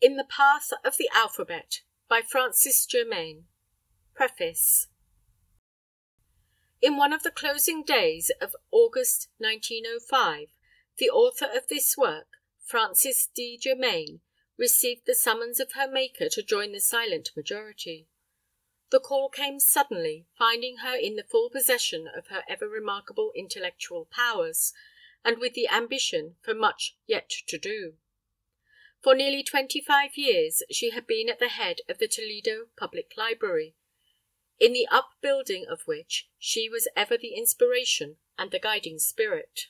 IN THE PATH OF THE ALPHABET by Frances Jermain PREFACE In one of the closing days of August, 1905, the author of this work, Frances D. Jermain, received the summons of her Maker to join the silent majority. The call came suddenly, finding her in the full possession of her ever remarkable intellectual powers, and with the ambition for much yet to do. For nearly twenty five years she had been at the head of the Toledo Public Library, in the upbuilding of which she was ever the inspiration and the guiding spirit.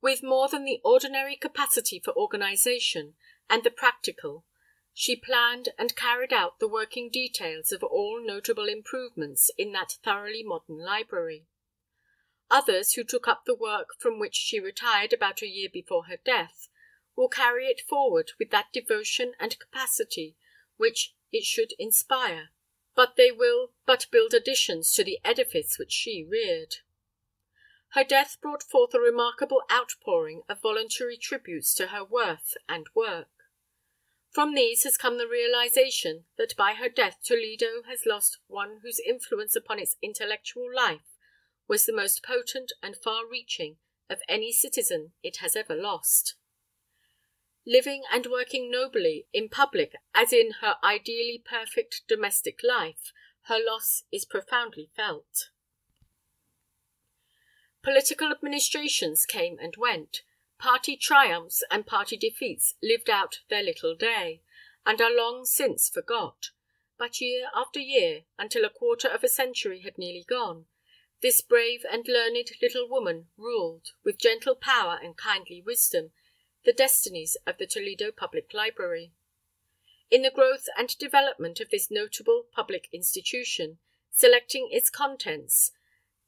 With more than the ordinary capacity for organization and the practical, she planned and carried out the working details of all notable improvements in that thoroughly modern library. Others who took up the work from which she retired about a year before her death will carry it forward with that devotion and capacity which it should inspire, but they will but build additions to the edifice which she reared. Her death brought forth a remarkable outpouring of voluntary tributes to her worth and work. From these has come the realization that by her death Toledo has lost one whose influence upon its intellectual life was the most potent and far reaching of any citizen it has ever lost. Living and working nobly in public as in her ideally perfect domestic life, her loss is profoundly felt. Political administrations came and went, party triumphs and party defeats lived out their little day, and are long since forgot; but year after year, until a quarter of a century had nearly gone, this brave and learned little woman ruled, with gentle power and kindly wisdom the destinies of the Toledo Public Library. In the growth and development of this notable public institution, selecting its contents,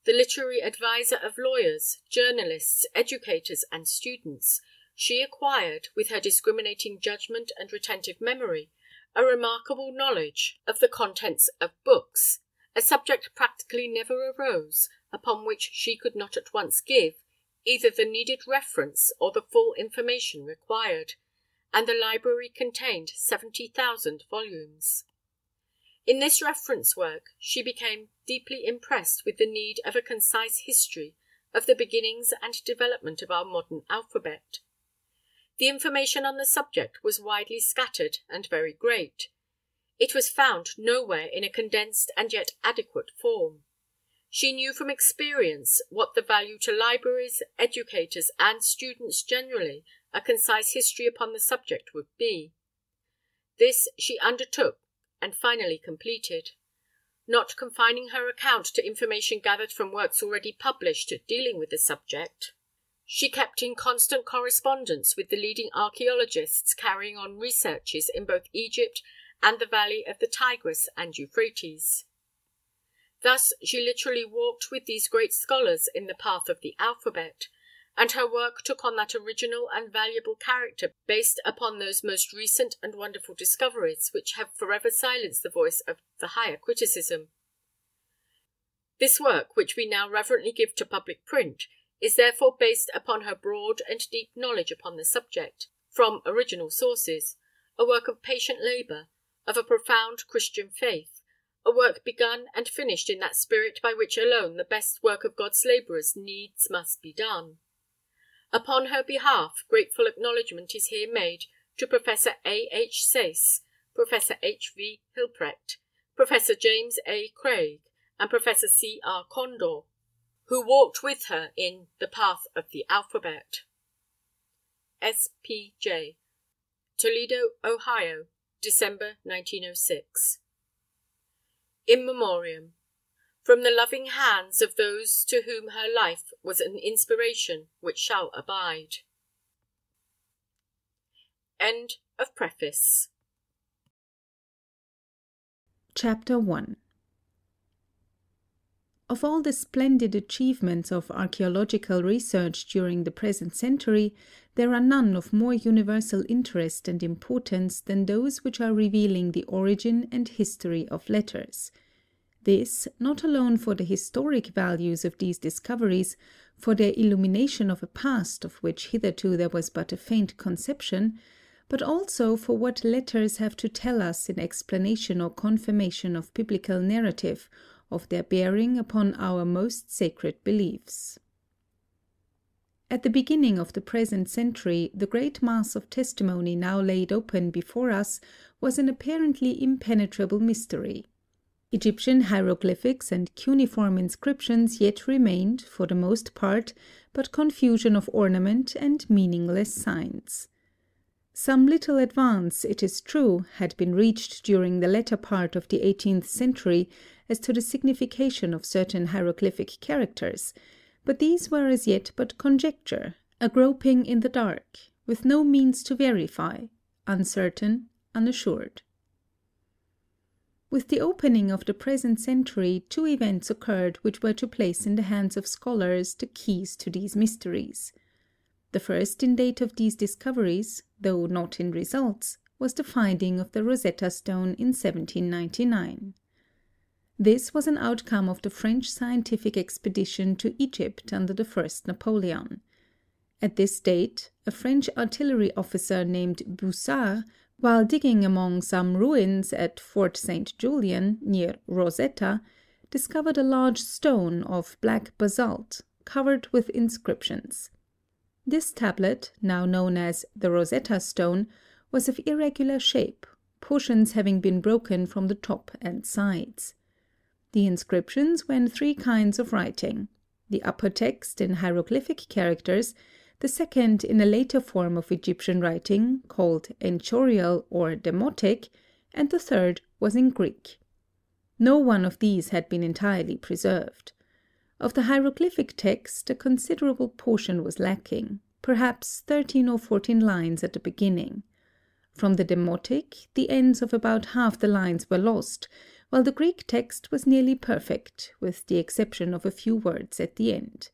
the literary adviser of lawyers, journalists, educators, and students, she acquired, with her discriminating judgment and retentive memory, a remarkable knowledge of the contents of books, a subject practically never arose upon which she could not at once give, either the needed reference or the full information required, and the library contained seventy thousand volumes. In this reference work she became deeply impressed with the need of a concise history of the beginnings and development of our modern alphabet. The information on the subject was widely scattered and very great. It was found nowhere in a condensed and yet adequate form. She knew from experience what the value to libraries, educators, and students generally a concise history upon the subject would be. This she undertook and finally completed. Not confining her account to information gathered from works already published dealing with the subject, she kept in constant correspondence with the leading archaeologists carrying on researches in both Egypt and the valley of the Tigris and Euphrates. Thus she literally walked with these great scholars in the path of the alphabet, and her work took on that original and valuable character based upon those most recent and wonderful discoveries which have forever silenced the voice of the higher criticism. This work, which we now reverently give to public print, is therefore based upon her broad and deep knowledge upon the subject, from original sources, a work of patient labor, of a profound Christian faith a work begun and finished in that spirit by which alone the best work of God's laborers needs must be done. Upon her behalf, grateful acknowledgment is here made to Professor A. H. Sayce, Professor H. V. Hilprecht, Professor James A. Craig, and Professor C. R. Conder, who walked with her in The Path of the Alphabet. S. P. J. Toledo, Ohio, December, 1906. In Memoriam From the loving hands of those to whom her life was an inspiration which shall abide. End of Preface Chapter 1 Of all the splendid achievements of archaeological research during the present century, there are none of more universal interest and importance than those which are revealing the origin and history of letters. This, not alone for the historic values of these discoveries, for their illumination of a past of which hitherto there was but a faint conception, but also for what letters have to tell us in explanation or confirmation of biblical narrative, of their bearing upon our most sacred beliefs. At the beginning of the present century the great mass of testimony now laid open before us was an apparently impenetrable mystery. Egyptian hieroglyphics and cuneiform inscriptions yet remained, for the most part, but confusion of ornament and meaningless signs. Some little advance, it is true, had been reached during the latter part of the eighteenth century as to the signification of certain hieroglyphic characters, but these were as yet but conjecture, a groping in the dark, with no means to verify, uncertain, unassured. With the opening of the present century two events occurred which were to place in the hands of scholars the keys to these mysteries. The first in date of these discoveries, though not in results, was the finding of the Rosetta Stone in 1799. This was an outcome of the French scientific expedition to Egypt under the first Napoleon. At this date, a French artillery officer named Bussard while digging among some ruins at Fort St. Julian, near Rosetta, discovered a large stone of black basalt, covered with inscriptions. This tablet, now known as the Rosetta Stone, was of irregular shape, portions having been broken from the top and sides. The inscriptions were in three kinds of writing the upper text in hieroglyphic characters the second in a later form of Egyptian writing, called enchorial or demotic, and the third was in Greek. No one of these had been entirely preserved. Of the hieroglyphic text a considerable portion was lacking, perhaps thirteen or fourteen lines at the beginning. From the demotic the ends of about half the lines were lost, while the Greek text was nearly perfect, with the exception of a few words at the end.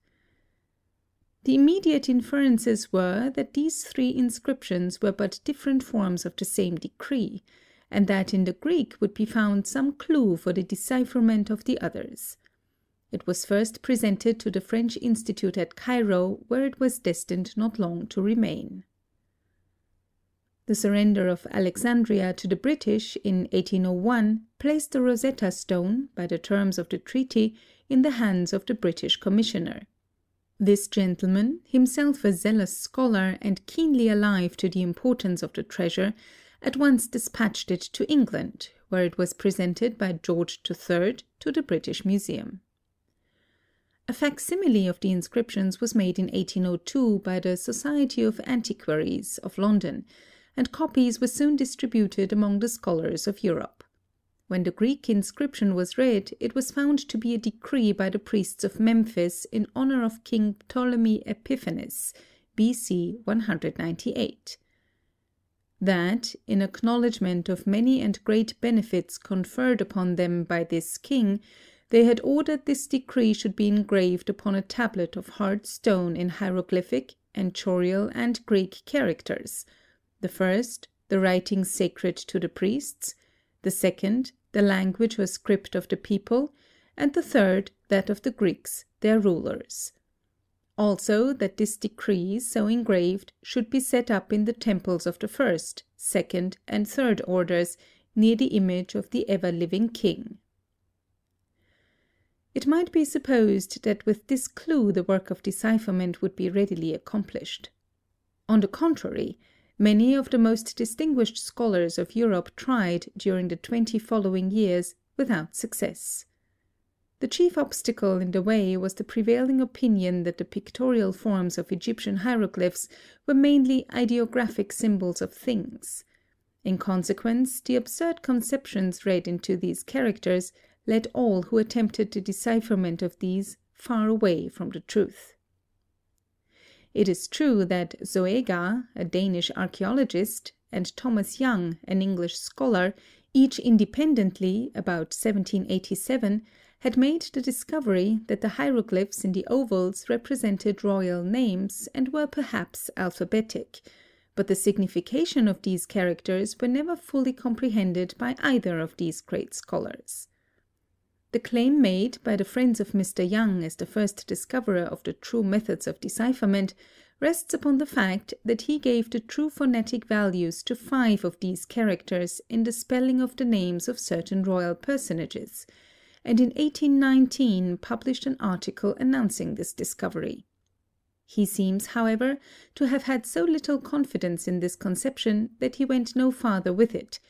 The immediate inferences were that these three inscriptions were but different forms of the same decree, and that in the Greek would be found some clue for the decipherment of the others. It was first presented to the French Institute at Cairo, where it was destined not long to remain. The surrender of Alexandria to the British in 1801 placed the Rosetta Stone, by the terms of the treaty, in the hands of the British commissioner. This gentleman, himself a zealous scholar and keenly alive to the importance of the treasure, at once dispatched it to England, where it was presented by George III to the British Museum. A facsimile of the inscriptions was made in 1802 by the Society of Antiquaries of London, and copies were soon distributed among the scholars of Europe. When the Greek inscription was read, it was found to be a decree by the priests of Memphis in honor of King Ptolemy Epiphanes, B.C. 198. That, in acknowledgment of many and great benefits conferred upon them by this king, they had ordered this decree should be engraved upon a tablet of hard stone in hieroglyphic, enchorial, and Greek characters; the first, the writing sacred to the priests; the second, the language or script of the people, and the third that of the Greeks, their rulers. Also that this decree, so engraved, should be set up in the temples of the first, second, and third orders, near the image of the ever living king. It might be supposed that with this clue the work of decipherment would be readily accomplished. On the contrary. Many of the most distinguished scholars of Europe tried, during the twenty following years, without success. The chief obstacle in the way was the prevailing opinion that the pictorial forms of Egyptian hieroglyphs were mainly ideographic symbols of things. In consequence, the absurd conceptions read into these characters led all who attempted the decipherment of these far away from the truth. It is true that Zoega, a Danish archaeologist, and Thomas Young, an English scholar, each independently, about 1787, had made the discovery that the hieroglyphs in the ovals represented royal names and were perhaps alphabetic, but the signification of these characters were never fully comprehended by either of these great scholars. The claim made by the friends of Mr. Young as the first discoverer of the true methods of decipherment rests upon the fact that he gave the true phonetic values to five of these characters in the spelling of the names of certain royal personages, and in 1819 published an article announcing this discovery. He seems, however, to have had so little confidence in this conception that he went no farther with it,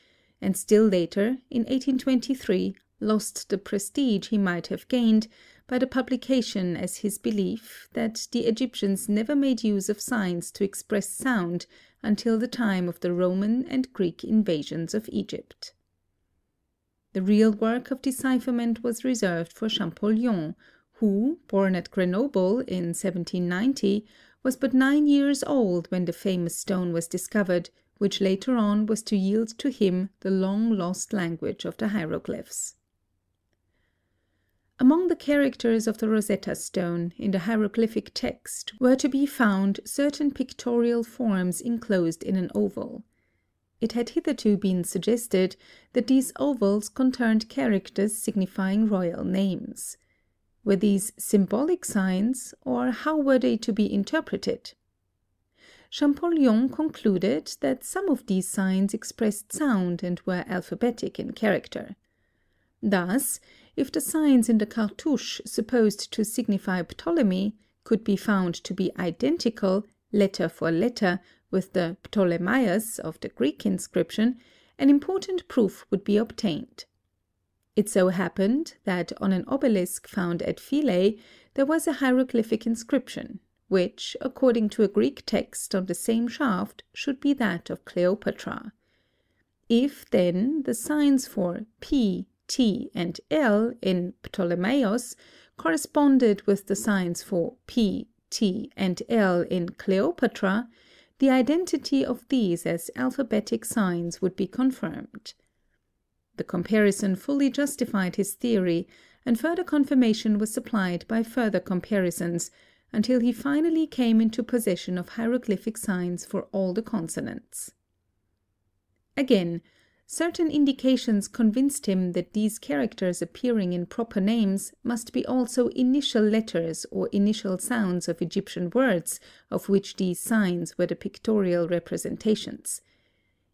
and still later, in 1823, lost the prestige he might have gained by the publication as his belief that the Egyptians never made use of signs to express sound until the time of the Roman and Greek invasions of Egypt. The real work of decipherment was reserved for Champollion, who, born at Grenoble in 1790, was but nine years old when the famous stone was discovered, which later on was to yield to him the long lost language of the hieroglyphs. Among the characters of the Rosetta Stone in the hieroglyphic text were to be found certain pictorial forms enclosed in an oval. It had hitherto been suggested that these ovals contained characters signifying royal names. Were these symbolic signs, or how were they to be interpreted? Champollion concluded that some of these signs expressed sound and were alphabetic in character. Thus, if the signs in the cartouche supposed to signify Ptolemy could be found to be identical, letter for letter, with the Ptolemaios of the Greek inscription, an important proof would be obtained. It so happened that on an obelisk found at Philae there was a hieroglyphic inscription, which, according to a Greek text on the same shaft, should be that of Cleopatra. If, then, the signs for P, T and L in Ptolemaios corresponded with the signs for P, T and L in Cleopatra, the identity of these as alphabetic signs would be confirmed. The comparison fully justified his theory, and further confirmation was supplied by further comparisons, until he finally came into possession of hieroglyphic signs for all the consonants. Again, certain indications convinced him that these characters appearing in proper names must be also initial letters or initial sounds of Egyptian words of which these signs were the pictorial representations.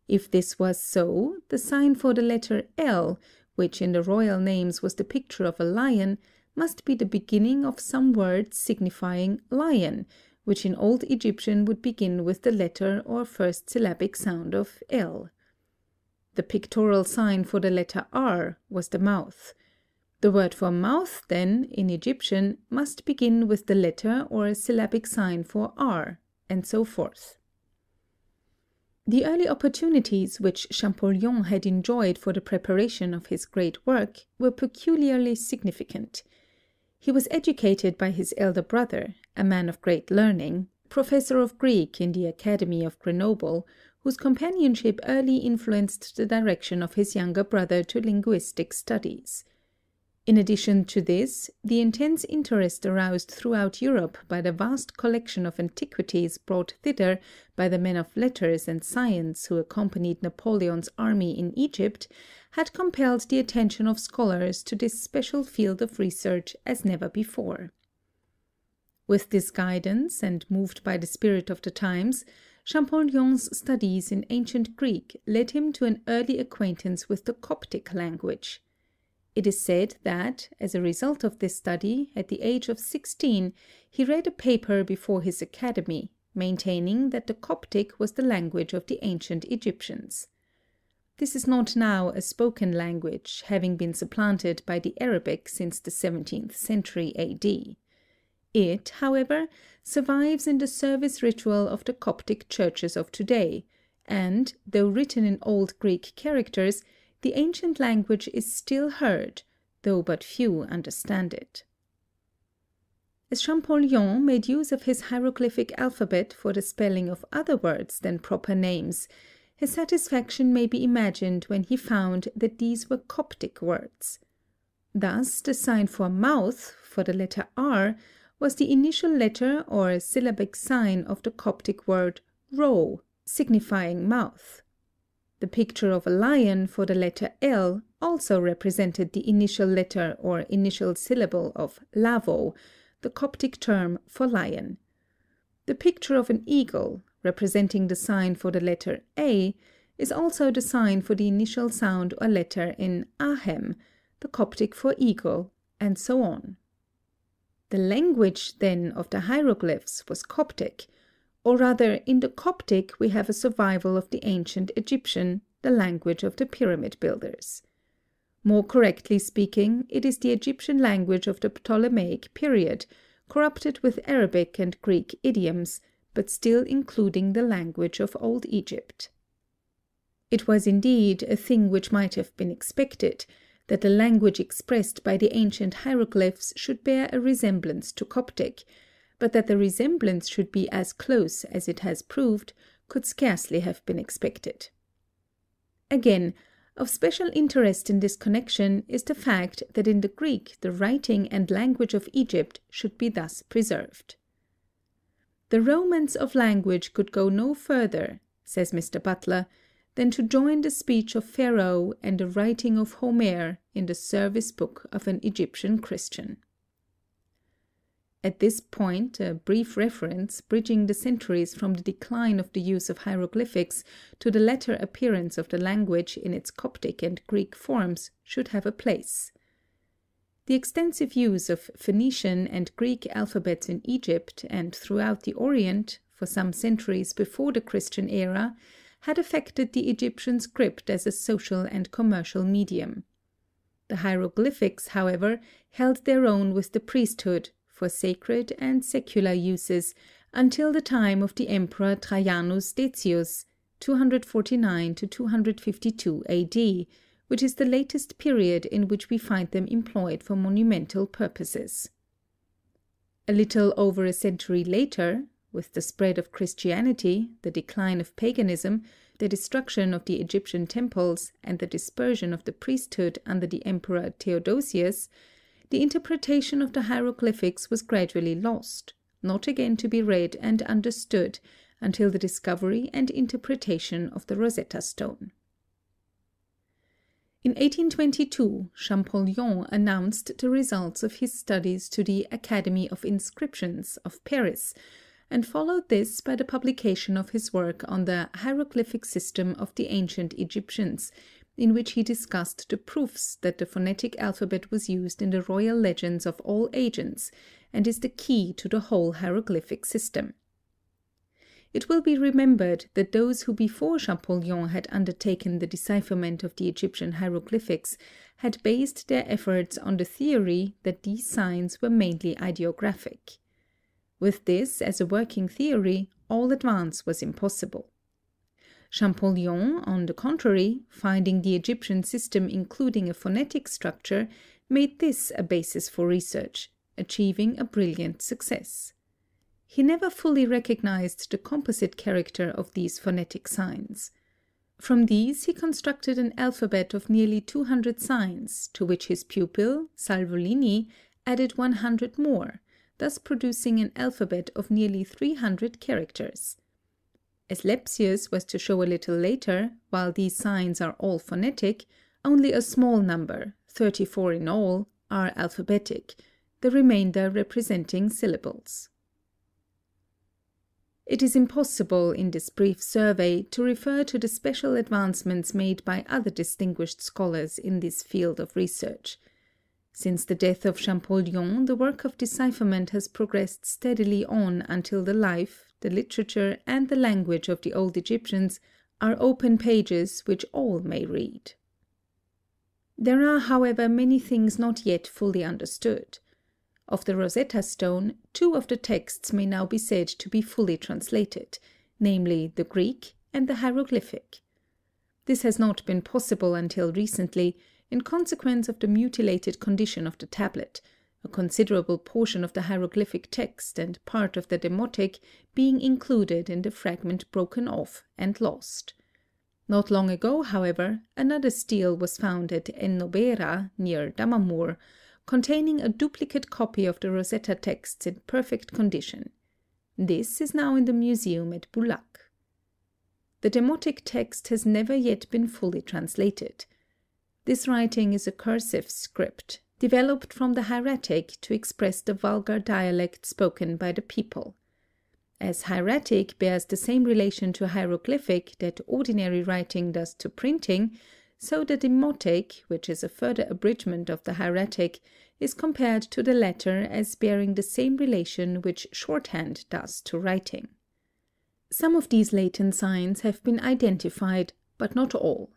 If this was so, the sign for the letter L, which in the royal names was the picture of a lion, must be the beginning of some word signifying lion, which in old Egyptian would begin with the letter or first syllabic sound of L. The pictorial sign for the letter R was the mouth. The word for mouth, then, in Egyptian, must begin with the letter or a syllabic sign for R, and so forth. The early opportunities which Champollion had enjoyed for the preparation of his great work were peculiarly significant. He was educated by his elder brother, a man of great learning, professor of Greek in the Academy of Grenoble, whose companionship early influenced the direction of his younger brother to linguistic studies. In addition to this, the intense interest aroused throughout Europe by the vast collection of antiquities brought thither by the men of letters and science who accompanied Napoleon's army in Egypt had compelled the attention of scholars to this special field of research as never before. With this guidance, and moved by the spirit of the times, Champollion's studies in ancient Greek led him to an early acquaintance with the Coptic language. It is said that, as a result of this study, at the age of sixteen, he read a paper before his academy, maintaining that the Coptic was the language of the ancient Egyptians. This is not now a spoken language, having been supplanted by the Arabic since the seventeenth century A.D. It, however, survives in the service ritual of the Coptic churches of today, and, though written in old Greek characters, the ancient language is still heard, though but few understand it. As Champollion made use of his hieroglyphic alphabet for the spelling of other words than proper names, his satisfaction may be imagined when he found that these were Coptic words. Thus the sign for mouth, for the letter R, was the initial letter or syllabic sign of the Coptic word rho, signifying mouth. The picture of a lion for the letter L also represented the initial letter or initial syllable of lavo, the Coptic term for lion. The picture of an eagle, representing the sign for the letter A, is also the sign for the initial sound or letter in Ahem, the Coptic for eagle, and so on. The language, then, of the hieroglyphs was Coptic, or rather in the Coptic we have a survival of the ancient Egyptian, the language of the pyramid builders. More correctly speaking, it is the Egyptian language of the Ptolemaic period, corrupted with Arabic and Greek idioms, but still including the language of Old Egypt. It was indeed a thing which might have been expected, that the language expressed by the ancient hieroglyphs should bear a resemblance to Coptic, but that the resemblance should be as close as it has proved could scarcely have been expected. Again, of special interest in this connection is the fact that in the Greek the writing and language of Egypt should be thus preserved. The romance of language could go no further, says Mr. Butler, than to join the speech of Pharaoh and the writing of Homer in the service book of an Egyptian Christian. At this point, a brief reference, bridging the centuries from the decline of the use of hieroglyphics to the latter appearance of the language in its Coptic and Greek forms, should have a place. The extensive use of Phoenician and Greek alphabets in Egypt and throughout the Orient, for some centuries before the Christian era, had affected the Egyptian script as a social and commercial medium. The hieroglyphics, however, held their own with the priesthood for sacred and secular uses until the time of the Emperor Trajanus Decius, 249 to 252 A.D., which is the latest period in which we find them employed for monumental purposes. A little over a century later, with the spread of Christianity, the decline of paganism, the destruction of the Egyptian temples, and the dispersion of the priesthood under the Emperor Theodosius, the interpretation of the hieroglyphics was gradually lost, not again to be read and understood until the discovery and interpretation of the Rosetta Stone. In 1822 Champollion announced the results of his studies to the Academy of Inscriptions of Paris, and followed this by the publication of his work on the hieroglyphic system of the ancient Egyptians, in which he discussed the proofs that the phonetic alphabet was used in the royal legends of all ages and is the key to the whole hieroglyphic system. It will be remembered that those who before Champollion had undertaken the decipherment of the Egyptian hieroglyphics had based their efforts on the theory that these signs were mainly ideographic. With this as a working theory, all advance was impossible. Champollion, on the contrary, finding the Egyptian system including a phonetic structure, made this a basis for research, achieving a brilliant success. He never fully recognized the composite character of these phonetic signs. From these he constructed an alphabet of nearly 200 signs, to which his pupil, Salvolini, added 100 more, thus producing an alphabet of nearly 300 characters. As Lepsius was to show a little later, while these signs are all phonetic, only a small number, 34 in all, are alphabetic, the remainder representing syllables. It is impossible in this brief survey to refer to the special advancements made by other distinguished scholars in this field of research. Since the death of Champollion, the work of decipherment has progressed steadily on until the life, the literature, and the language of the old Egyptians are open pages which all may read. There are, however, many things not yet fully understood. Of the Rosetta Stone, two of the texts may now be said to be fully translated, namely the Greek and the hieroglyphic. This has not been possible until recently, in consequence of the mutilated condition of the tablet, a considerable portion of the hieroglyphic text and part of the demotic being included in the fragment broken off and lost. Not long ago, however, another stele was found at Ennobera, near Damanhur, containing a duplicate copy of the Rosetta texts in perfect condition. This is now in the museum at Boulaq. The demotic text has never yet been fully translated. This writing is a cursive script, developed from the hieratic to express the vulgar dialect spoken by the people. As hieratic bears the same relation to hieroglyphic that ordinary writing does to printing, so the demotic, which is a further abridgment of the hieratic, is compared to the latter as bearing the same relation which shorthand does to writing. Some of these latent signs have been identified, but not all.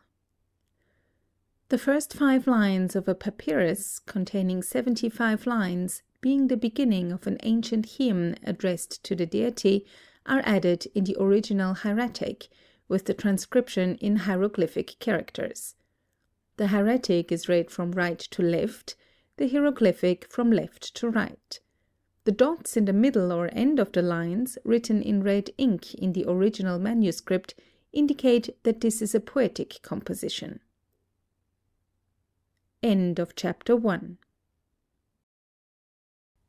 The first five lines of a papyrus, containing 75 lines, being the beginning of an ancient hymn addressed to the deity, are added in the original hieratic, with the transcription in hieroglyphic characters. The hieratic is read from right to left, the hieroglyphic from left to right. The dots in the middle or end of the lines, written in red ink in the original manuscript, indicate that this is a poetic composition. End of chapter 1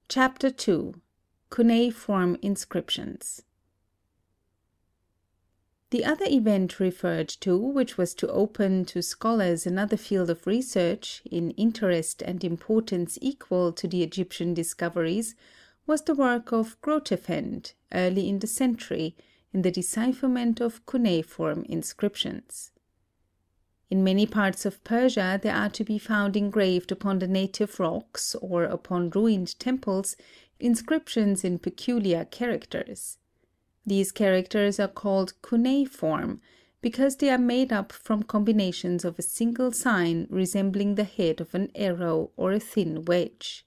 Chapter 2 Cuneiform Inscriptions The other event referred to, which was to open to scholars another field of research, in interest and importance equal to the Egyptian discoveries, was the work of Grotefend, early in the century, in the decipherment of cuneiform inscriptions. In many parts of Persia there are to be found engraved upon the native rocks or upon ruined temples inscriptions in peculiar characters. These characters are called cuneiform because they are made up from combinations of a single sign resembling the head of an arrow or a thin wedge.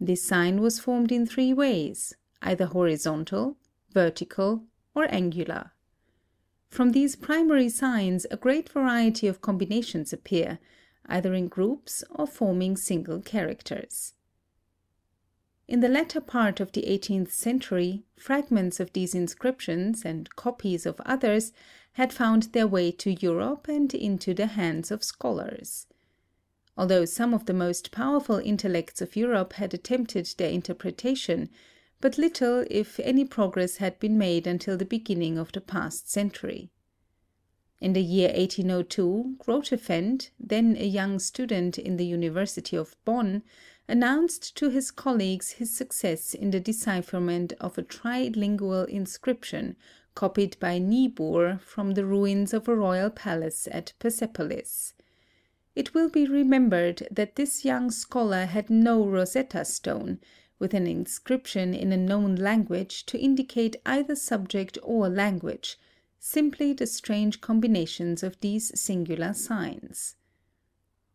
This sign was formed in three ways, either horizontal, vertical, or angular. From these primary signs a great variety of combinations appear, either in groups or forming single characters. In the latter part of the eighteenth century, fragments of these inscriptions and copies of others had found their way to Europe and into the hands of scholars. Although some of the most powerful intellects of Europe had attempted their interpretation, but little if any progress had been made until the beginning of the past century. In the year 1802, Grotefend, then a young student in the University of Bonn, announced to his colleagues his success in the decipherment of a trilingual inscription copied by Niebuhr from the ruins of a royal palace at Persepolis. It will be remembered that this young scholar had no Rosetta Stone, with an inscription in a known language to indicate either subject or language, simply the strange combinations of these singular signs.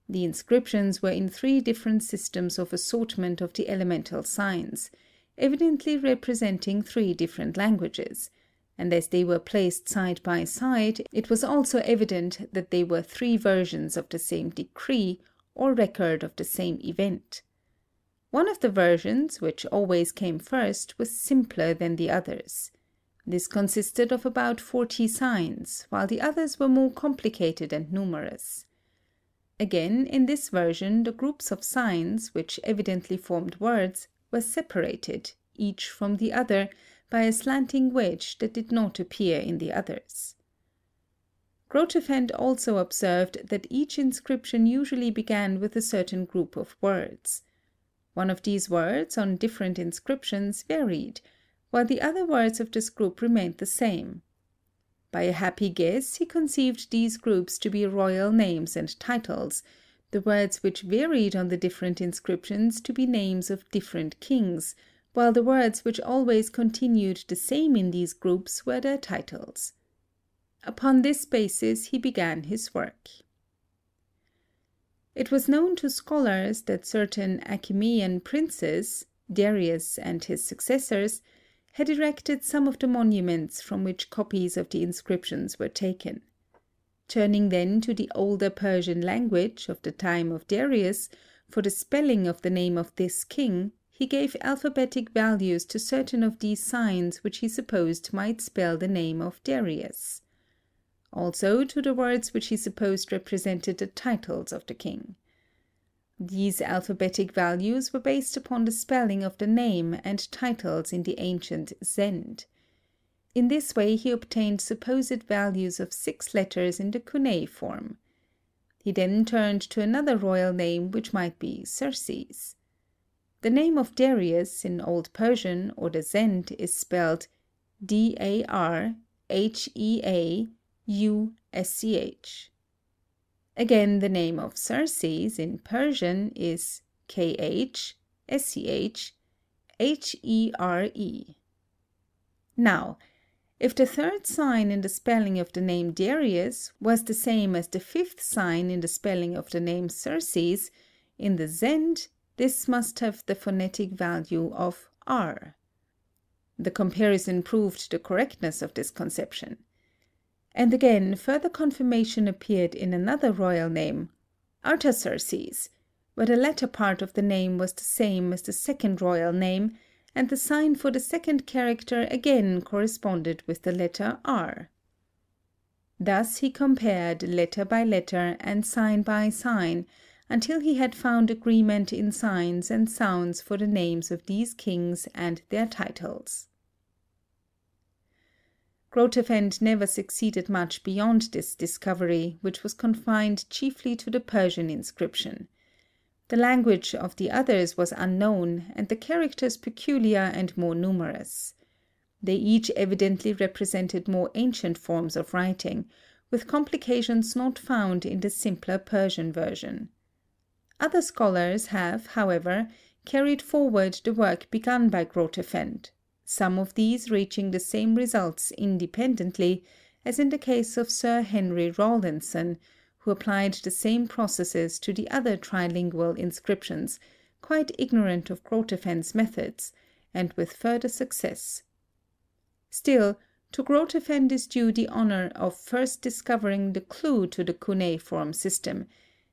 The inscriptions were in three different systems of assortment of the elemental signs, evidently representing three different languages, and as they were placed side by side, it was also evident that they were three versions of the same decree or record of the same event. One of the versions, which always came first, was simpler than the others. This consisted of about forty signs, while the others were more complicated and numerous. Again, in this version the groups of signs, which evidently formed words, were separated, each from the other, by a slanting wedge that did not appear in the others. Grotefend also observed that each inscription usually began with a certain group of words. One of these words on different inscriptions varied, while the other words of this group remained the same. By a happy guess he conceived these groups to be royal names and titles, the words which varied on the different inscriptions to be names of different kings, while the words which always continued the same in these groups were their titles. Upon this basis he began his work. It was known to scholars that certain Achæmenian princes, Darius and his successors, had erected some of the monuments from which copies of the inscriptions were taken. Turning then to the older Persian language of the time of Darius for the spelling of the name of this king, he gave alphabetic values to certain of these signs which he supposed might spell the name of Darius also to the words which he supposed represented the titles of the king. These alphabetic values were based upon the spelling of the name and titles in the ancient Zend. In this way he obtained supposed values of six letters in the cuneiform. He then turned to another royal name which might be Xerxes. The name of Darius in Old Persian or the Zend is spelled D A R H E A U S C H. Again, the name of Xerxes in Persian is K H S C H H E R E. Now, if the third sign in the spelling of the name Darius was the same as the fifth sign in the spelling of the name Xerxes, in the Zend this must have the phonetic value of R. The comparison proved the correctness of this conception. And again further confirmation appeared in another royal name, Artaxerxes, where the latter part of the name was the same as the second royal name and the sign for the second character again corresponded with the letter R. Thus he compared letter by letter and sign by sign until he had found agreement in signs and sounds for the names of these kings and their titles. Grotefend never succeeded much beyond this discovery, which was confined chiefly to the Persian inscription. The language of the others was unknown, and the characters peculiar and more numerous. They each evidently represented more ancient forms of writing, with complications not found in the simpler Persian version. Other scholars have, however, carried forward the work begun by Grotefend, some of these reaching the same results independently, as in the case of Sir Henry Rawlinson, who applied the same processes to the other trilingual inscriptions, quite ignorant of Grotefend's methods, and with further success. Still, to Grotefend is due the honor of first discovering the clue to the cuneiform system,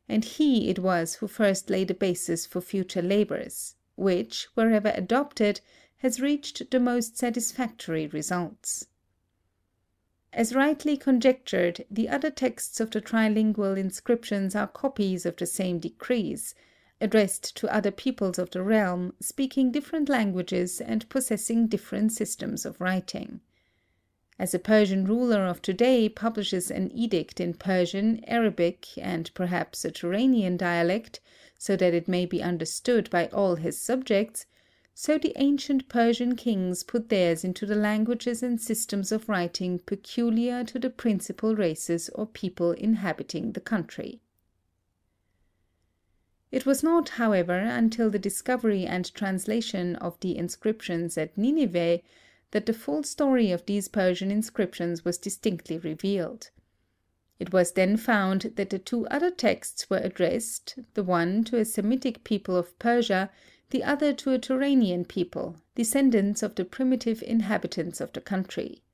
and he it was who first laid a basis for future labors, which, wherever adopted, has reached the most satisfactory results. As rightly conjectured, the other texts of the trilingual inscriptions are copies of the same decrees, addressed to other peoples of the realm, speaking different languages and possessing different systems of writing. As a Persian ruler of today publishes an edict in Persian, Arabic, and perhaps a Turanian dialect, so that it may be understood by all his subjects, so the ancient Persian kings put theirs into the languages and systems of writing peculiar to the principal races or people inhabiting the country. It was not, however, until the discovery and translation of the inscriptions at Nineveh that the full story of these Persian inscriptions was distinctly revealed. It was then found that the two other texts were addressed, the one to a Semitic people of Persia, the other to a Turanian people, descendants of the primitive inhabitants of the country.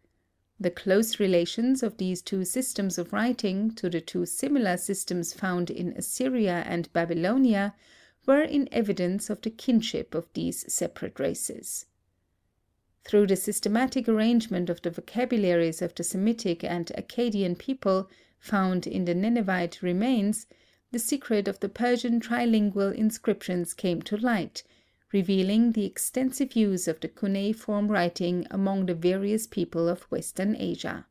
The close relations of these two systems of writing to the two similar systems found in Assyria and Babylonia were in evidence of the kinship of these separate races. Through the systematic arrangement of the vocabularies of the Semitic and Akkadian people found in the Ninevite remains, the secret of the Persian trilingual inscriptions came to light, revealing the extensive use of the cuneiform writing among the various people of Western Asia.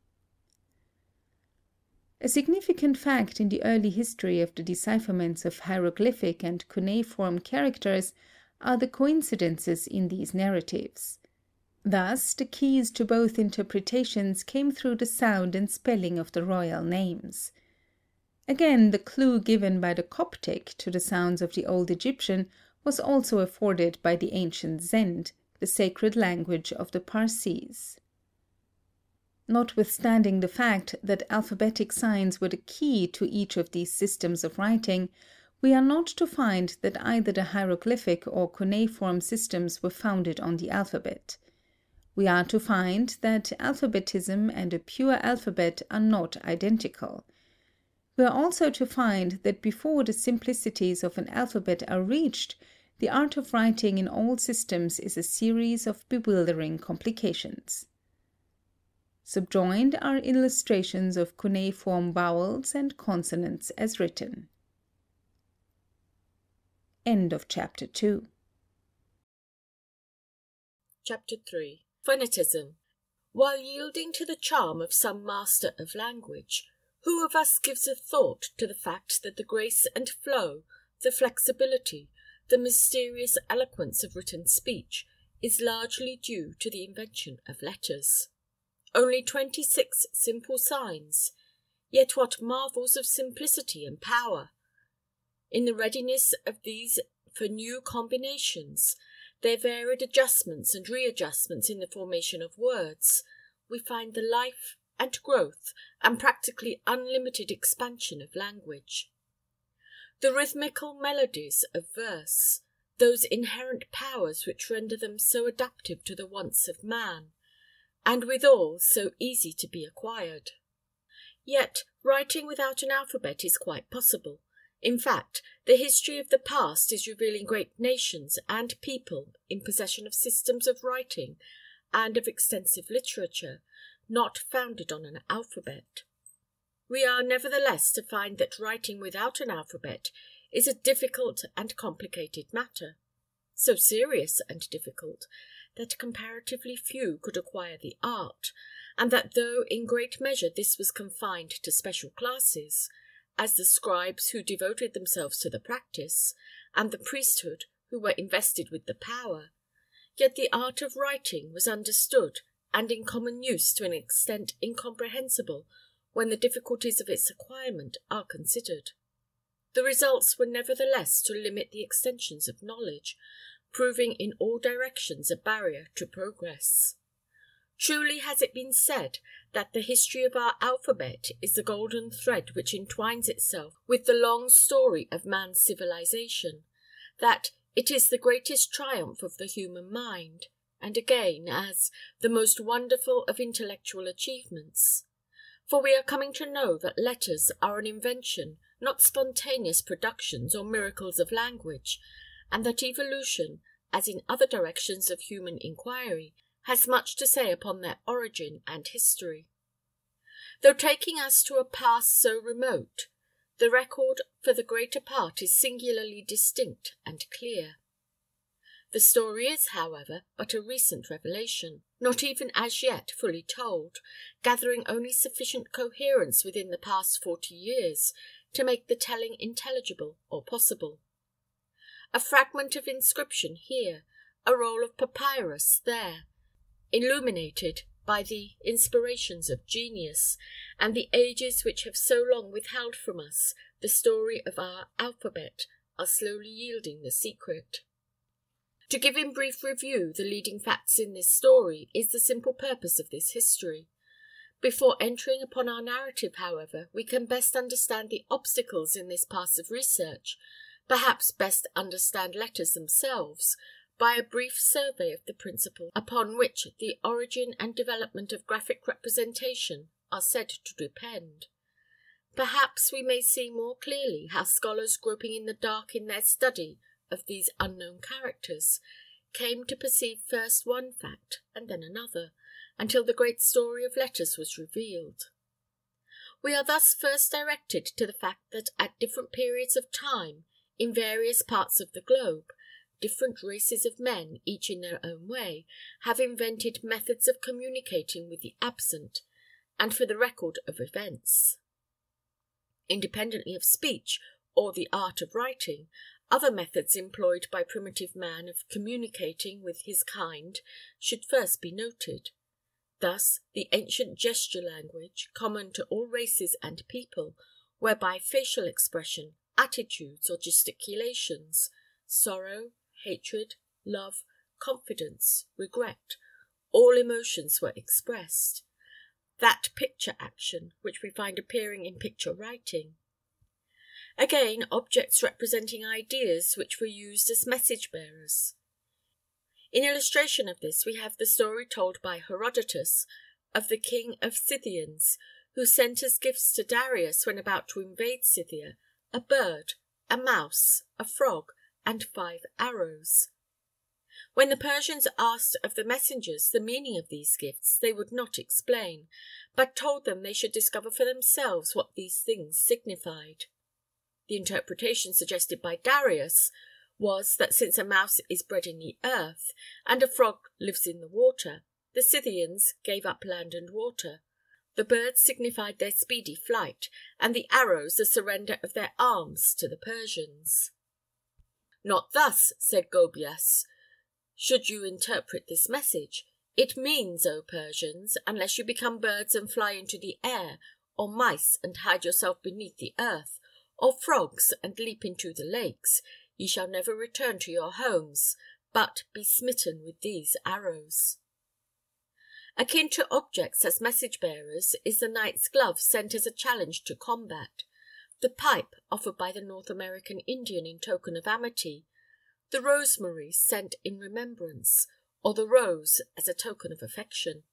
A significant fact in the early history of the decipherments of hieroglyphic and cuneiform characters are the coincidences in these narratives. Thus the keys to both interpretations came through the sound and spelling of the royal names. Again, the clue given by the Coptic to the sounds of the old Egyptian was also afforded by the ancient Zend, the sacred language of the Parsees. Notwithstanding the fact that alphabetic signs were the key to each of these systems of writing, we are not to find that either the hieroglyphic or cuneiform systems were founded on the alphabet. We are to find that alphabetism and a pure alphabet are not identical. We are also to find that before the simplicities of an alphabet are reached, the art of writing in all systems is a series of bewildering complications. Subjoined are illustrations of cuneiform vowels and consonants as written. End of chapter 2. Chapter 3 Phonetism. While yielding to the charm of some master of language, who of us gives a thought to the fact that the grace and flow, the flexibility, the mysterious eloquence of written speech, is largely due to the invention of letters. Only twenty six simple signs, yet what marvels of simplicity and power! In the readiness of these for new combinations, their varied adjustments and readjustments in the formation of words, we find the life and growth and practically unlimited expansion of language. The rhythmical melodies of verse, those inherent powers which render them so adaptive to the wants of man, and withal so easy to be acquired. Yet writing without an alphabet is quite possible, in fact, the history of the past is revealing great nations and people in possession of systems of writing and of extensive literature, not founded on an alphabet. We are nevertheless to find that writing without an alphabet is a difficult and complicated matter, so serious and difficult that comparatively few could acquire the art, and that though in great measure this was confined to special classes, as the scribes who devoted themselves to the practice, and the priesthood who were invested with the power, yet the art of writing was understood and in common use to an extent incomprehensible when the difficulties of its acquirement are considered. The results were nevertheless to limit the extensions of knowledge, proving in all directions a barrier to progress. Truly has it been said that the history of our alphabet is the golden thread which entwines itself with the long story of man's civilization, that it is the greatest triumph of the human mind, and again, as the most wonderful of intellectual achievements. For we are coming to know that letters are an invention, not spontaneous productions or miracles of language, and that evolution, as in other directions of human inquiry, has much to say upon their origin and history. Though taking us to a past so remote, the record for the greater part is singularly distinct and clear. The story is, however, but a recent revelation, not even as yet fully told, gathering only sufficient coherence within the past forty years to make the telling intelligible or possible. A fragment of inscription here, a roll of papyrus there, illuminated by the inspirations of genius, and the ages which have so long withheld from us the story of our alphabet are slowly yielding the secret. To give in brief review the leading facts in this story is the simple purpose of this history. Before entering upon our narrative, however, we can best understand the obstacles in this path of research, perhaps best understand letters themselves, by a brief survey of the principles upon which the origin and development of graphic representation are said to depend. Perhaps we may see more clearly how scholars groping in the dark in their study of these unknown characters came to perceive first one fact and then another, until the great story of letters was revealed. We are thus first directed to the fact that at different periods of time, in various parts of the globe, different races of men, each in their own way, have invented methods of communicating with the absent, and for the record of events. Independently of speech or the art of writing, other methods employed by primitive man of communicating with his kind should first be noted. Thus, the ancient gesture language, common to all races and people, whereby facial expression, attitudes, or gesticulations, sorrow, hatred, love, confidence, regret, all emotions were expressed. That picture action which we find appearing in picture writing. Again, objects representing ideas which were used as message bearers. In illustration of this, we have the story told by Herodotus of the king of Scythians, who sent as gifts to Darius when about to invade Scythia a bird, a mouse, a frog, and five arrows. When the Persians asked of the messengers the meaning of these gifts, they would not explain, but told them they should discover for themselves what these things signified. The interpretation suggested by Darius was that since a mouse is bred in the earth, and a frog lives in the water, the Scythians gave up land and water. The birds signified their speedy flight, and the arrows the surrender of their arms to the Persians. Not thus, said Gobryas, should you interpret this message. It means, O Persians, unless you become birds and fly into the air, or mice and hide yourself beneath the earth, or frogs and leap into the lakes, ye shall never return to your homes, but be smitten with these arrows. Akin to objects as message bearers is the knight's glove sent as a challenge to combat, the pipe offered by the North American Indian in token of amity, the rosemary sent in remembrance, or the rose as a token of affection.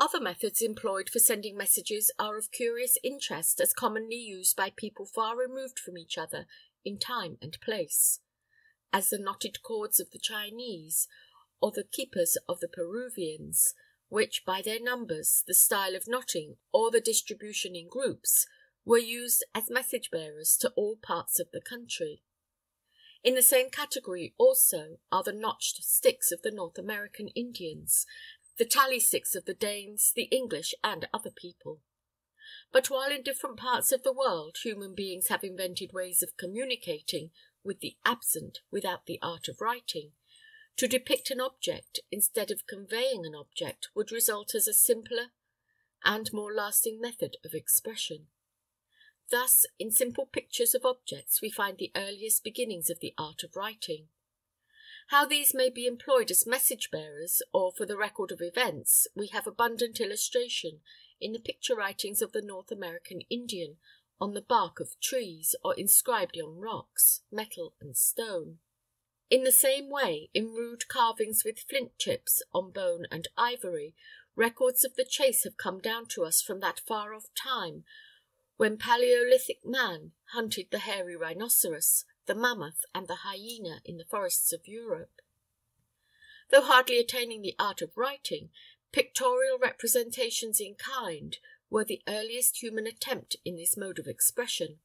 Other methods employed for sending messages are of curious interest as commonly used by people far removed from each other in time and place, as the knotted cords of the Chinese, or the quipus of the Peruvians, which, by their numbers, the style of knotting, or the distribution in groups, were used as message bearers to all parts of the country. In the same category, also, are the notched sticks of the North American Indians, the tally sticks of the Danes, the English, and other people. But while in different parts of the world human beings have invented ways of communicating with the absent without the art of writing, to depict an object instead of conveying an object would result as a simpler and more lasting method of expression. Thus, in simple pictures of objects, we find the earliest beginnings of the art of writing. How these may be employed as message bearers or for the record of events, we have abundant illustration in the picture writings of the North American Indian on the bark of trees or inscribed on rocks, metal, and stone. In the same way, in rude carvings with flint chips on bone and ivory, records of the chase have come down to us from that far off time when Paleolithic man hunted the hairy rhinoceros, the mammoth, and the hyena in the forests of Europe. Though hardly attaining the art of writing, pictorial representations in kind were the earliest human attempt in this mode of expression.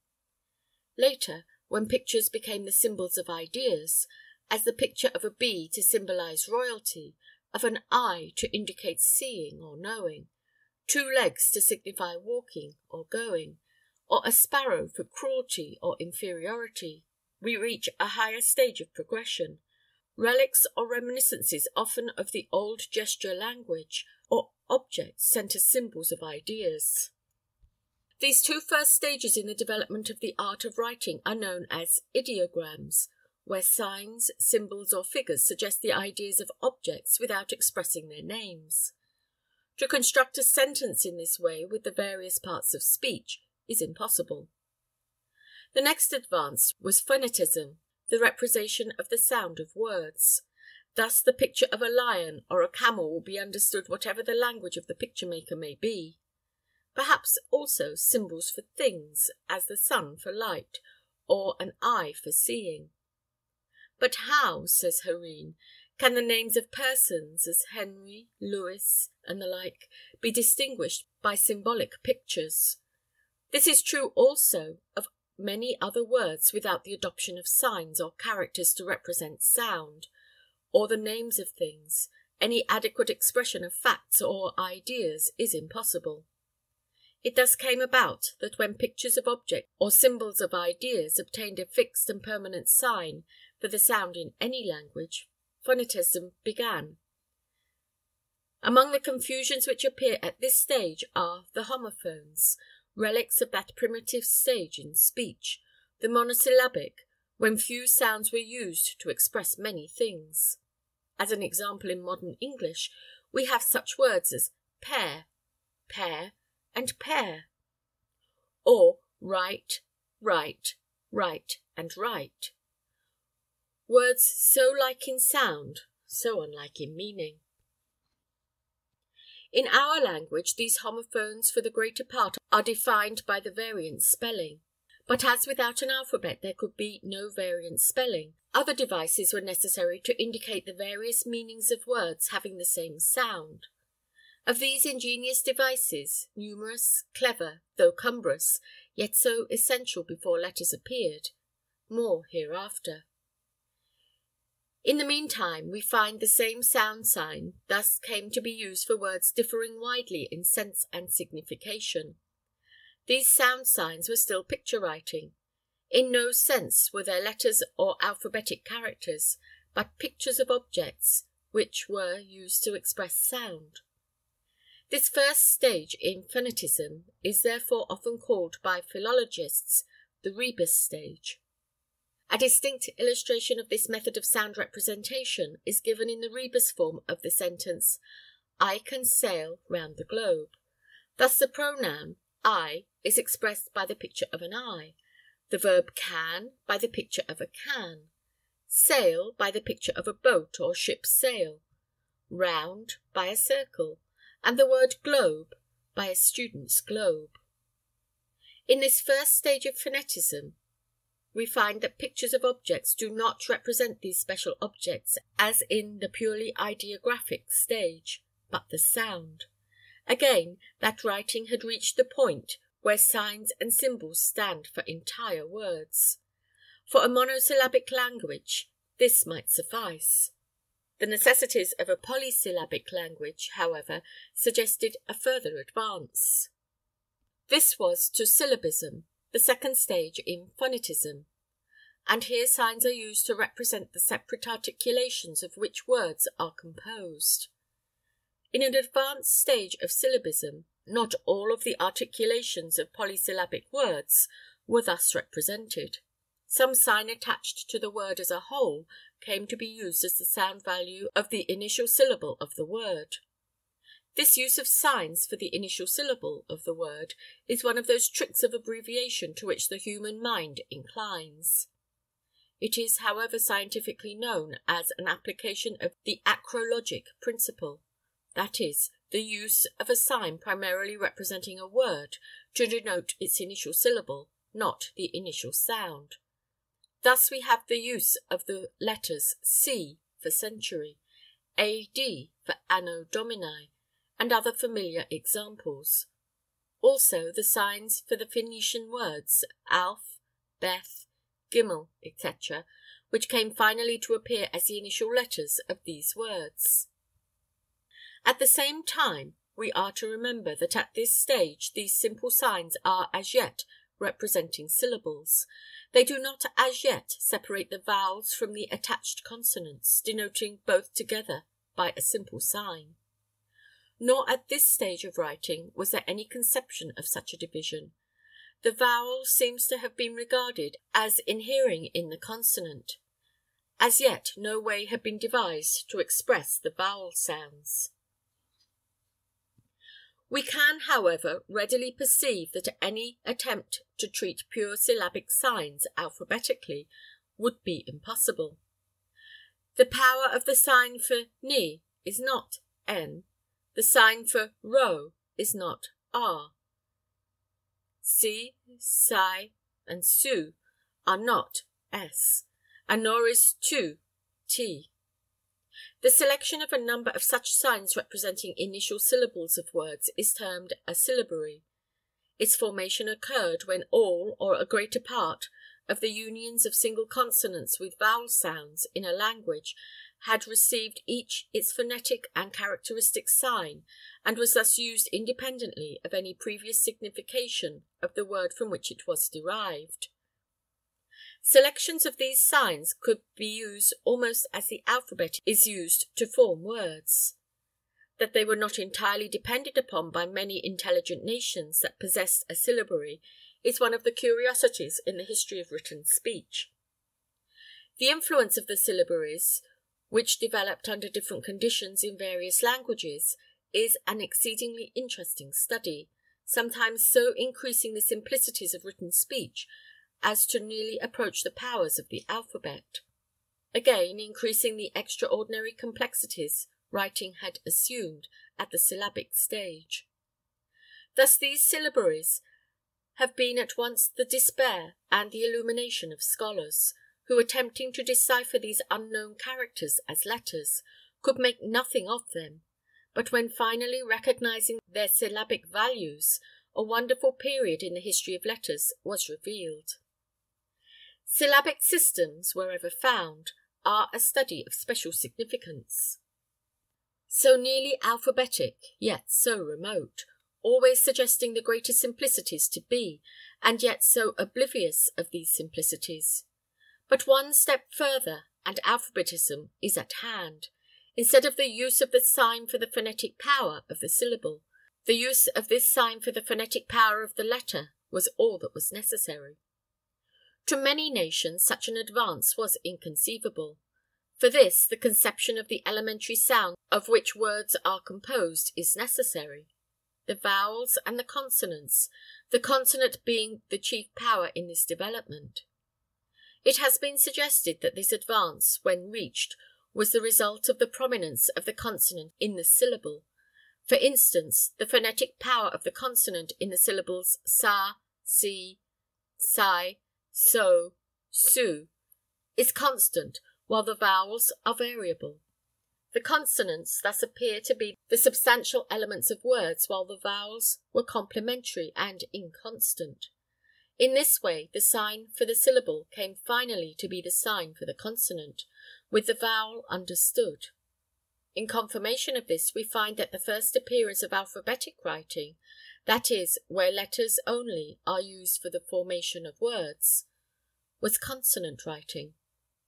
Later, when pictures became the symbols of ideas, as the picture of a bee to symbolize royalty, of an eye to indicate seeing or knowing, two legs to signify walking or going, or a sparrow for cruelty or inferiority, we reach a higher stage of progression. Relics or reminiscences often of the old gesture language, or objects sent as symbols of ideas. These two first stages in the development of the art of writing are known as ideograms, where signs, symbols, or figures suggest the ideas of objects without expressing their names. To construct a sentence in this way with the various parts of speech is impossible. The next advance was phonetism, the representation of the sound of words. Thus the picture of a lion or a camel will be understood whatever the language of the picture maker may be. Perhaps also symbols for things, as the sun for light, or an eye for seeing. But how, says Heeren, can the names of persons, as Henry, Louis, and the like, be distinguished by symbolic pictures? This is true also of many other words without the adoption of signs or characters to represent sound, or the names of things. Any adequate expression of facts or ideas is impossible. It thus came about that when pictures of objects or symbols of ideas obtained a fixed and permanent sign for the sound in any language, phonetism began. Among the confusions which appear at this stage are the homophones, relics of that primitive stage in speech, the monosyllabic, when few sounds were used to express many things. As an example in modern English, we have such words as pair, pair, and pair, or right, right, right, and right words so like in sound, so unlike in meaning. In our language, these homophones for the greater part are defined by the variant spelling. But as without an alphabet there could be no variant spelling, other devices were necessary to indicate the various meanings of words having the same sound. Of these ingenious devices, numerous, clever, though cumbrous, yet so essential before letters appeared, more hereafter. In the meantime, we find the same sound sign thus came to be used for words differing widely in sense and signification. These sound signs were still picture writing. In no sense were there letters or alphabetic characters, but pictures of objects which were used to express sound. This first stage in phonetism is therefore often called by philologists the rebus stage. A distinct illustration of this method of sound representation is given in the rebus form of the sentence, I can sail round the globe. Thus the pronoun I is expressed by the picture of an eye, the verb can by the picture of a can, sail by the picture of a boat or ship's sail, round by a circle, and the word globe by a student's globe. In this first stage of phonetism, we find that pictures of objects do not represent these special objects as in the purely ideographic stage, but the sound. Again, that writing had reached the point where signs and symbols stand for entire words. For a monosyllabic language, this might suffice. The necessities of a polysyllabic language, however, suggested a further advance. This was to syllabism, the second stage in phonetism, and here signs are used to represent the separate articulations of which words are composed. In an advanced stage of syllabism, not all of the articulations of polysyllabic words were thus represented. Some sign attached to the word as a whole came to be used as the sound value of the initial syllable of the word. This use of signs for the initial syllable of the word is one of those tricks of abbreviation to which the human mind inclines. It is, however, scientifically known as an application of the acrologic principle, that is, the use of a sign primarily representing a word to denote its initial syllable, not the initial sound. Thus we have the use of the letters C for century, AD for anno domini, and other familiar examples. Also the signs for the Phoenician words Alf, Beth, Gimel, etc., which came finally to appear as the initial letters of these words. At the same time, we are to remember that at this stage these simple signs are as yet representing syllables. They do not as yet separate the vowels from the attached consonants, denoting both together by a simple sign. Nor at this stage of writing was there any conception of such a division. The vowel seems to have been regarded as inhering in the consonant. As yet no way had been devised to express the vowel sounds. We can, however, readily perceive that any attempt to treat pure syllabic signs alphabetically would be impossible. The power of the sign for ni is not n, the sign for rho is not r. Si, psi, and su are not s, and nor is tu t. The selection of a number of such signs representing initial syllables of words is termed a syllabary. Its formation occurred when all, or a greater part, of the unions of single consonants with vowel sounds in a language had received each its phonetic and characteristic sign, and was thus used independently of any previous signification of the word from which it was derived. Selections of these signs could be used almost as the alphabet is used to form words. That they were not entirely depended upon by many intelligent nations that possessed a syllabary is one of the curiosities in the history of written speech. The influence of the syllabaries, which developed under different conditions in various languages, is an exceedingly interesting study, sometimes so increasing the simplicities of written speech as to nearly approach the powers of the alphabet. Again, increasing the extraordinary complexities writing had assumed at the syllabic stage. Thus these syllabaries have been at once the despair and the illumination of scholars, who attempting to decipher these unknown characters as letters, could make nothing of them, but when finally recognizing their syllabic values, a wonderful period in the history of letters was revealed. Syllabic systems, wherever found, are a study of special significance. So nearly alphabetic, yet so remote, always suggesting the greater simplicities to be, and yet so oblivious of these simplicities. But one step further, and alphabetism is at hand. Instead of the use of the sign for the phonetic power of the syllable, the use of this sign for the phonetic power of the letter was all that was necessary. To many nations such an advance was inconceivable. For this, the conception of the elementary sound of which words are composed is necessary. The vowels and the consonants, the consonant being the chief power in this development. It has been suggested that this advance, when reached, was the result of the prominence of the consonant in the syllable. For instance, the phonetic power of the consonant in the syllables sa, si, si, so, su is constant, while the vowels are variable. The consonants thus appear to be the substantial elements of words, while the vowels were complementary and inconstant. In this way the sign for the syllable came finally to be the sign for the consonant, with the vowel understood. In confirmation of this, we find that the first appearance of alphabetic writing, that is, where letters only are used for the formation of words, was consonant writing.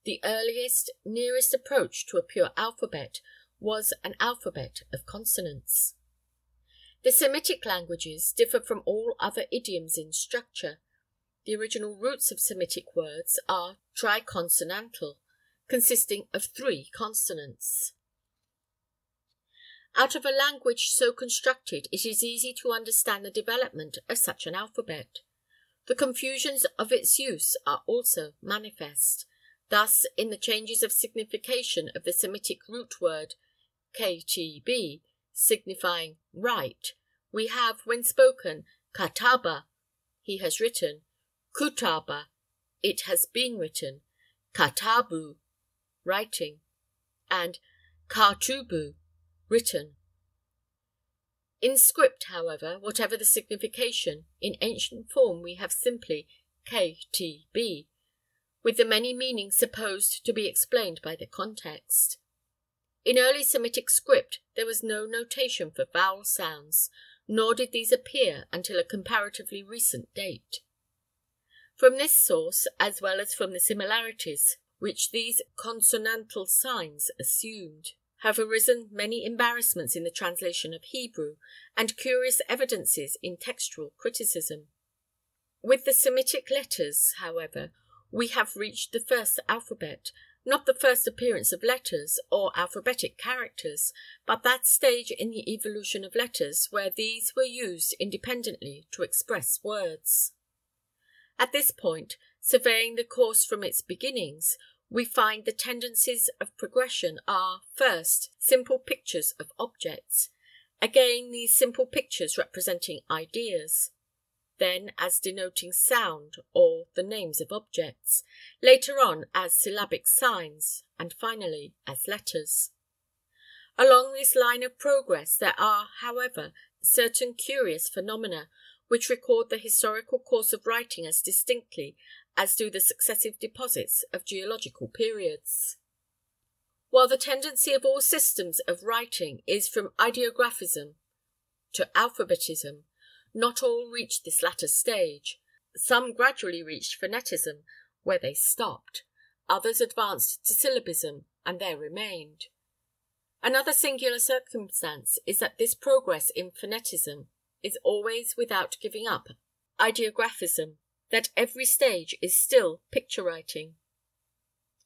The earliest, nearest approach to a pure alphabet was an alphabet of consonants. The Semitic languages differ from all other idioms in structure, the original roots of Semitic words are triconsonantal, consisting of three consonants. Out of a language so constructed, it is easy to understand the development of such an alphabet. The confusions of its use are also manifest. Thus, in the changes of signification of the Semitic root word ktb, signifying write, we have, when spoken, kataba, he has written, Kutaba, it has been written, Katabu, writing, and Katubu, written. In script, however, whatever the signification, in ancient form we have simply KTB, with the many meanings supposed to be explained by the context. In early Semitic script there was no notation for vowel sounds, nor did these appear until a comparatively recent date. From this source, as well as from the similarities which these consonantal signs assumed, have arisen many embarrassments in the translation of Hebrew, and curious evidences in textual criticism. With the Semitic letters, however, we have reached the first alphabet, not the first appearance of letters or alphabetic characters, but that stage in the evolution of letters where these were used independently to express words. At this point, surveying the course from its beginnings, we find the tendencies of progression are, first, simple pictures of objects, again these simple pictures representing ideas, then as denoting sound or the names of objects, later on as syllabic signs, and finally as letters. Along this line of progress there are, however, certain curious phenomena which record the historical course of writing as distinctly as do the successive deposits of geological periods. While the tendency of all systems of writing is from ideographism to alphabetism, not all reached this latter stage. Some gradually reached phonetism, where they stopped. Others advanced to syllabism, and there remained. Another singular circumstance is that this progress in phonetism is always without giving up ideographism, that every stage is still picture writing.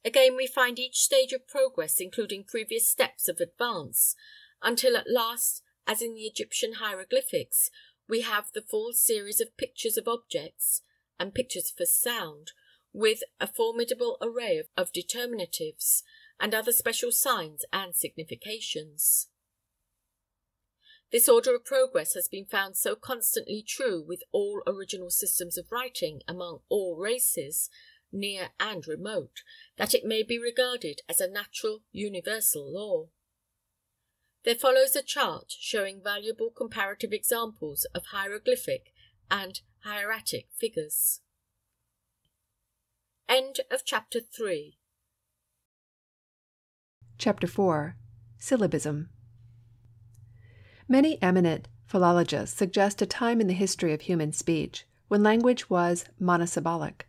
Again, we find each stage of progress including previous steps of advance, until at last, as in the Egyptian hieroglyphics, we have the full series of pictures of objects and pictures for sound, with a formidable array of, determinatives and other special signs and significations. This order of progress has been found so constantly true with all original systems of writing among all races, near and remote, that it may be regarded as a natural universal law. There follows a chart showing valuable comparative examples of hieroglyphic and hieratic figures. End of chapter 3. Chapter 4 Syllabism Many eminent philologists suggest a time in the history of human speech when language was monosyllabic,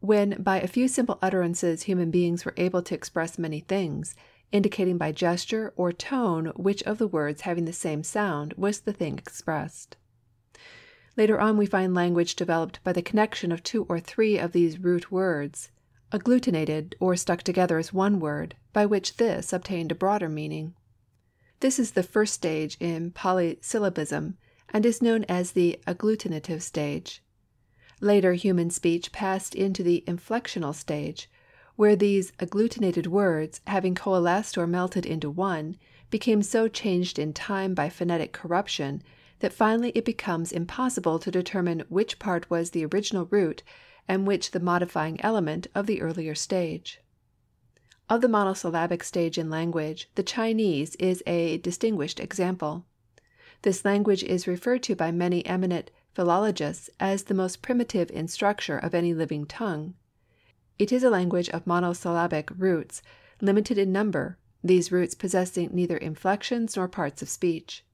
when by a few simple utterances human beings were able to express many things, indicating by gesture or tone which of the words having the same sound was the thing expressed. Later on we find language developed by the connection of two or three of these root words, agglutinated or stuck together as one word, by which this obtained a broader meaning. This is the first stage in polysyllabism, and is known as the agglutinative stage. Later human speech passed into the inflectional stage, where these agglutinated words, having coalesced or melted into one, became so changed in time by phonetic corruption that finally it becomes impossible to determine which part was the original root and which the modifying element of the earlier stage. Of the monosyllabic stage in language, the Chinese is a distinguished example. This language is referred to by many eminent philologists as the most primitive in structure of any living tongue. It is a language of monosyllabic roots, limited in number, these roots possessing neither inflections nor parts of speech.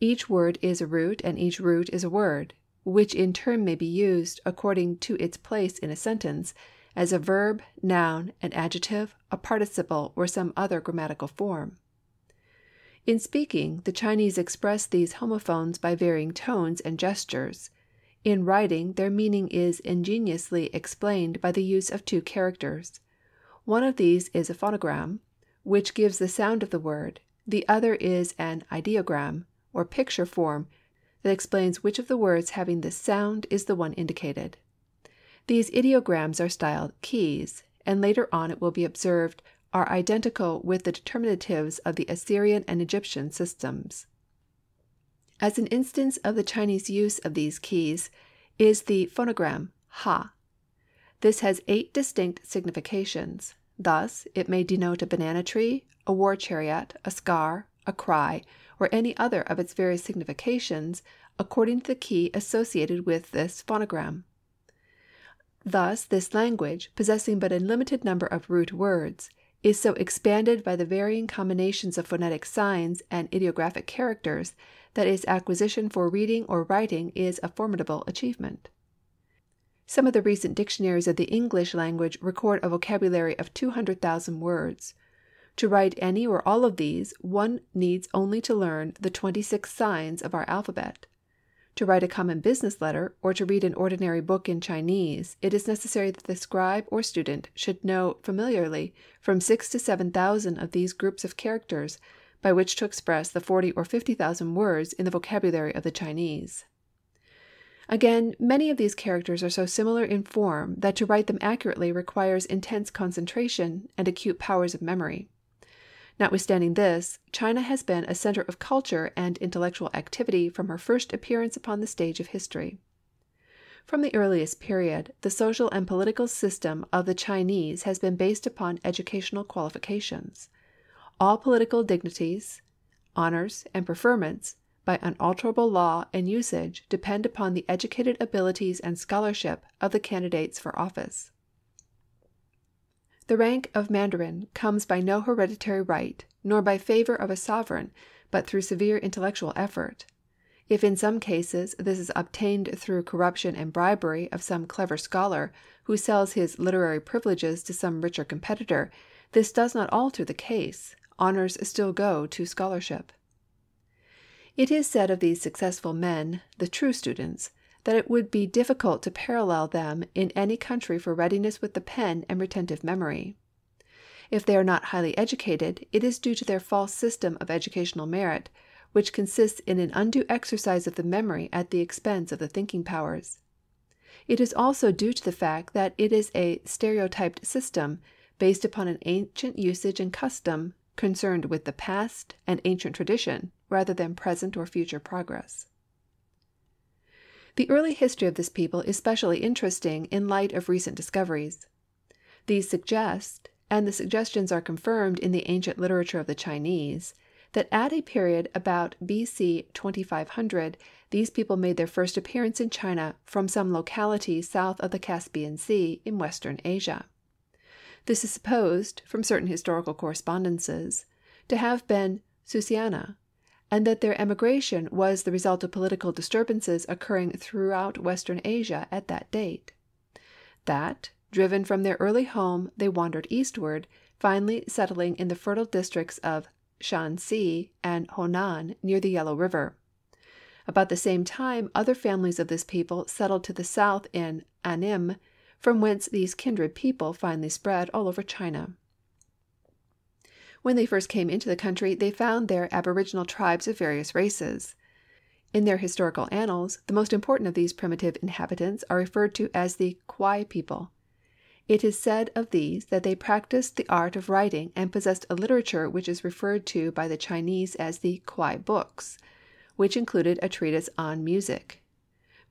Each word is a root and each root is a word, which in turn may be used, according to its place in a sentence, as a verb, noun, an adjective, a participle, or some other grammatical form. In speaking, the Chinese express these homophones by varying tones and gestures. In writing, their meaning is ingeniously explained by the use of two characters. One of these is a phonogram, which gives the sound of the word; the other is an ideogram, or picture form, that explains which of the words having this sound is the one indicated. These ideograms are styled keys, and later on it will be observed are identical with the determinatives of the Assyrian and Egyptian systems. As an instance of the Chinese use of these keys is the phonogram ha. This has eight distinct significations. Thus, it may denote a banana tree, a war chariot, a scar, a cry, or any other of its various significations according to the key associated with this phonogram. Thus this language, possessing but a limited number of root words, is so expanded by the varying combinations of phonetic signs and ideographic characters that its acquisition for reading or writing is a formidable achievement. Some of the recent dictionaries of the English language record a vocabulary of 200,000 words. To write any or all of these one needs only to learn the 26 signs of our alphabet. To write a common business letter or to read an ordinary book in Chinese, it is necessary that the scribe or student should know familiarly from six to seven thousand of these groups of characters by which to express the forty or fifty thousand words in the vocabulary of the Chinese. Again, many of these characters are so similar in form that to write them accurately requires intense concentration and acute powers of memory. Notwithstanding this, China has been a center of culture and intellectual activity from her first appearance upon the stage of history. From the earliest period, the social and political system of the Chinese has been based upon educational qualifications. All political dignities, honors, and preferments, by unalterable law and usage, depend upon the educated abilities and scholarship of the candidates for office. The rank of mandarin comes by no hereditary right, nor by favor of a sovereign, but through severe intellectual effort. If in some cases this is obtained through corruption and bribery of some clever scholar who sells his literary privileges to some richer competitor, this does not alter the case; honors still go to scholarship. It is said of these successful men, the true students that it would be difficult to parallel them in any country for readiness with the pen and retentive memory. If they are not highly educated, it is due to their false system of educational merit, which consists in an undue exercise of the memory at the expense of the thinking powers. It is also due to the fact that it is a stereotyped system, based upon an ancient usage and custom, concerned with the past and ancient tradition rather than present or future progress. The early history of this people is specially interesting in light of recent discoveries. These suggest, and the suggestions are confirmed in the ancient literature of the Chinese, that at a period about B.C. 2500 these people made their first appearance in China from some locality south of the Caspian Sea in western Asia. This is supposed, from certain historical correspondences, to have been Susiana, and that their emigration was the result of political disturbances occurring throughout western Asia at that date; that, Driven from their early home, they wandered eastward, finally settling in the fertile districts of Shansi and Honan near the Yellow River. About the same time other families of this people settled to the south in Annam, from whence these kindred people finally spread all over China. When they first came into the country they found there aboriginal tribes of various races. In their historical annals, the most important of these primitive inhabitants are referred to as the Kwai people. It is said of these that they practiced the art of writing and possessed a literature which is referred to by the Chinese as the Kwai books, which included a treatise on music.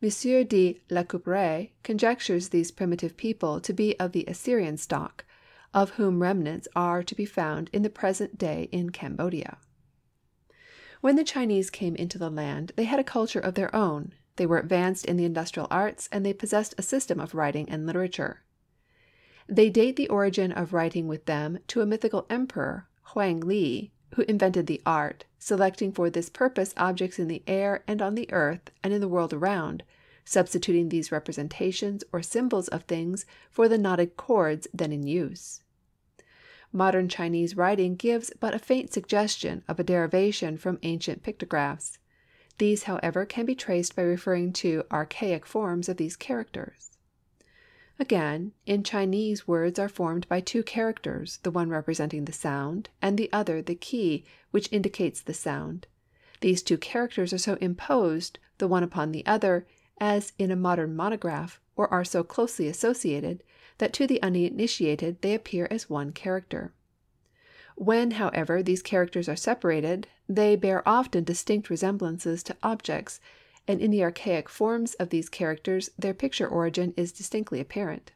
M. de Lacouperie conjectures these primitive people to be of the Assyrian stock, of whom remnants are to be found in the present day in Cambodia. When the Chinese came into the land, they had a culture of their own, they were advanced in the industrial arts, and they possessed a system of writing and literature. They date the origin of writing with them to a mythical emperor, Hwang Ti, who invented the art, selecting for this purpose objects in the air and on the earth and in the world around, substituting these representations or symbols of things for the knotted cords then in use. Modern Chinese writing gives but a faint suggestion of a derivation from ancient pictographs. These, however, can be traced by referring to archaic forms of these characters. Again, in Chinese words are formed by two characters, the one representing the sound, and the other the key which indicates the sound. These two characters are so imposed, the one upon the other, as in a modern monograph, or are so closely associated, that to the uninitiated they appear as one character. When, however, these characters are separated, they bear often distinct resemblances to objects, and in the archaic forms of these characters their picture origin is distinctly apparent.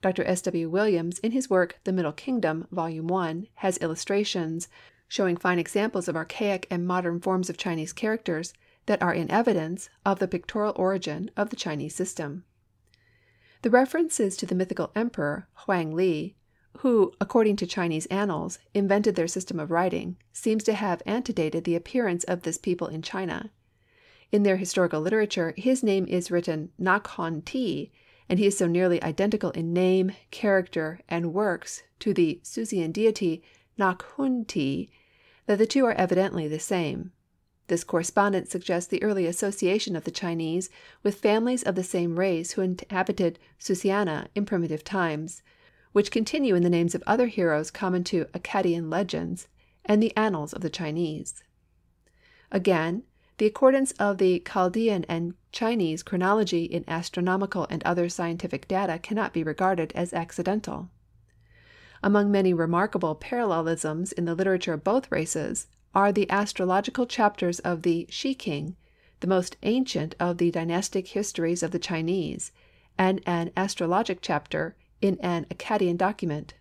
Dr. S. W. Williams, in his work The Middle Kingdom, Volume 1, has illustrations showing fine examples of archaic and modern forms of Chinese characters that are in evidence of the pictorial origin of the Chinese system. The references to the mythical emperor, Hwang Ti, who, according to Chinese annals, invented their system of writing, seems to have antedated the appearance of this people in China. In their historical literature his name is written Nakhon Ti, and he is so nearly identical in name, character, and works to the Susian deity Nakhun Ti that the two are evidently the same. This correspondence suggests the early association of the Chinese with families of the same race who inhabited Susiana in primitive times, which continue in the names of other heroes common to Akkadian legends and the annals of the Chinese. Again, the accordance of the Chaldean and Chinese chronology in astronomical and other scientific data cannot be regarded as accidental. Among many remarkable parallelisms in the literature of both races are the astrological chapters of the Shih King, the most ancient of the dynastic histories of the Chinese, and an astrologic chapter in an Akkadian document.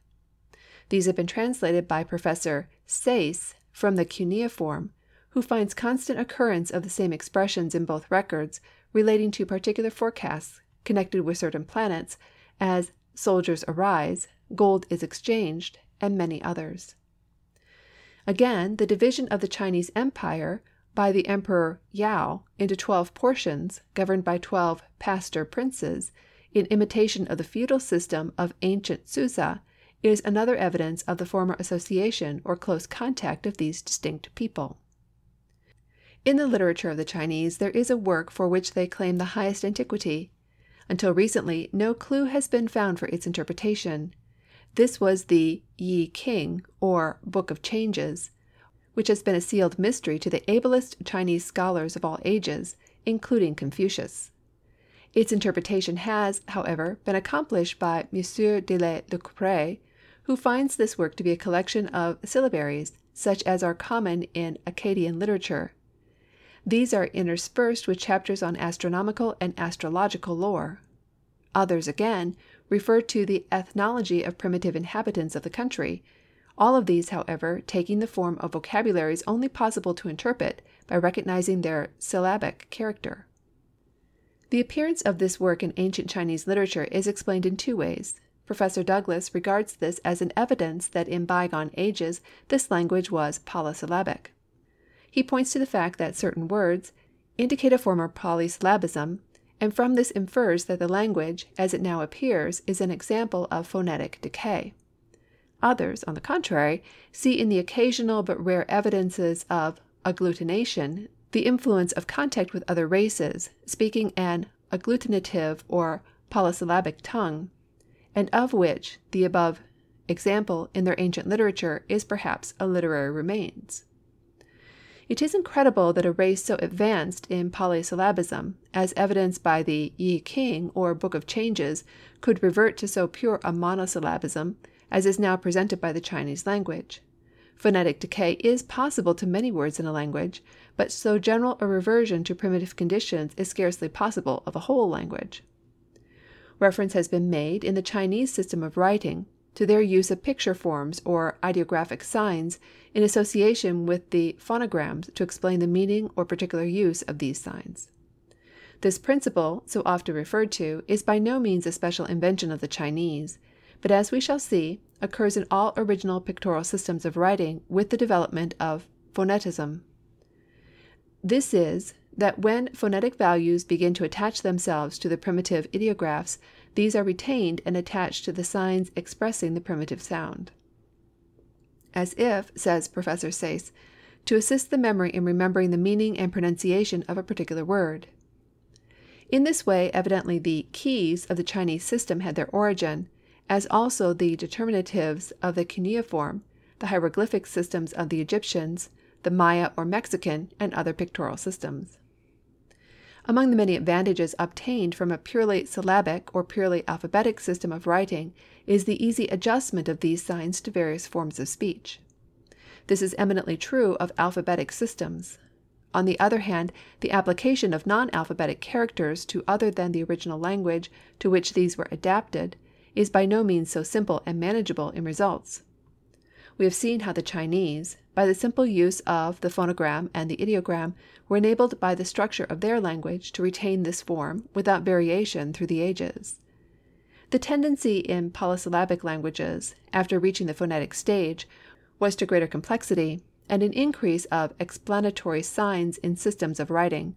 These have been translated by Professor Sayce from the cuneiform, who finds constant occurrence of the same expressions in both records relating to particular forecasts connected with certain planets, as soldiers arise, gold is exchanged, and many others. Again, the division of the Chinese Empire by the Emperor Yao into twelve portions, governed by twelve pastor princes, in imitation of the feudal system of ancient Susa, is another evidence of the former association or close contact of these distinct people. In the literature of the Chinese there is a work for which they claim the highest antiquity. Until recently no clue has been found for its interpretation. This was the Yi King, or Book of Changes, which has been a sealed mystery to the ablest Chinese scholars of all ages, including Confucius. Its interpretation has, however, been accomplished by M. de la Lecouperie, who finds this work to be a collection of syllabaries, such as are common in Akkadian literature. These are interspersed with chapters on astronomical and astrological lore. Others, again, refer to the ethnology of primitive inhabitants of the country, all of these, however, taking the form of vocabularies only possible to interpret by recognizing their syllabic character. The appearance of this work in ancient Chinese literature is explained in two ways. Professor Douglas regards this as an evidence that in bygone ages this language was polysyllabic. He points to the fact that certain words indicate a former polysyllabism and from this infers that the language, as it now appears, is an example of phonetic decay. Others, on the contrary, see in the occasional but rare evidences of agglutination the influence of contact with other races speaking an agglutinative or polysyllabic tongue, and of which the above example in their ancient literature is perhaps a literary remains. It is incredible that a race so advanced in polysyllabism, as evidenced by the Yi King or Book of Changes, could revert to so pure a monosyllabism as is now presented by the Chinese language. Phonetic decay is possible to many words in a language, but so general a reversion to primitive conditions is scarcely possible of a whole language. Reference has been made in the Chinese system of writing to their use of picture forms or ideographic signs in association with the phonograms to explain the meaning or particular use of these signs. This principle, so often referred to, is by no means a special invention of the Chinese, but as we shall see, occurs in all original pictorial systems of writing with the development of phonetism. This is, that when phonetic values begin to attach themselves to the primitive ideographs, these are retained and attached to the signs expressing the primitive sound. As if, says Professor Sayce, to assist the memory in remembering the meaning and pronunciation of a particular word. In this way, evidently the keys of the Chinese system had their origin, as also the determinatives of the cuneiform, the hieroglyphic systems of the Egyptians, the Maya or Mexican, and other pictorial systems. Among the many advantages obtained from a purely syllabic or purely alphabetic system of writing is the easy adjustment of these signs to various forms of speech. This is eminently true of alphabetic systems. On the other hand, the application of non alphabetic characters to other than the original language to which these were adapted is by no means so simple and manageable in results. We have seen how the Chinese, by the simple use of the phonogram and the ideogram, were enabled by the structure of their language to retain this form without variation through the ages. The tendency in polysyllabic languages, after reaching the phonetic stage, was to greater complexity and an increase of explanatory signs in systems of writing.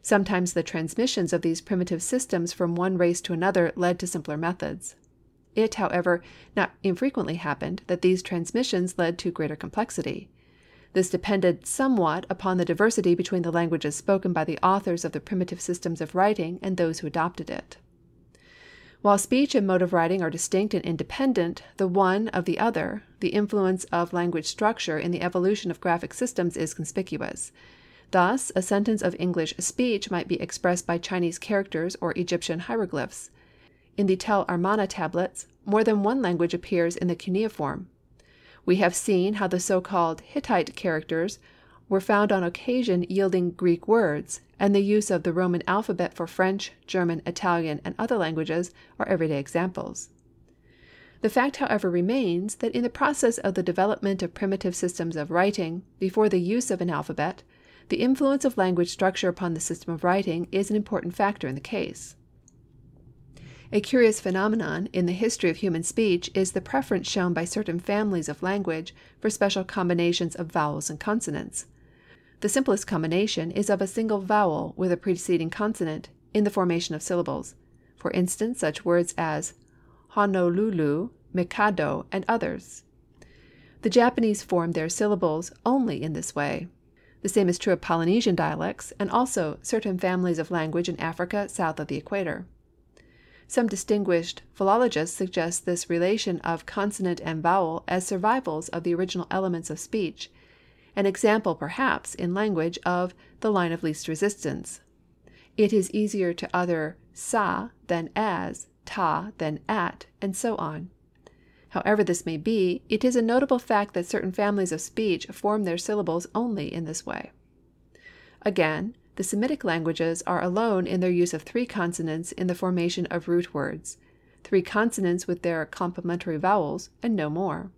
Sometimes the transmissions of these primitive systems from one race to another led to simpler methods. It, however, not infrequently happened that these transmissions led to greater complexity. This depended somewhat upon the diversity between the languages spoken by the authors of the primitive systems of writing and those who adopted it. While speech and mode of writing are distinct and independent the one of the other, the influence of language structure in the evolution of graphic systems is conspicuous. Thus, a sentence of English speech might be expressed by Chinese characters or Egyptian hieroglyphs. In the Tel Armana tablets, more than one language appears in the cuneiform. We have seen how the so called Hittite characters were found on occasion yielding Greek words, and the use of the Roman alphabet for French, German, Italian, and other languages are everyday examples. The fact, however, remains that in the process of the development of primitive systems of writing, before the use of an alphabet, the influence of language structure upon the system of writing is an important factor in the case. A curious phenomenon in the history of human speech is the preference shown by certain families of language for special combinations of vowels and consonants. The simplest combination is of a single vowel with a preceding consonant in the formation of syllables. For instance, such words as Honolulu, Mikado, and others. The Japanese form their syllables only in this way. The same is true of Polynesian dialects and also certain families of language in Africa south of the equator. Some distinguished philologists suggest this relation of consonant and vowel as survivals of the original elements of speech, an example, perhaps, in language of the line of least resistance. It is easier to utter sa than as, ta than at, and so on. However this may be, it is a notable fact that certain families of speech form their syllables only in this way. Again, the Semitic languages are alone in their use of three consonants in the formation of root words, three consonants with their complementary vowels, and no more.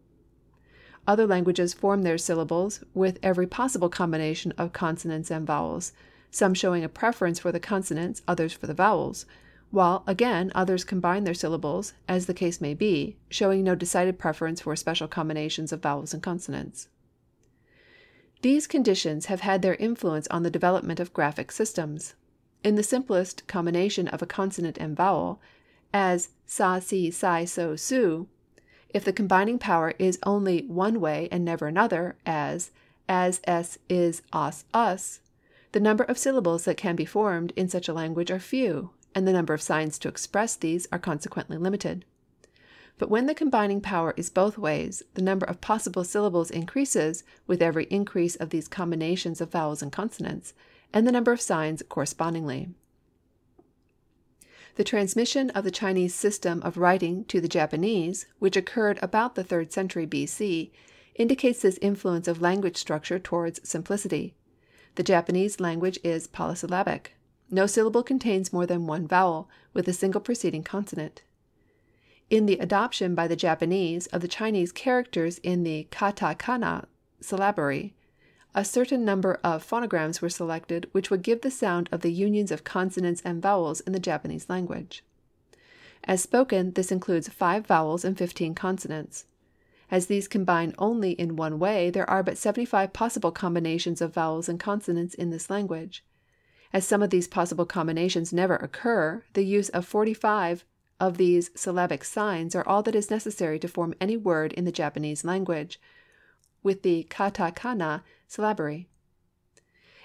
Other languages form their syllables with every possible combination of consonants and vowels, some showing a preference for the consonants, others for the vowels, while again others combine their syllables, as the case may be, showing no decided preference for special combinations of vowels and consonants. These conditions have had their influence on the development of graphic systems. in the simplest combination of a consonant and vowel, as sa, si, si, so, su, if the combining power is only one way and never another, as as, s, is, os, us, the number of syllables that can be formed in such a language are few, and the number of signs to express these are consequently limited. But when the combining power is both ways, the number of possible syllables increases with every increase of these combinations of vowels and consonants, and the number of signs correspondingly. The transmission of the Chinese system of writing to the Japanese, which occurred about the third century B.C., indicates this influence of language structure towards simplicity. The Japanese language is polysyllabic. No syllable contains more than one vowel, with a single preceding consonant. In the adoption by the Japanese of the Chinese characters in the kata kana syllabary, a certain number of phonograms were selected which would give the sound of the unions of consonants and vowels in the Japanese language. As spoken, this includes five vowels and fifteen consonants. As these combine only in one way, there are but 75 possible combinations of vowels and consonants in this language. As some of these possible combinations never occur, the use of 45 of these syllabic signs are all that is necessary to form any word in the Japanese language, with the kata kana syllabary.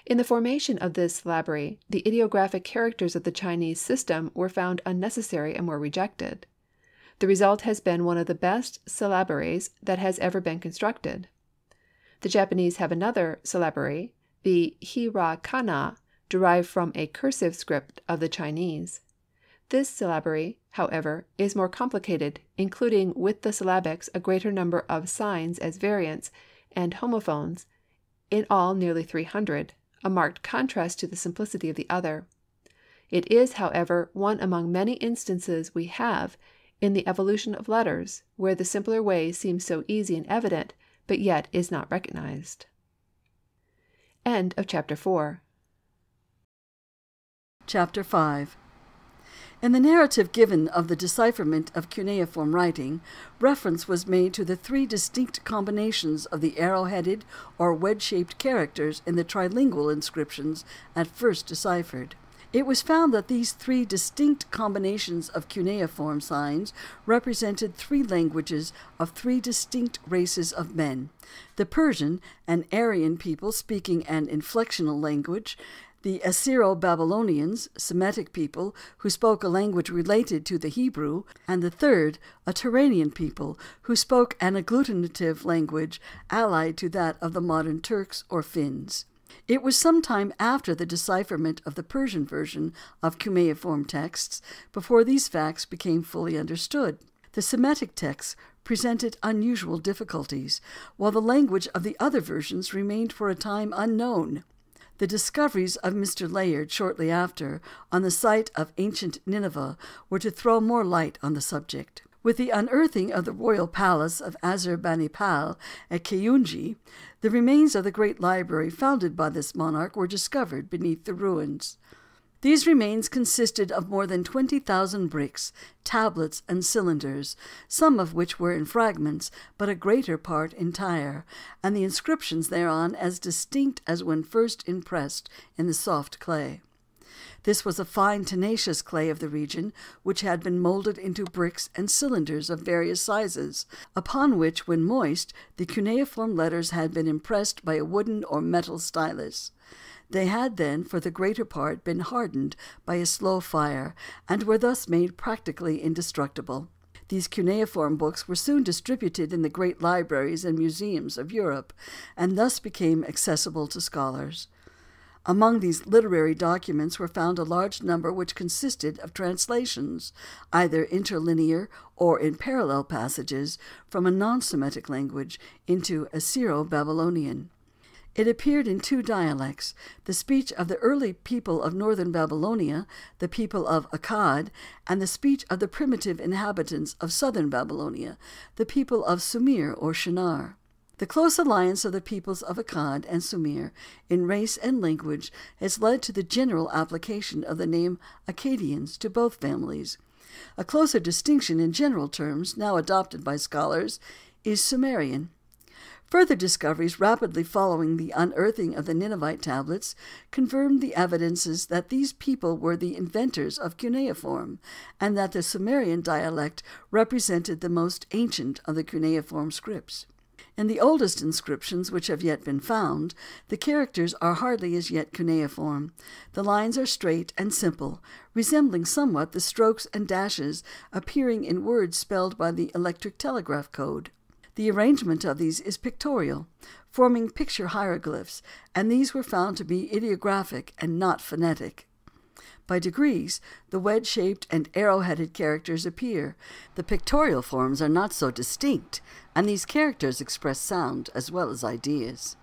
In the formation of this syllabary, the ideographic characters of the Chinese system were found unnecessary and were rejected. The result has been one of the best syllabaries that has ever been constructed. The Japanese have another syllabary, the hira kana, derived from a cursive script of the Chinese. This syllabary, however, is more complicated, including with the syllabics a greater number of signs as variants and homophones, in all nearly 300, a marked contrast to the simplicity of the other. It is, however, one among many instances we have in the evolution of letters, where the simpler way seems so easy and evident, but yet is not recognized. End of chapter 4. Chapter 5 In the narrative given of the decipherment of cuneiform writing, reference was made to the three distinct combinations of the arrow-headed or wedge-shaped characters in the trilingual inscriptions at first deciphered. It was found that these three distinct combinations of cuneiform signs represented three languages of three distinct races of men the Persian, an Aryan people speaking an inflectional language, the Assyro Babylonians, Semitic people who spoke a language related to the Hebrew, and the third, a Turanian people who spoke an agglutinative language allied to that of the modern Turks or Finns. It was some time after the decipherment of the Persian version of cuneiform texts before these facts became fully understood. The Semitic texts presented unusual difficulties, while the language of the other versions remained for a time unknown. The discoveries of Mr. Layard shortly after on the site of ancient Nineveh were to throw more light on the subject. With the unearthing of the royal palace of Assurbanipal at Koyunjik, the remains of the great library founded by this monarch were discovered beneath the ruins. These remains consisted of more than 20,000 bricks, tablets, and cylinders, some of which were in fragments, but a greater part entire, and the inscriptions thereon as distinct as when first impressed in the soft clay. This was a fine tenacious clay of the region, which had been molded into bricks and cylinders of various sizes, upon which, when moist, the cuneiform letters had been impressed by a wooden or metal stylus. They had then, for the greater part, been hardened by a slow fire, and were thus made practically indestructible. These cuneiform books were soon distributed in the great libraries and museums of Europe, and thus became accessible to scholars. Among these literary documents were found a large number which consisted of translations, either interlinear or in parallel passages, from a non Semitic language into Assyro Babylonian. It appeared in two dialects the speech of the early people of northern Babylonia, the people of Akkad, and the speech of the primitive inhabitants of southern Babylonia, the people of Sumer or Shinar. The close alliance of the peoples of Akkad and Sumer in race and language has led to the general application of the name Akkadians to both families. A closer distinction in general terms, now adopted by scholars, is Sumerian. Further discoveries rapidly following the unearthing of the Ninevite tablets confirmed the evidences that these people were the inventors of cuneiform, and that the Sumerian dialect represented the most ancient of the cuneiform scripts. In the oldest inscriptions which have yet been found, the characters are hardly as yet cuneiform. The lines are straight and simple, resembling somewhat the strokes and dashes appearing in words spelled by the electric telegraph code. The arrangement of these is pictorial, forming picture hieroglyphs, and these were found to be ideographic and not phonetic. By degrees, the wedge shaped and arrow headed characters appear. The pictorial forms are not so distinct, and these characters express sound as well as ideas.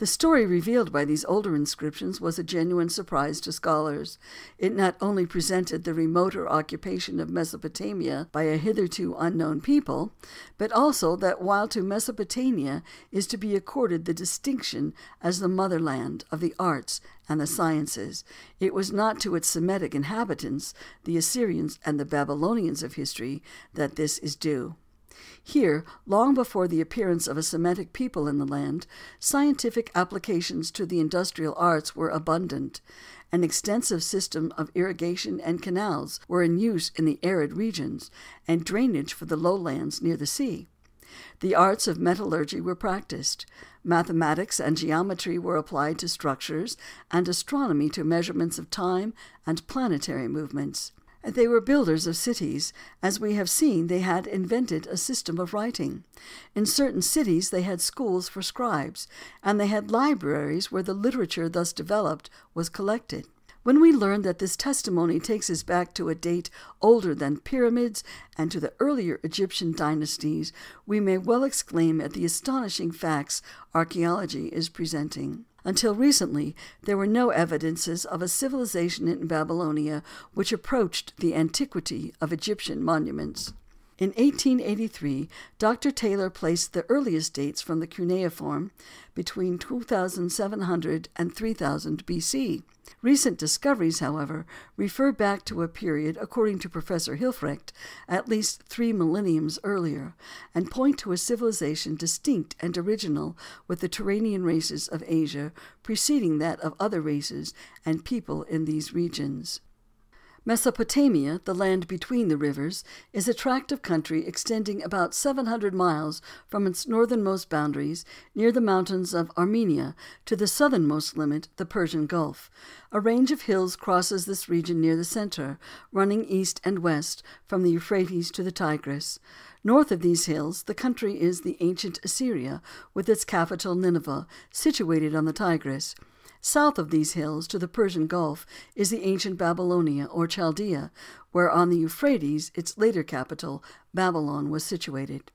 The story revealed by these older inscriptions was a genuine surprise to scholars. It not only presented the remoter occupation of Mesopotamia by a hitherto unknown people, but also that while to Mesopotamia is to be accorded the distinction as the motherland of the arts and the sciences, it was not to its Semitic inhabitants, the Assyrians and the Babylonians of history, that this is due. Here, long before the appearance of a Semitic people in the land, scientific applications to the industrial arts were abundant. An extensive system of irrigation and canals were in use in the arid regions, and drainage for the lowlands near the sea. The arts of metallurgy were practiced. Mathematics and geometry were applied to structures, and astronomy to measurements of time and planetary movements. They were builders of cities. As we have seen, they had invented a system of writing. In certain cities they had schools for scribes, and they had libraries where the literature thus developed was collected. When we learn that this testimony takes us back to a date older than pyramids and to the earlier Egyptian dynasties, we may well exclaim at the astonishing facts archaeology is presenting. Until recently, there were no evidences of a civilization in Babylonia which approached the antiquity of Egyptian monuments. In 1883, Dr. Taylor placed the earliest dates from the cuneiform between 2700 and 3000 BC. Recent discoveries, however, refer back to a period, according to Professor Hilprecht, at least three millenniums earlier, and point to a civilization distinct and original with the Turanian races of Asia preceding that of other races and people in these regions. Mesopotamia, the land between the rivers, is a tract of country extending about 700 miles from its northernmost boundaries, near the mountains of Armenia, to the southernmost limit, the Persian Gulf. A range of hills crosses this region near the center, running east and west from the Euphrates to the Tigris. North of these hills, the country is the ancient Assyria, with its capital Nineveh, situated on the Tigris. South of these hills, to the Persian Gulf, is the ancient Babylonia or Chaldea, where on the Euphrates, its later capital, Babylon, was situated.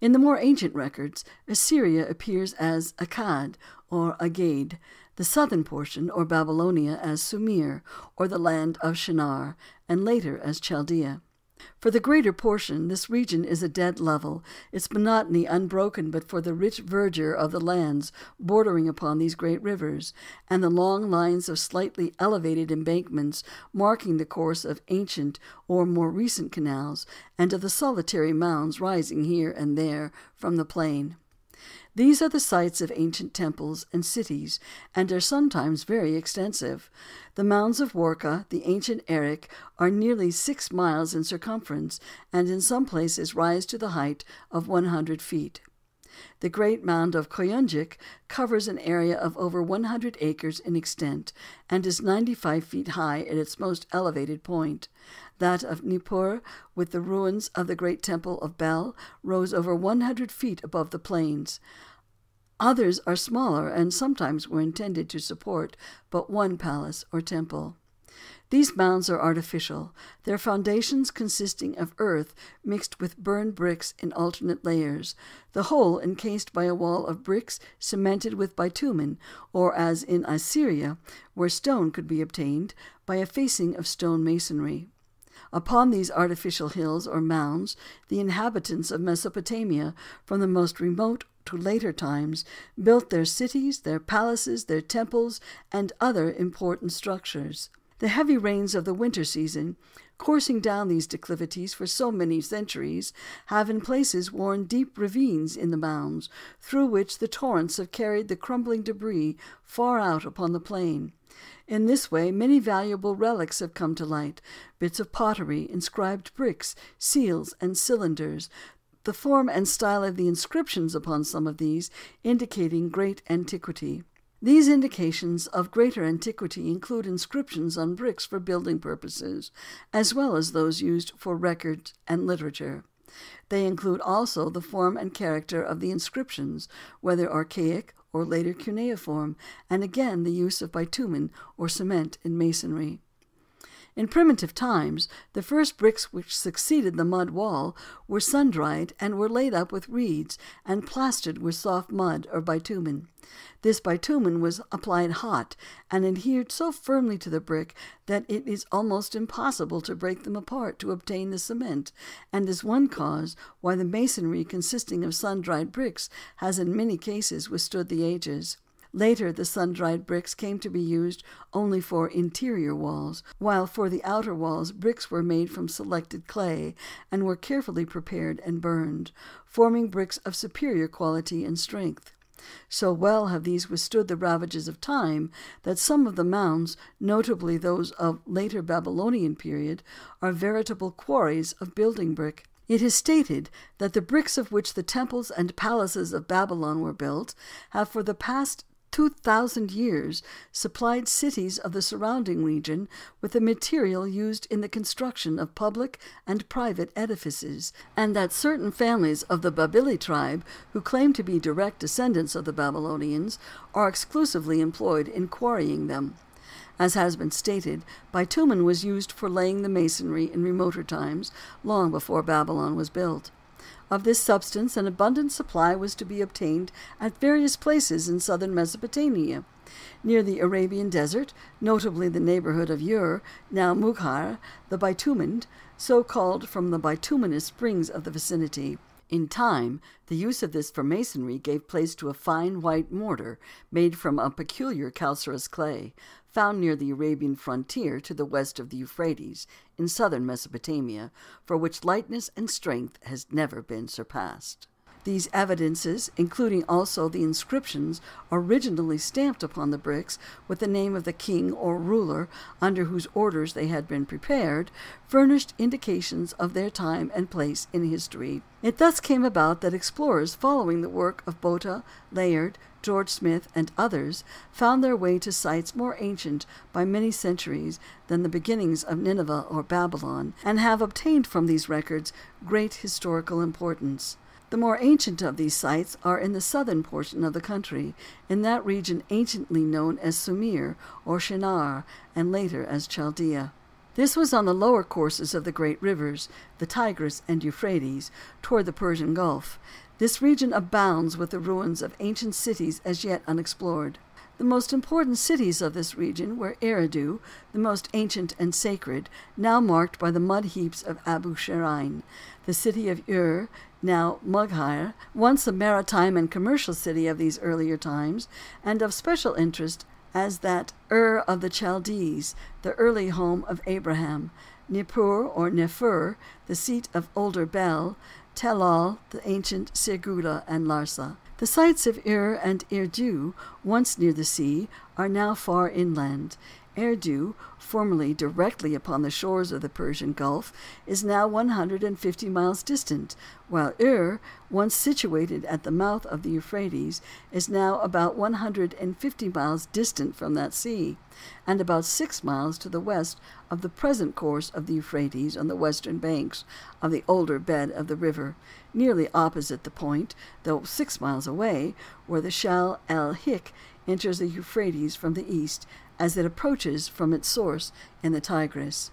In the more ancient records, Assyria appears as Akkad or Agade, the southern portion, or Babylonia, as Sumir, or the land of Shinar, and later as Chaldea. For the greater portion, this region is a dead level, its monotony unbroken but for the rich verdure of the lands bordering upon these great rivers, and the long lines of slightly elevated embankments marking the course of ancient or more recent canals, and of the solitary mounds rising here and there from the plain. These are the sites of ancient temples and cities, and are sometimes very extensive. The mounds of Warka, the ancient Erech, are nearly six miles in circumference, and in some places rise to the height of 100 feet. The great mound of Koyunjik covers an area of over 100 acres in extent, and is 95 feet high at its most elevated point. That of Nippur, with the ruins of the great temple of Bel, rose over 100 feet above the plains. Others are smaller and sometimes were intended to support but one palace or temple. These mounds are artificial, their foundations consisting of earth mixed with burned bricks in alternate layers, the whole encased by a wall of bricks cemented with bitumen, or as in Assyria, where stone could be obtained, by a facing of stone masonry. Upon these artificial hills or mounds the inhabitants of Mesopotamia, from the most remote to later times, built their cities, their palaces, their temples, and other important structures. The heavy rains of the winter season coursing down these declivities for so many centuries, have in places worn deep ravines in the mounds, through which the torrents have carried the crumbling debris far out upon the plain. In this way many valuable relics have come to light, bits of pottery, inscribed bricks, seals, and cylinders, the form and style of the inscriptions upon some of these indicating great antiquity. These indications of greater antiquity include inscriptions on bricks for building purposes, as well as those used for records and literature. They include also the form and character of the inscriptions, whether archaic or later cuneiform, and again the use of bitumen or cement in masonry. In primitive times, the first bricks which succeeded the mud wall were sun dried and were laid up with reeds and plastered with soft mud or bitumen. This bitumen was applied hot and adhered so firmly to the brick that it is almost impossible to break them apart to obtain the cement, and is one cause why the masonry consisting of sun dried bricks has in many cases withstood the ages. Later the sun dried bricks came to be used only for interior walls, while for the outer walls bricks were made from selected clay and were carefully prepared and burned, forming bricks of superior quality and strength. So well have these withstood the ravages of time that some of the mounds, notably those of later Babylonian period, are veritable quarries of building brick. It is stated that the bricks of which the temples and palaces of Babylon were built have for the past 2,000 years supplied cities of the surrounding region with the material used in the construction of public and private edifices, and that certain families of the Babili tribe, who claim to be direct descendants of the Babylonians, are exclusively employed in quarrying them. As has been stated, bitumen was used for laying the masonry in remoter times, long before Babylon was built. Of this substance an abundant supply was to be obtained at various places in southern Mesopotamia. Near the Arabian desert, notably the neighborhood of Ur, now Mugheir, the bitumen, so called from the bituminous springs of the vicinity. In time, the use of this for masonry gave place to a fine white mortar made from a peculiar calcareous clay, found near the Arabian frontier to the west of the Euphrates, in southern Mesopotamia, for which lightness and strength has never been surpassed. These evidences, including also the inscriptions originally stamped upon the bricks with the name of the king or ruler under whose orders they had been prepared, furnished indications of their time and place in history. It thus came about that explorers following the work of Botta, Layard, George Smith, and others, found their way to sites more ancient by many centuries than the beginnings of Nineveh or Babylon, and have obtained from these records great historical importance. The more ancient of these sites are in the southern portion of the country, in that region anciently known as Sumir or Shinar, and later as Chaldea. This was on the lower courses of the great rivers, the Tigris and Euphrates, toward the Persian Gulf. This region abounds with the ruins of ancient cities as yet unexplored. The most important cities of this region were Eridu, the most ancient and sacred, now marked by the mud heaps of Abu Shirain, the city of Ur, now Mugheir, once a maritime and commercial city of these earlier times, and of special interest as that Ur of the Chaldees, the early home of Abraham, Nippur or Nefer, the seat of older Bel, Tel Loh, the ancient Sirgulla and Larsa. The sites of Ur and Eridu, once near the sea, are now far inland. Eridu, formerly directly upon the shores of the Persian Gulf, is now 150 miles distant, while Ur, once situated at the mouth of the Euphrates, is now about 150 miles distant from that sea, and about six miles to the west of the present course of the Euphrates on the western banks of the older bed of the river, nearly opposite the point, though six miles away, where the Shat el Hik enters the Euphrates from the east as it approaches from its source in the Tigris.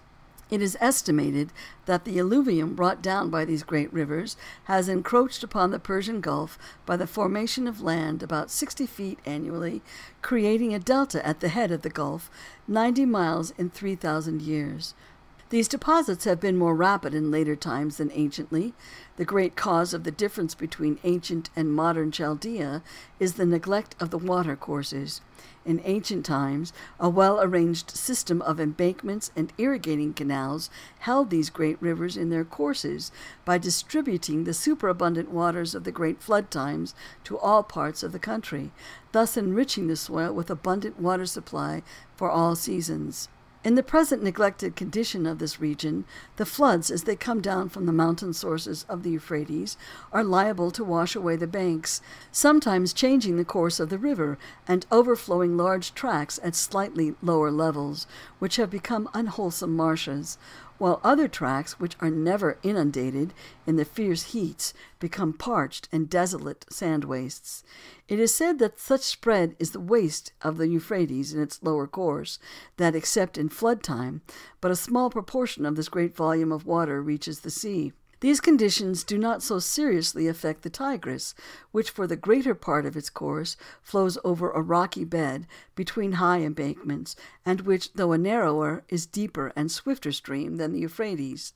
It is estimated that the alluvium brought down by these great rivers has encroached upon the Persian Gulf by the formation of land about 60 feet annually, creating a delta at the head of the Gulf 90 miles in 3,000 years. These deposits have been more rapid in later times than anciently. The great cause of the difference between ancient and modern Chaldea is the neglect of the water courses. In ancient times, a well arranged system of embankments and irrigating canals held these great rivers in their courses by distributing the superabundant waters of the great flood times to all parts of the country, thus enriching the soil with abundant water supply for all seasons. In the present neglected condition of this region, the floods, as they come down from the mountain sources of the Euphrates, are liable to wash away the banks, sometimes changing the course of the river and overflowing large tracts at slightly lower levels, which have become unwholesome marshes, while other tracts which are never inundated in the fierce heats become parched and desolate sand wastes. It is said that such spread is the waste of the Euphrates in its lower course, that except in flood time, but a small proportion of this great volume of water reaches the sea. These conditions do not so seriously affect the Tigris, which for the greater part of its course flows over a rocky bed between high embankments, and which, though a narrower, is deeper and swifter stream than the Euphrates.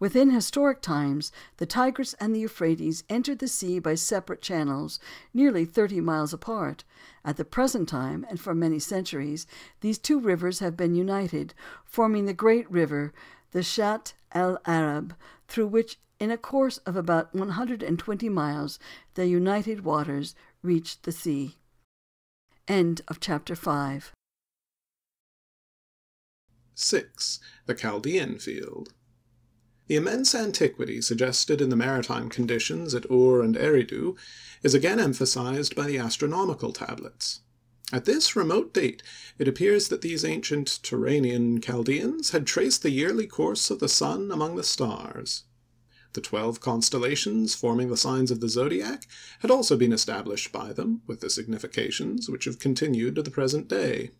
Within historic times, the Tigris and the Euphrates entered the sea by separate channels, nearly thirty miles apart. At the present time, and for many centuries, these two rivers have been united, forming the great river, the Shat el Arab, through which, in a course of about 120 miles, the united waters reached the sea. End of chapter 5. 6. The Chaldean Field. The immense antiquity suggested in the maritime conditions at Ur and Eridu is again emphasized by the astronomical tablets. At this remote date, it appears that these ancient Turanian Chaldeans had traced the yearly course of the sun among the stars. The twelve constellations forming the signs of the zodiac had also been established by them, with the significations which have continued to the present day.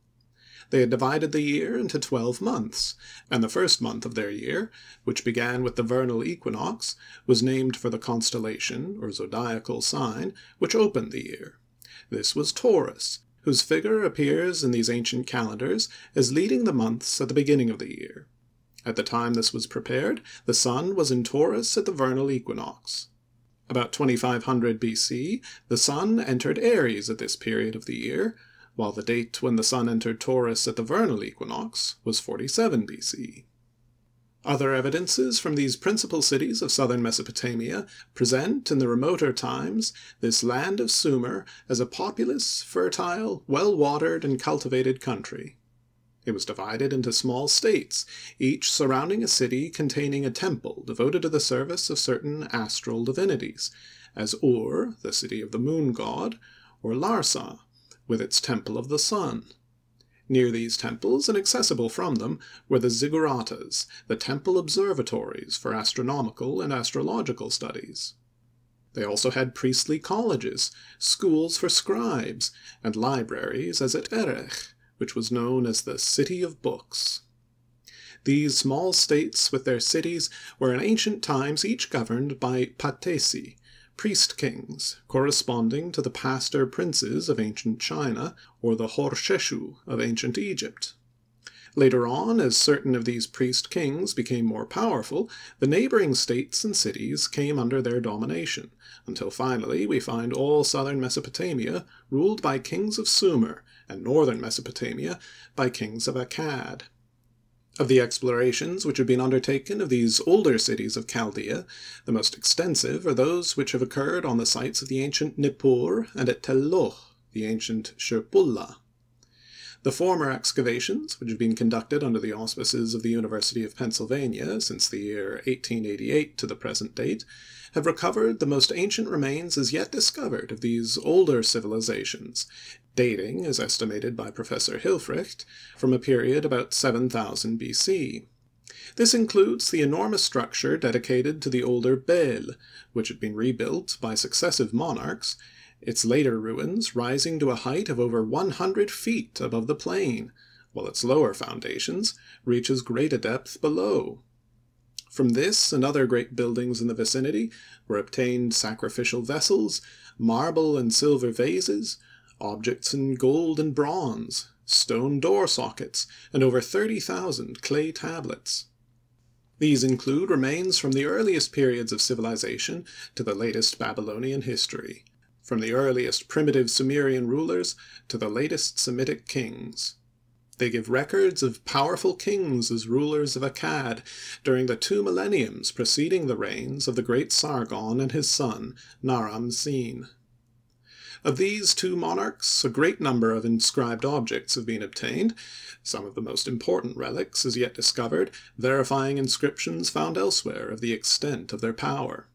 They had divided the year into twelve months, and the first month of their year, which began with the vernal equinox, was named for the constellation, or zodiacal sign, which opened the year. This was Taurus, whose figure appears in these ancient calendars as leading the months at the beginning of the year. At the time this was prepared, the sun was in Taurus at the vernal equinox. About 2500 B.C., the sun entered Aries at this period of the year, while the date when the sun entered Taurus at the vernal equinox was 47 B.C. Other evidences from these principal cities of southern Mesopotamia present in the remoter times this land of Sumer as a populous, fertile, well watered, and cultivated country. It was divided into small states, each surrounding a city containing a temple devoted to the service of certain astral divinities, as Ur, the city of the moon god, or Larsa, with its temple of the sun. Near these temples, and accessible from them, were the zigguratas, the temple observatories for astronomical and astrological studies. They also had priestly colleges, schools for scribes, and libraries, as at Erech, which was known as the City of Books. These small states, with their cities, were in ancient times each governed by patesi, priest kings, corresponding to the pastor princes of ancient China, or the Horsheshu of ancient Egypt. Later on, as certain of these priest kings became more powerful, the neighboring states and cities came under their domination, until finally we find all southern Mesopotamia ruled by kings of Sumer, and northern Mesopotamia by kings of Akkad. Of the explorations which have been undertaken of these older cities of Chaldea, the most extensive are those which have occurred on the sites of the ancient Nippur and at Tel the ancient Shirpulla. The former excavations, which have been conducted under the auspices of the University of Pennsylvania since the year 1888 to the present date, have recovered the most ancient remains as yet discovered of these older civilizations, dating, as estimated by Professor Hilprecht, from a period about 7000 B.C. This includes the enormous structure dedicated to the older Bel, which had been rebuilt by successive monarchs, its later ruins rising to a height of over 100 feet above the plain, while its lower foundations reach as great a depth below. From this and other great buildings in the vicinity were obtained sacrificial vessels, marble and silver vases, objects in gold and bronze, stone door sockets, and over 30,000 clay tablets. These include remains from the earliest periods of civilization to the latest Babylonian history, from the earliest primitive Sumerian rulers to the latest Semitic kings. They give records of powerful kings as rulers of Akkad during the two millenniums preceding the reigns of the great Sargon and his son Naram Sin. Of these two monarchs a great number of inscribed objects have been obtained, some of the most important relics as yet discovered verifying inscriptions found elsewhere of the extent of their power.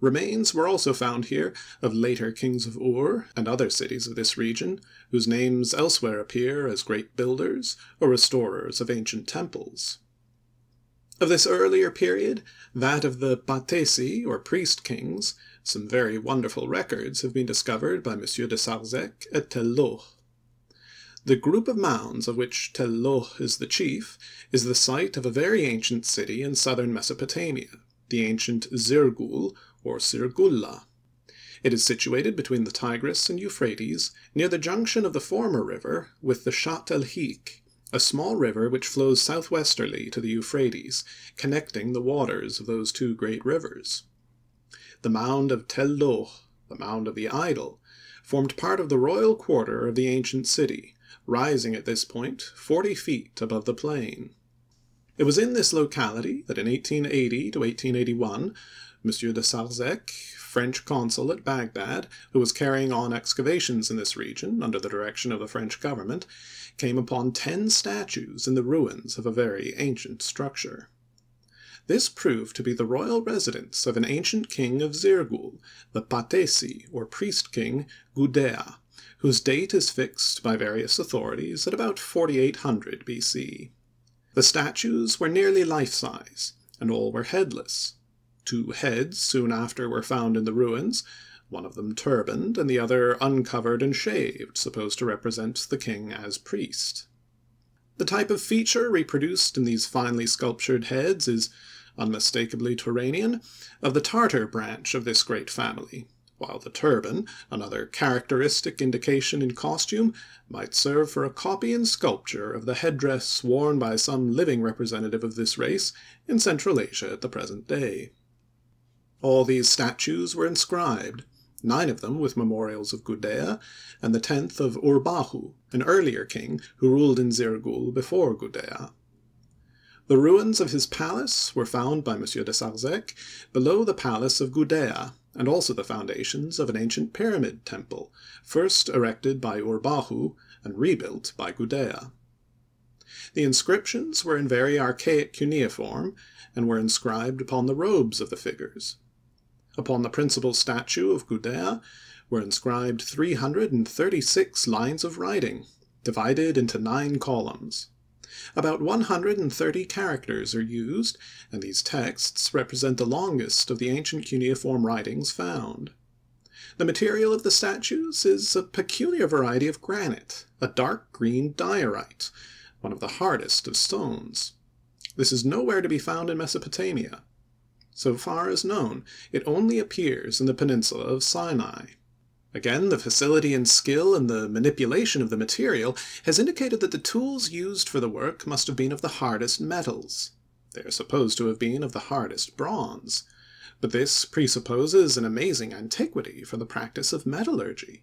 Remains were also found here of later kings of Ur and other cities of this region, whose names elsewhere appear as great builders or restorers of ancient temples. Of this earlier period, that of the Patesi, or priest kings, some very wonderful records have been discovered by M. de Sarzec at Tel Loh. The group of mounds of which Tel Loh is the chief is the site of a very ancient city in southern Mesopotamia, the ancient Zirgul, or Sirgulla. It is situated between the Tigris and Euphrates, near the junction of the former river with the Shat el Hik, a small river which flows southwesterly to the Euphrates, connecting the waters of those two great rivers. The mound of Tel Loh, the mound of the idol, formed part of the royal quarter of the ancient city, rising at this point forty feet above the plain. It was in this locality that in 1880 to 1881 M. de Sarzec, French consul at Bagdad, who was carrying on excavations in this region under the direction of the French government, came upon ten statues in the ruins of a very ancient structure. This proved to be the royal residence of an ancient king of Zirgul, the Patesi, or priest king, Gudea, whose date is fixed by various authorities at about 4800 B.C. The statues were nearly life size, and all were headless. Two heads soon after were found in the ruins, one of them turbaned, and the other uncovered and shaved, supposed to represent the king as priest. The type of feature reproduced in these finely sculptured heads is unmistakably Turanian, of the Tartar branch of this great family, while the turban, another characteristic indication in costume, might serve for a copy in sculpture of the headdress worn by some living representative of this race in Central Asia at the present day. All these statues were inscribed, nine of them with memorials of Gudea, and the tenth of Urbahu, an earlier king who ruled in Zirgul before Gudea. The ruins of his palace were found by M. de Sarzec below the palace of Gudea, and also the foundations of an ancient pyramid temple, first erected by Urbahu and rebuilt by Gudea. The inscriptions were in very archaic cuneiform, and were inscribed upon the robes of the figures. Upon the principal statue of Gudea were inscribed three hundred and thirty six lines of writing, divided into nine columns. About one hundred and thirty characters are used, and these texts represent the longest of the ancient cuneiform writings found. The material of the statues is a peculiar variety of granite, a dark green diorite, one of the hardest of stones. This is nowhere to be found in Mesopotamia. So far as known, it only appears in the peninsula of Sinai. Again, the facility and skill in the manipulation of the material has indicated that the tools used for the work must have been of the hardest metals. They are supposed to have been of the hardest bronze. But this presupposes an amazing antiquity for the practice of metallurgy.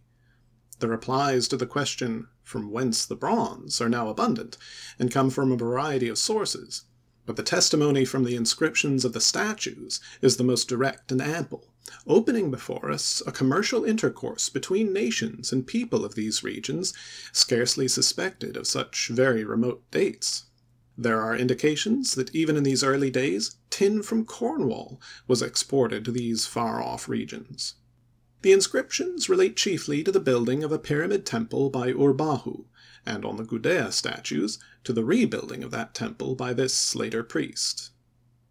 The replies to the question, from whence the bronze, are now abundant, and come from a variety of sources, but the testimony from the inscriptions of the statues is the most direct and ample, opening before us a commercial intercourse between nations and people of these regions scarcely suspected of such very remote dates. There are indications that even in these early days tin from Cornwall was exported to these far off regions. The inscriptions relate chiefly to the building of a pyramid temple by Urbahu, and on the Gudea statues to the rebuilding of that temple by this later priest.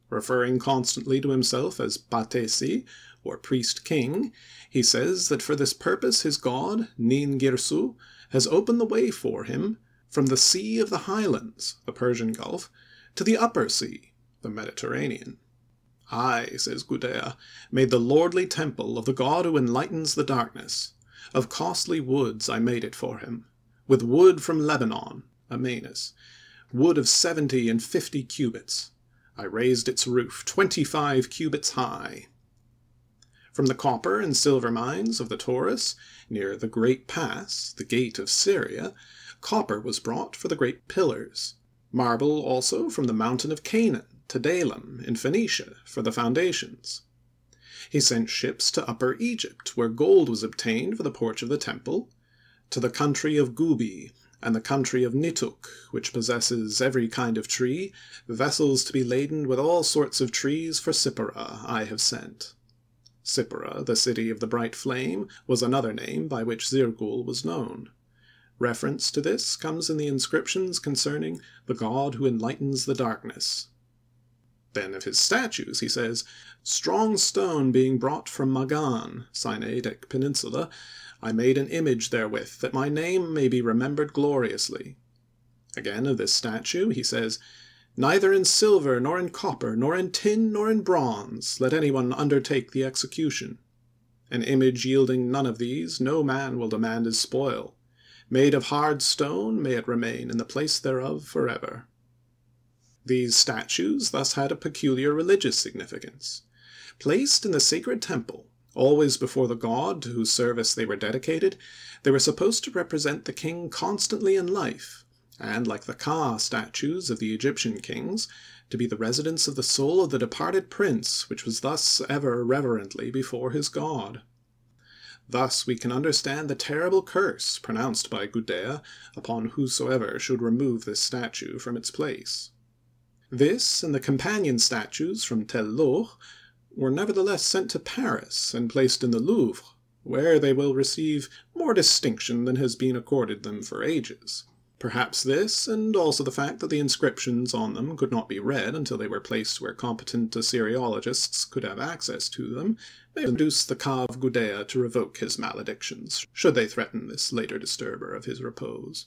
Referring constantly to himself as Patesi, or priest king, he says that for this purpose his god, Nin Girsu, has opened the way for him from the Sea of the Highlands (the Persian Gulf) to the Upper Sea (the Mediterranean). I, says Gudea, made the lordly temple of the god who enlightens the darkness. Of costly woods I made it for him with wood from Lebanon (Amanus), wood of seventy and fifty cubits. I raised its roof twenty five cubits high. From the copper and silver mines of the Taurus, near the Great Pass, the gate of Syria, copper was brought for the great pillars; marble also from the mountain of Canaan to Dalim, in Phoenicia, for the foundations. He sent ships to Upper Egypt, where gold was obtained for the porch of the temple; to the country of Gubi, and the country of Nituk, which possesses every kind of tree, vessels to be laden with all sorts of trees for Sippara I have sent. Sippara, the city of the bright flame, was another name by which Zirgul was known. Reference to this comes in the inscriptions concerning the god who enlightens the darkness. Then of his statues he says, Strong stone being brought from Magan (Sinaitic peninsula), I made an image therewith, that my name may be remembered gloriously. Again of this statue he says, Neither in silver, nor in copper, nor in tin, nor in bronze, let any one undertake the execution. An image yielding none of these, no man will demand as spoil. Made of hard stone, may it remain in the place thereof forever. These statues thus had a peculiar religious significance. Placed in the sacred temple, always before the god to whose service they were dedicated, they were supposed to represent the king constantly in life, and, like the Ka statues of the Egyptian kings, to be the residence of the soul of the departed prince, which was thus ever reverently before his god. Thus we can understand the terrible curse pronounced by Gudea upon whosoever should remove this statue from its place. This and the companion statues from Tel Loh were nevertheless sent to Paris and placed in the Louvre, where they will receive more distinction than has been accorded them for ages. Perhaps this, and also the fact that the inscriptions on them could not be read until they were placed where competent Assyriologists could have access to them, may induce the Ka of Gudea to revoke his maledictions, should they threaten this later disturber of his repose.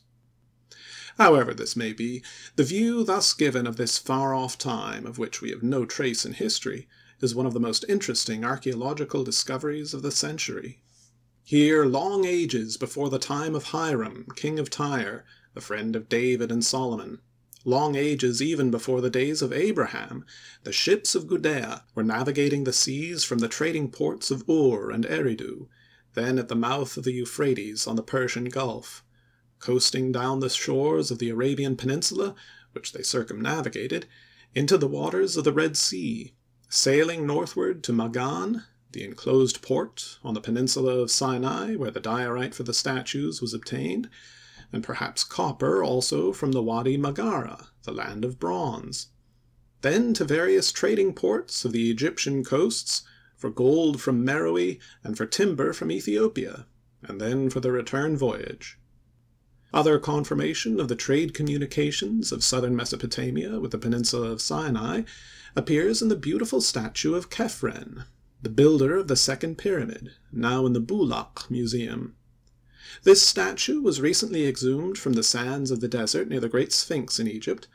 However this may be, the view thus given of this far off time, of which we have no trace in history, is one of the most interesting archaeological discoveries of the century. Here, long ages before the time of Hiram, king of Tyre, the friend of David and Solomon, long ages even before the days of Abraham, the ships of Gudea were navigating the seas from the trading ports of Ur and Eridu, then at the mouth of the Euphrates on the Persian Gulf, coasting down the shores of the Arabian Peninsula, which they circumnavigated, into the waters of the Red Sea, sailing northward to Magan, the enclosed port on the peninsula of Sinai where the diorite for the statues was obtained, and perhaps copper also from the Wady Magara, the land of bronze; then to various trading ports of the Egyptian coasts for gold from Meroe and for timber from Ethiopia, and then for the return voyage. Other confirmation of the trade communications of southern Mesopotamia with the peninsula of Sinai appears in the beautiful statue of Kephren, the builder of the second pyramid, now in the Boulaq Museum. This statue was recently exhumed from the sands of the desert near the great Sphinx in Egypt,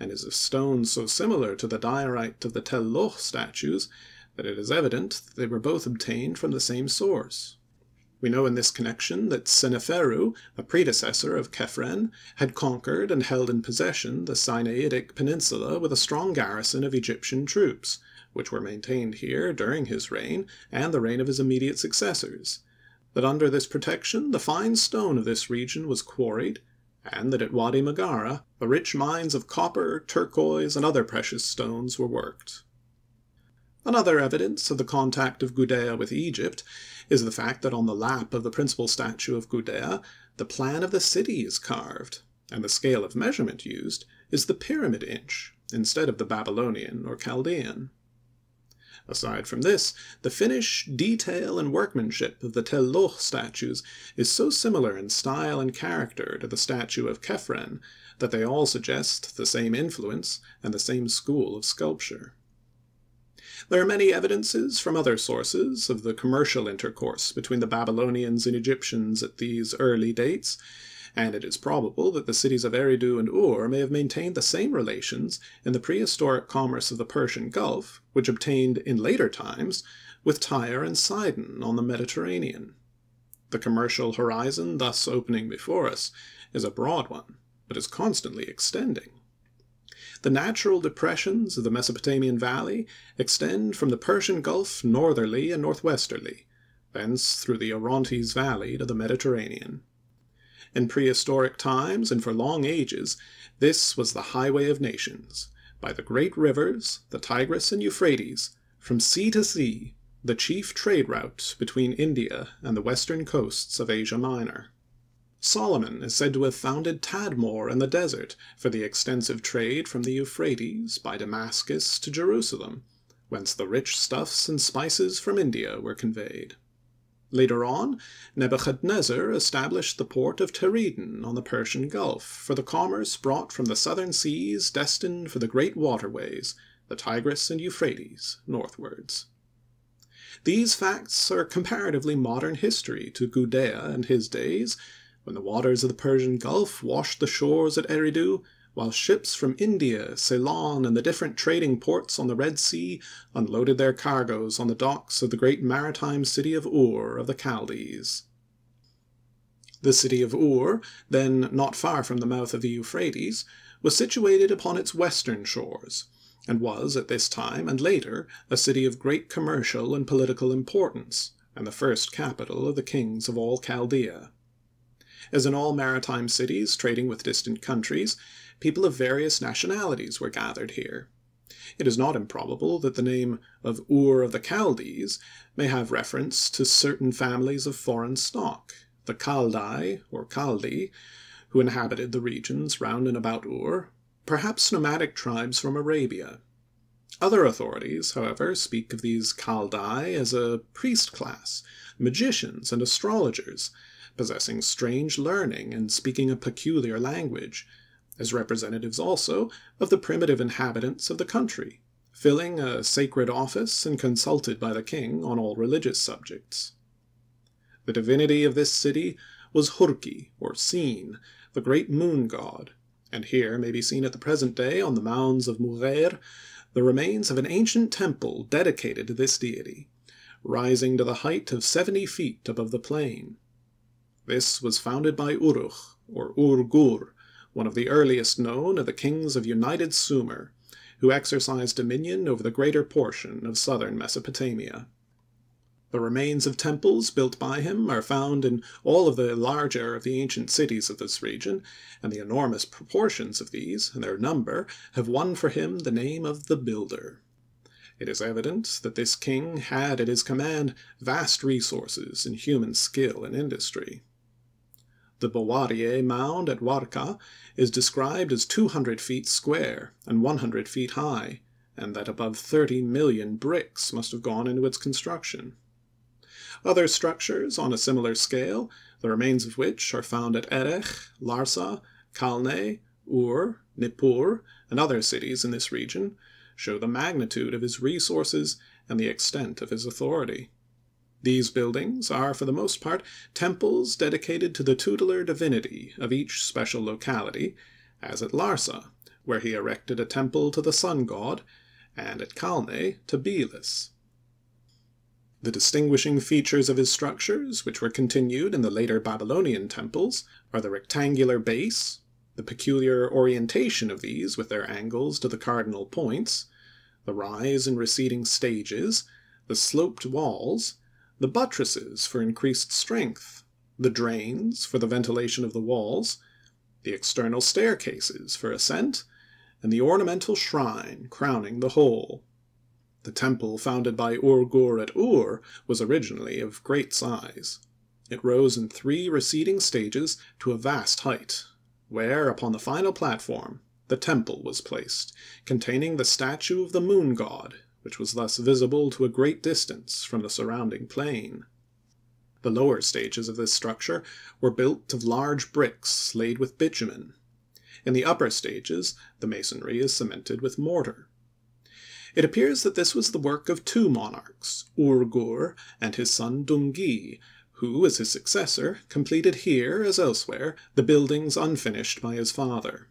and is of stone so similar to the diorite of the Tel Loh statues that it is evident they were both obtained from the same source. We know in this connection that Seneferu, a predecessor of Kephren, had conquered and held in possession the Sinaitic peninsula with a strong garrison of Egyptian troops, which were maintained here during his reign and the reign of his immediate successors; that under this protection the fine stone of this region was quarried, and that at Wady Maghara the rich mines of copper, turquoise, and other precious stones were worked. Another evidence of the contact of Gudea with Egypt is the fact that on the lap of the principal statue of Gudea the plan of the city is carved, and the scale of measurement used is the pyramid inch instead of the Babylonian or Chaldean. Aside from this, the finish, detail, and workmanship of the Tel Loh statues is so similar in style and character to the statue of Kephren that they all suggest the same influence and the same school of sculpture. There are many evidences from other sources of the commercial intercourse between the Babylonians and Egyptians at these early dates, and it is probable that the cities of Eridu and Ur may have maintained the same relations in the prehistoric commerce of the Persian Gulf which obtained in later times with Tyre and Sidon on the Mediterranean. The commercial horizon thus opening before us is a broad one, but is constantly extending. The natural depressions of the Mesopotamian valley extend from the Persian Gulf northerly and northwesterly, thence through the Orontes valley to the Mediterranean. In prehistoric times and for long ages this was the highway of nations, by the great rivers, the Tigris and Euphrates, from sea to sea, the chief trade route between India and the western coasts of Asia Minor. Solomon is said to have founded Tadmor in the desert for the extensive trade from the Euphrates by Damascus to Jerusalem, whence the rich stuffs and spices from India were conveyed. Later on, Nebuchadnezzar established the port of Teredon on the Persian Gulf for the commerce brought from the southern seas destined for the great waterways, the Tigris and Euphrates, northwards. These facts are comparatively modern history to Gudea and his days, when the waters of the Persian Gulf washed the shores at Eridu, while ships from India, Ceylon, and the different trading ports on the Red Sea unloaded their cargoes on the docks of the great maritime city of Ur of the Chaldees. The city of Ur, then not far from the mouth of the Euphrates, was situated upon its western shores, and was at this time and later a city of great commercial and political importance, and the first capital of the kings of all Chaldea. As in all maritime cities trading with distant countries, people of various nationalities were gathered here. It is not improbable that the name of Ur of the Chaldees may have reference to certain families of foreign stock, the Chaldai or Chaldee, who inhabited the regions round and about Ur, perhaps nomadic tribes from Arabia. Other authorities, however, speak of these Chaldai as a priest class, magicians and astrologers, possessing strange learning and speaking a peculiar language, as representatives also of the primitive inhabitants of the country, filling a sacred office and consulted by the king on all religious subjects. The divinity of this city was Hurki, or Sin, the great moon god, and here may be seen at the present day on the mounds of Mugher the remains of an ancient temple dedicated to this deity, rising to the height of seventy feet above the plain. This was founded by Uruk, or Ur Gur, one of the earliest known of the kings of united Sumer, who exercised dominion over the greater portion of southern Mesopotamia. The remains of temples built by him are found in all of the larger of the ancient cities of this region, and the enormous proportions of these and their number have won for him the name of the Builder. It is evident that this king had at his command vast resources in human skill and industry. The Bowarie mound at Warka is described as two hundred feet square and one hundred feet high, and that above thirty million bricks must have gone into its construction. Other structures on a similar scale, the remains of which are found at Erech, Larsa, Calneh, Ur, Nippur, and other cities in this region, show the magnitude of his resources and the extent of his authority. These buildings are for the most part temples dedicated to the tutelar divinity of each special locality, as at Larsa, where he erected a temple to the sun god, and at Calneh to Belus. The distinguishing features of his structures, which were continued in the later Babylonian temples, are the rectangular base, the peculiar orientation of these with their angles to the cardinal points, the rise and receding stages, the sloped walls, the buttresses for increased strength, the drains for the ventilation of the walls, the external staircases for ascent, and the ornamental shrine crowning the whole. The temple founded by Ur Gur at Ur was originally of great size. It rose in three receding stages to a vast height, where, upon the final platform, the temple was placed, containing the statue of the moon god which was thus visible to a great distance from the surrounding plain. The lower stages of this structure were built of large bricks laid with bitumen. In the upper stages the masonry is cemented with mortar. It appears that this was the work of two monarchs, Urgur and his son Dungi, who, as his successor, completed here, as elsewhere, the buildings unfinished by his father.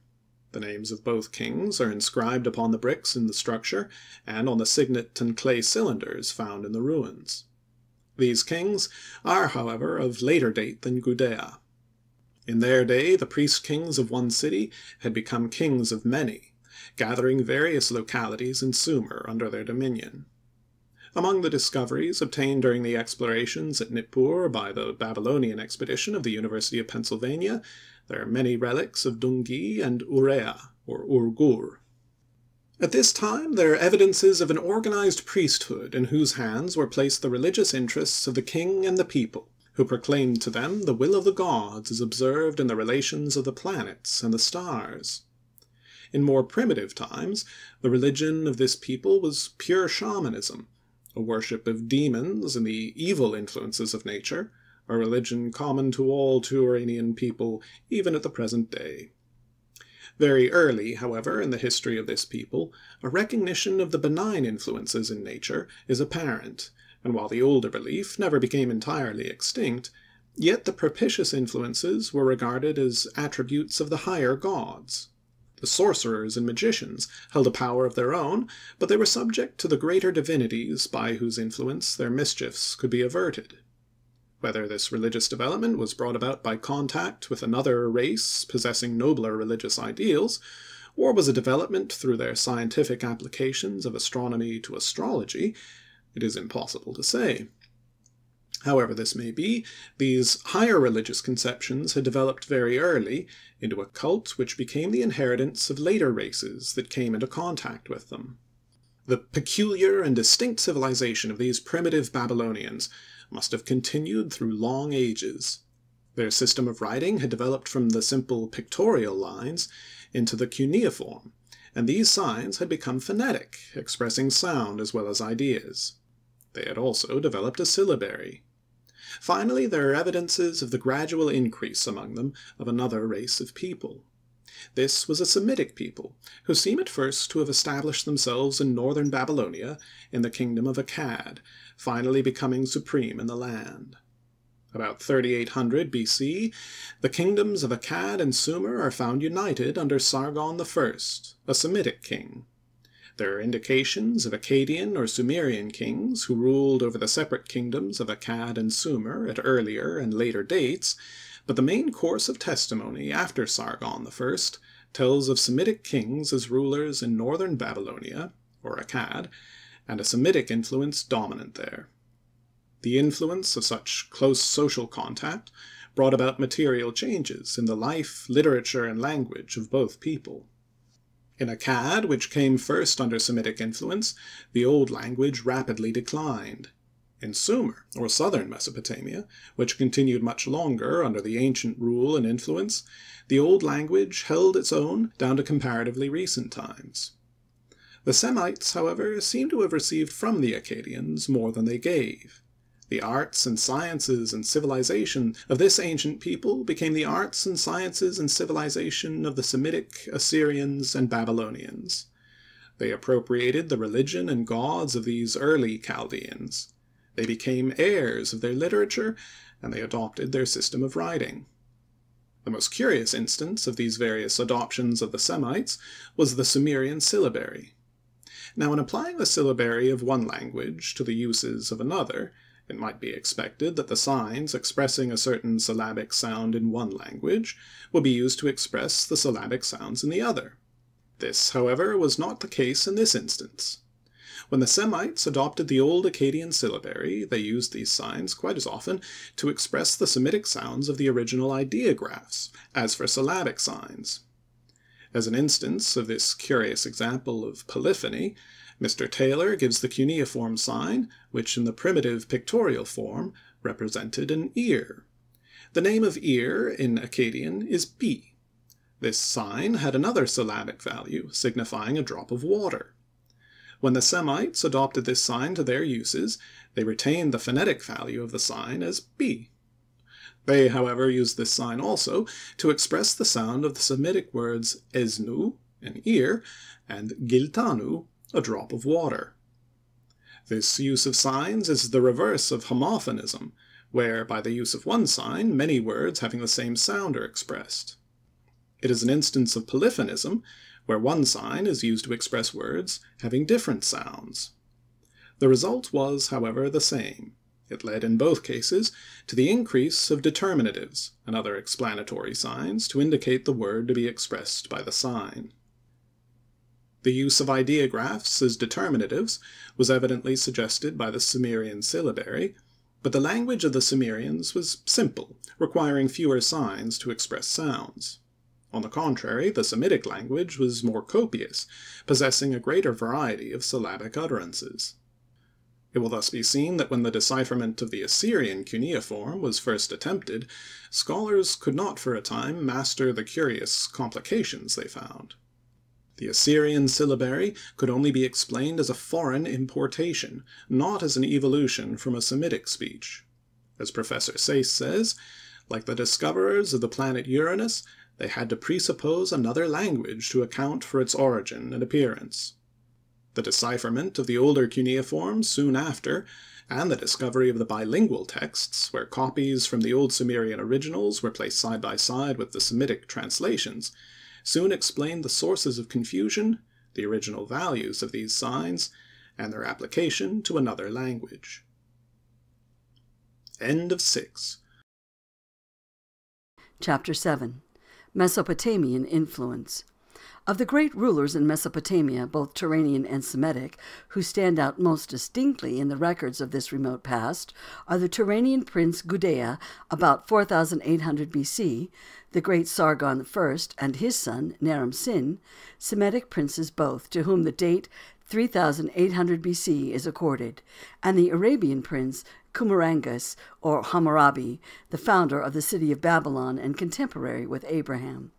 The names of both kings are inscribed upon the bricks in the structure and on the signet and clay cylinders found in the ruins. These kings are, however, of later date than Gudea. In their day the priest kings of one city had become kings of many, gathering various localities in Sumer under their dominion. Among the discoveries obtained during the explorations at Nippur by the Babylonian expedition of the University of Pennsylvania, there are many relics of Dungi and Urea, or Ur-Gur. At this time there are evidences of an organized priesthood in whose hands were placed the religious interests of the king and the people, who proclaimed to them the will of the gods as observed in the relations of the planets and the stars. In more primitive times the religion of this people was pure shamanism, a worship of demons and the evil influences of nature, a religion common to all Turanian people even at the present day. Very early, however, in the history of this people, a recognition of the benign influences in nature is apparent, and while the older belief never became entirely extinct, yet the propitious influences were regarded as attributes of the higher gods. The sorcerers and magicians held a power of their own, but they were subject to the greater divinities by whose influence their mischiefs could be averted. Whether this religious development was brought about by contact with another race possessing nobler religious ideals, or was a development through their scientific applications of astronomy to astrology, it is impossible to say. However this may be, these higher religious conceptions had developed very early into a cult which became the inheritance of later races that came into contact with them. The peculiar and distinct civilization of these primitive Babylonians must have continued through long ages. Their system of writing had developed from the simple pictorial lines into the cuneiform, and these signs had become phonetic, expressing sound as well as ideas. They had also developed a syllabary. Finally, there are evidences of the gradual increase among them of another race of people. This was a Semitic people, who seem at first to have established themselves in northern Babylonia in the kingdom of Akkad, finally becoming supreme in the land. About 3800 B.C., the kingdoms of Akkad and Sumer are found united under Sargon I, a Semitic king. There are indications of Akkadian or Sumerian kings who ruled over the separate kingdoms of Akkad and Sumer at earlier and later dates, but the main course of testimony after Sargon I tells of Semitic kings as rulers in northern Babylonia or Akkad, and a Semitic influence dominant there. The influence of such close social contact brought about material changes in the life, literature, and language of both people. In Akkad, which came first under Semitic influence, the old language rapidly declined. In Sumer, or southern Mesopotamia, which continued much longer under the ancient rule and influence, the old language held its own down to comparatively recent times. The Semites, however, seem to have received from the Akkadians more than they gave. The arts and sciences and civilization of this ancient people became the arts and sciences and civilization of the Semitic, Assyrians, and Babylonians. They appropriated the religion and gods of these early Chaldeans. They became heirs of their literature, and they adopted their system of writing. The most curious instance of these various adoptions of the Semites was the Sumerian syllabary. Now, in applying the syllabary of one language to the uses of another, it might be expected that the signs expressing a certain syllabic sound in one language would be used to express the syllabic sounds in the other. This, however, was not the case in this instance. When the Semites adopted the old Akkadian syllabary, they used these signs quite as often to express the Semitic sounds of the original ideographs as for syllabic signs. As an instance of this curious example of polyphony, Mr. Taylor gives the cuneiform sign, which in the primitive pictorial form represented an ear. The name of ear in Akkadian is pi. This sign had another syllabic value, signifying a drop of water. When the Semites adopted this sign to their uses, they retained the phonetic value of the sign as b. They, however, used this sign also to express the sound of the Semitic words esnu, an ear, and giltanu, a drop of water. This use of signs is the reverse of homophonism, where by the use of one sign many words having the same sound are expressed. It is an instance of polyphonism, where one sign is used to express words having different sounds. The result was, however, the same. It led in both cases to the increase of determinatives and other explanatory signs to indicate the word to be expressed by the sign. The use of ideographs as determinatives was evidently suggested by the Sumerian syllabary, but the language of the Sumerians was simple, requiring fewer signs to express sounds. On the contrary, the Semitic language was more copious, possessing a greater variety of syllabic utterances. It will thus be seen that when the decipherment of the Assyrian cuneiform was first attempted, scholars could not for a time master the curious complications they found. The Assyrian syllabary could only be explained as a foreign importation, not as an evolution from a Semitic speech. As Professor Sayce says, like the discoverers of the planet Uranus, they had to presuppose another language to account for its origin and appearance. The decipherment of the older cuneiforms soon after, and the discovery of the bilingual texts, where copies from the old Sumerian originals were placed side by side with the Semitic translations, soon explained the sources of confusion, the original values of these signs, and their application to another language. End of 6. Chapter 7 Mesopotamian Influence of the great rulers in Mesopotamia, both Turanian and Semitic, who stand out most distinctly in the records of this remote past, are the Turanian prince Gudea, about 4800 B.C., the great Sargon I and his son Naram Sin, Semitic princes both, to whom the date 3800 B.C. is accorded, and the Arabian prince Khammuragas, or Hammurabi, the founder of the city of Babylon and contemporary with Abraham.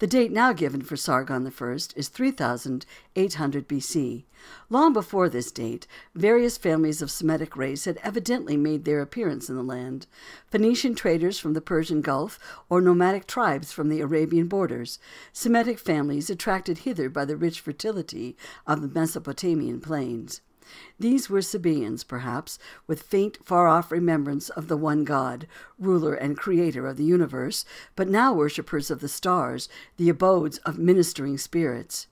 The date now given for Sargon I is 3800 B.C. Long before this date, various families of Semitic race had evidently made their appearance in the land. Phoenician traders from the Persian Gulf, or nomadic tribes from the Arabian borders, Semitic families attracted hither by the rich fertility of the Mesopotamian plains. These were Sabaeans, perhaps, with faint, far off remembrance of the one God, ruler and creator of the universe, but now worshippers of the stars, the abodes of ministering spirits.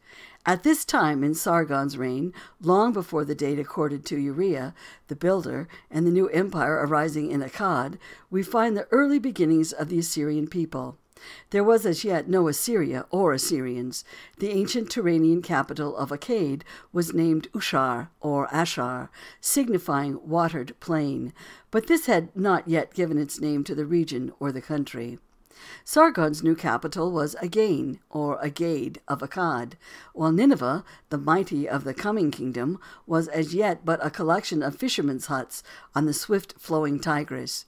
At this time in Sargon's reign, long before the date accorded to Uriah, the builder, and the new empire arising in Akkad, we find the early beginnings of the Assyrian people. There was as yet no Assyria or Assyrians. The ancient Turanian capital of Akkad was named Ushar or Ashar, signifying watered plain, but this had not yet given its name to the region or the country. Sargon's new capital was Agane, or Agade, of Akkad, while Nineveh, the mighty of the coming kingdom, was as yet but a collection of fishermen's huts on the swift flowing Tigris.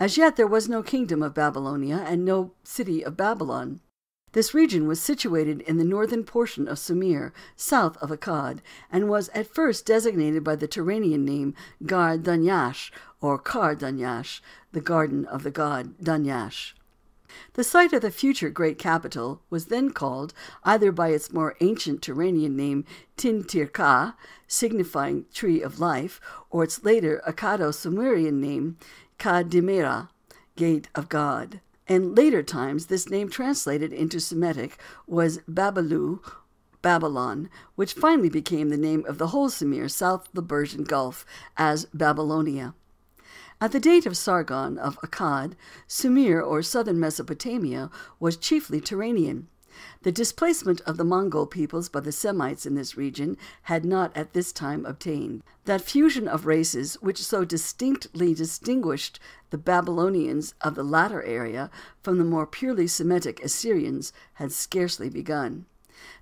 As yet there was no kingdom of Babylonia and no city of Babylon. This region was situated in the northern portion of Sumir, south of Akkad, and was at first designated by the Turanian name Gar Dunyash, or Kar Dunyash, the garden of the god Dunyash. The site of the future great capital was then called, either by its more ancient Turanian name Tintirka, signifying tree of life, or its later Akkado-Sumerian name Ka-Dimera, Gate of God. In later times, this name translated into Semitic was Babalu, Babylon, which finally became the name of the whole Sumir south of the Persian Gulf as Babylonia. At the date of Sargon of Akkad, Sumir or southern Mesopotamia was chiefly Turanian. The displacement of the Mongol peoples by the Semites in this region had not at this time obtained. That fusion of races which so distinctly distinguished the Babylonians of the latter area from the more purely Semitic Assyrians had scarcely begun.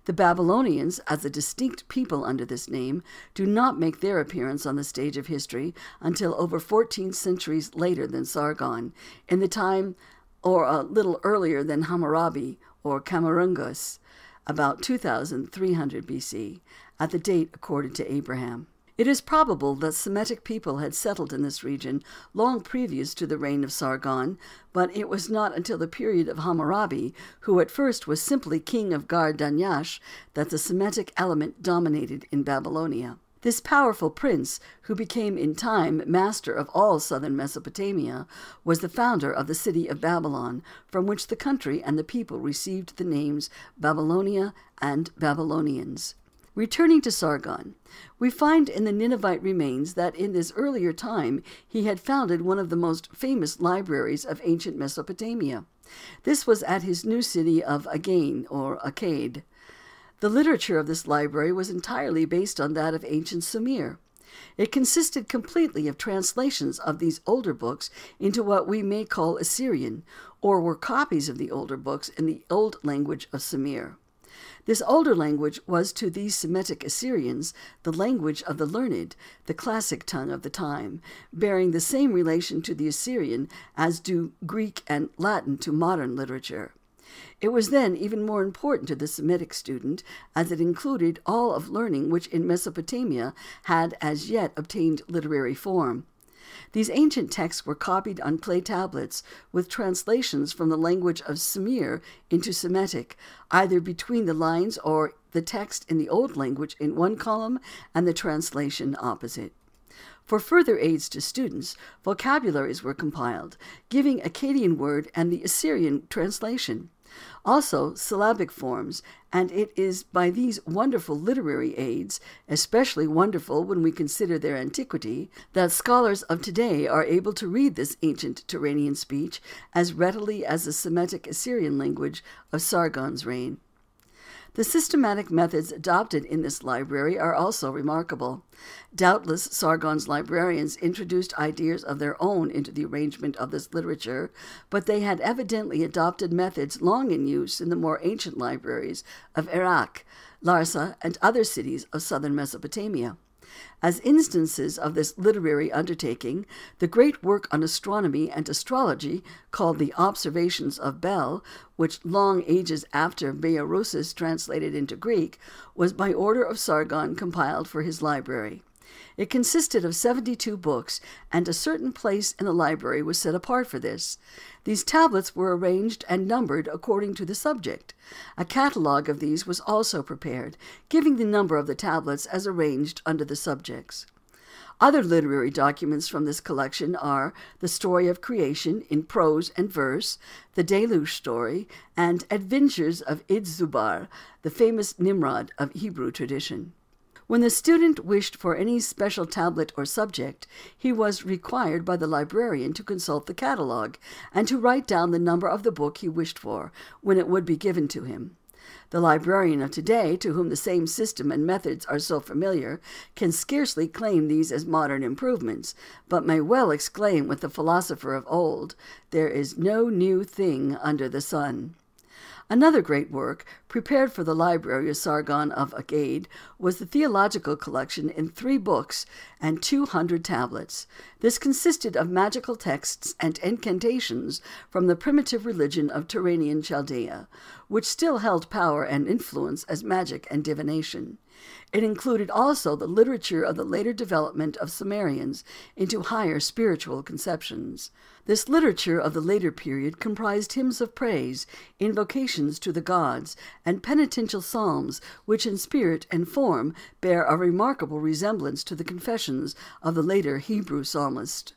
The Babylonians, as a distinct people under this name, do not make their appearance on the stage of history until over fourteen centuries later than Sargon, in the time or a little earlier than Hammurabi or Khammuragas, about 2300 BC, at the date accorded to Abraham. It is probable that Semitic people had settled in this region long previous to the reign of Sargon, but it was not until the period of Hammurabi, who at first was simply king of Gar Danyash, that the Semitic element dominated in Babylonia. This powerful prince, who became in time master of all southern Mesopotamia, was the founder of the city of Babylon, from which the country and the people received the names Babylonia and Babylonians. Returning to Sargon, we find in the Ninevite remains that in this earlier time he had founded one of the most famous libraries of ancient Mesopotamia. This was at his new city of Agane, or Akkad. The literature of this library was entirely based on that of ancient Sumer. It consisted completely of translations of these older books into what we may call Assyrian, or were copies of the older books in the old language of Sumer. This older language was to these Semitic Assyrians the language of the learned, the classic tongue of the time, bearing the same relation to the Assyrian as do Greek and Latin to modern literature. It was then even more important to the Semitic student, as it included all of learning which in Mesopotamia had as yet obtained literary form. These ancient texts were copied on clay tablets, with translations from the language of Sumer into Semitic, either between the lines or the text in the old language in one column and the translation opposite. For further aids to students, vocabularies were compiled, giving Akkadian word and the Assyrian translation also syllabic forms, and it is by these wonderful literary aids, especially wonderful when we consider their antiquity, that scholars of today are able to read this ancient Turanian speech as readily as the Semitic Assyrian language of Sargon's reign. The systematic methods adopted in this library are also remarkable. Doubtless Sargon's librarians introduced ideas of their own into the arrangement of this literature, but they had evidently adopted methods long in use in the more ancient libraries of Erech, Larsa, and other cities of southern Mesopotamia. As instances of this literary undertaking, the great work on astronomy and astrology, called the Observations of Bel, which long ages after Berosus translated into Greek, was by order of Sargon compiled for his library. It consisted of 72 books, and a certain place in the library was set apart for this. These tablets were arranged and numbered according to the subject. A catalogue of these was also prepared, giving the number of the tablets as arranged under the subjects. Other literary documents from this collection are The Story of Creation in Prose and Verse, The Deluge Story, and Adventures of Idzubar, the famous Nimrod of Hebrew tradition. When the student wished for any special tablet or subject, he was required by the librarian to consult the catalogue, and to write down the number of the book he wished for, when it would be given to him. The librarian of today, to whom the same system and methods are so familiar, can scarcely claim these as modern improvements, but may well exclaim with the philosopher of old, "There is no new thing under the sun." Another great work, prepared for the library of Sargon of Agade, was the theological collection in three books and two hundred tablets. This consisted of magical texts and incantations from the primitive religion of Turanian Chaldea, which still held power and influence as magic and divination. It included also the literature of the later development of Sumerians into higher spiritual conceptions. This literature of the later period comprised hymns of praise, invocations to the gods, and penitential psalms, which in spirit and form bear a remarkable resemblance to the confessions of the later Hebrew psalmist.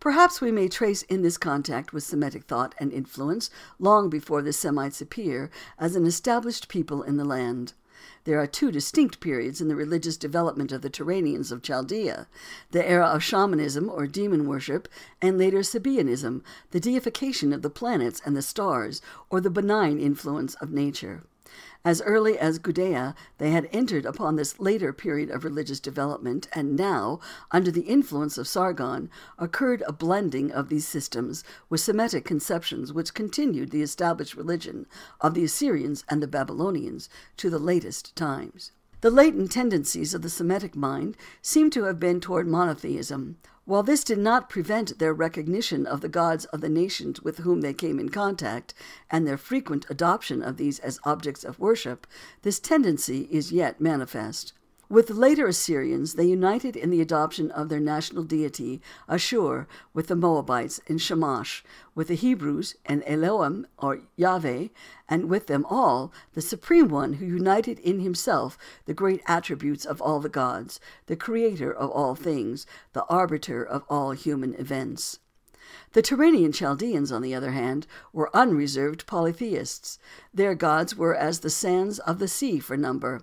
Perhaps we may trace in this contact with Semitic thought and influence, long before the Semites appear as an established people in the land. There are two distinct periods in the religious development of the Turanians of Chaldea the era of shamanism or demon worship, and later Sabaeanism, the deification of the planets and the stars, or the benign influence of nature. As early as Gudea they had entered upon this later period of religious development, and now, under the influence of Sargon, occurred a blending of these systems with Semitic conceptions which continued the established religion of the Assyrians and the Babylonians to the latest times. The latent tendencies of the Semitic mind seem to have been toward monotheism, while this did not prevent their recognition of the gods of the nations with whom they came in contact, and their frequent adoption of these as objects of worship, this tendency is yet manifest. With the later Assyrians they united in the adoption of their national deity, Ashur, with the Moabites in Shamash, with the Hebrews in Elohim or Yahweh, and with them all the Supreme One who united in himself the great attributes of all the gods, the creator of all things, the arbiter of all human events. The Turanian Chaldeans, on the other hand, were unreserved polytheists. Their gods were as the sands of the sea for number.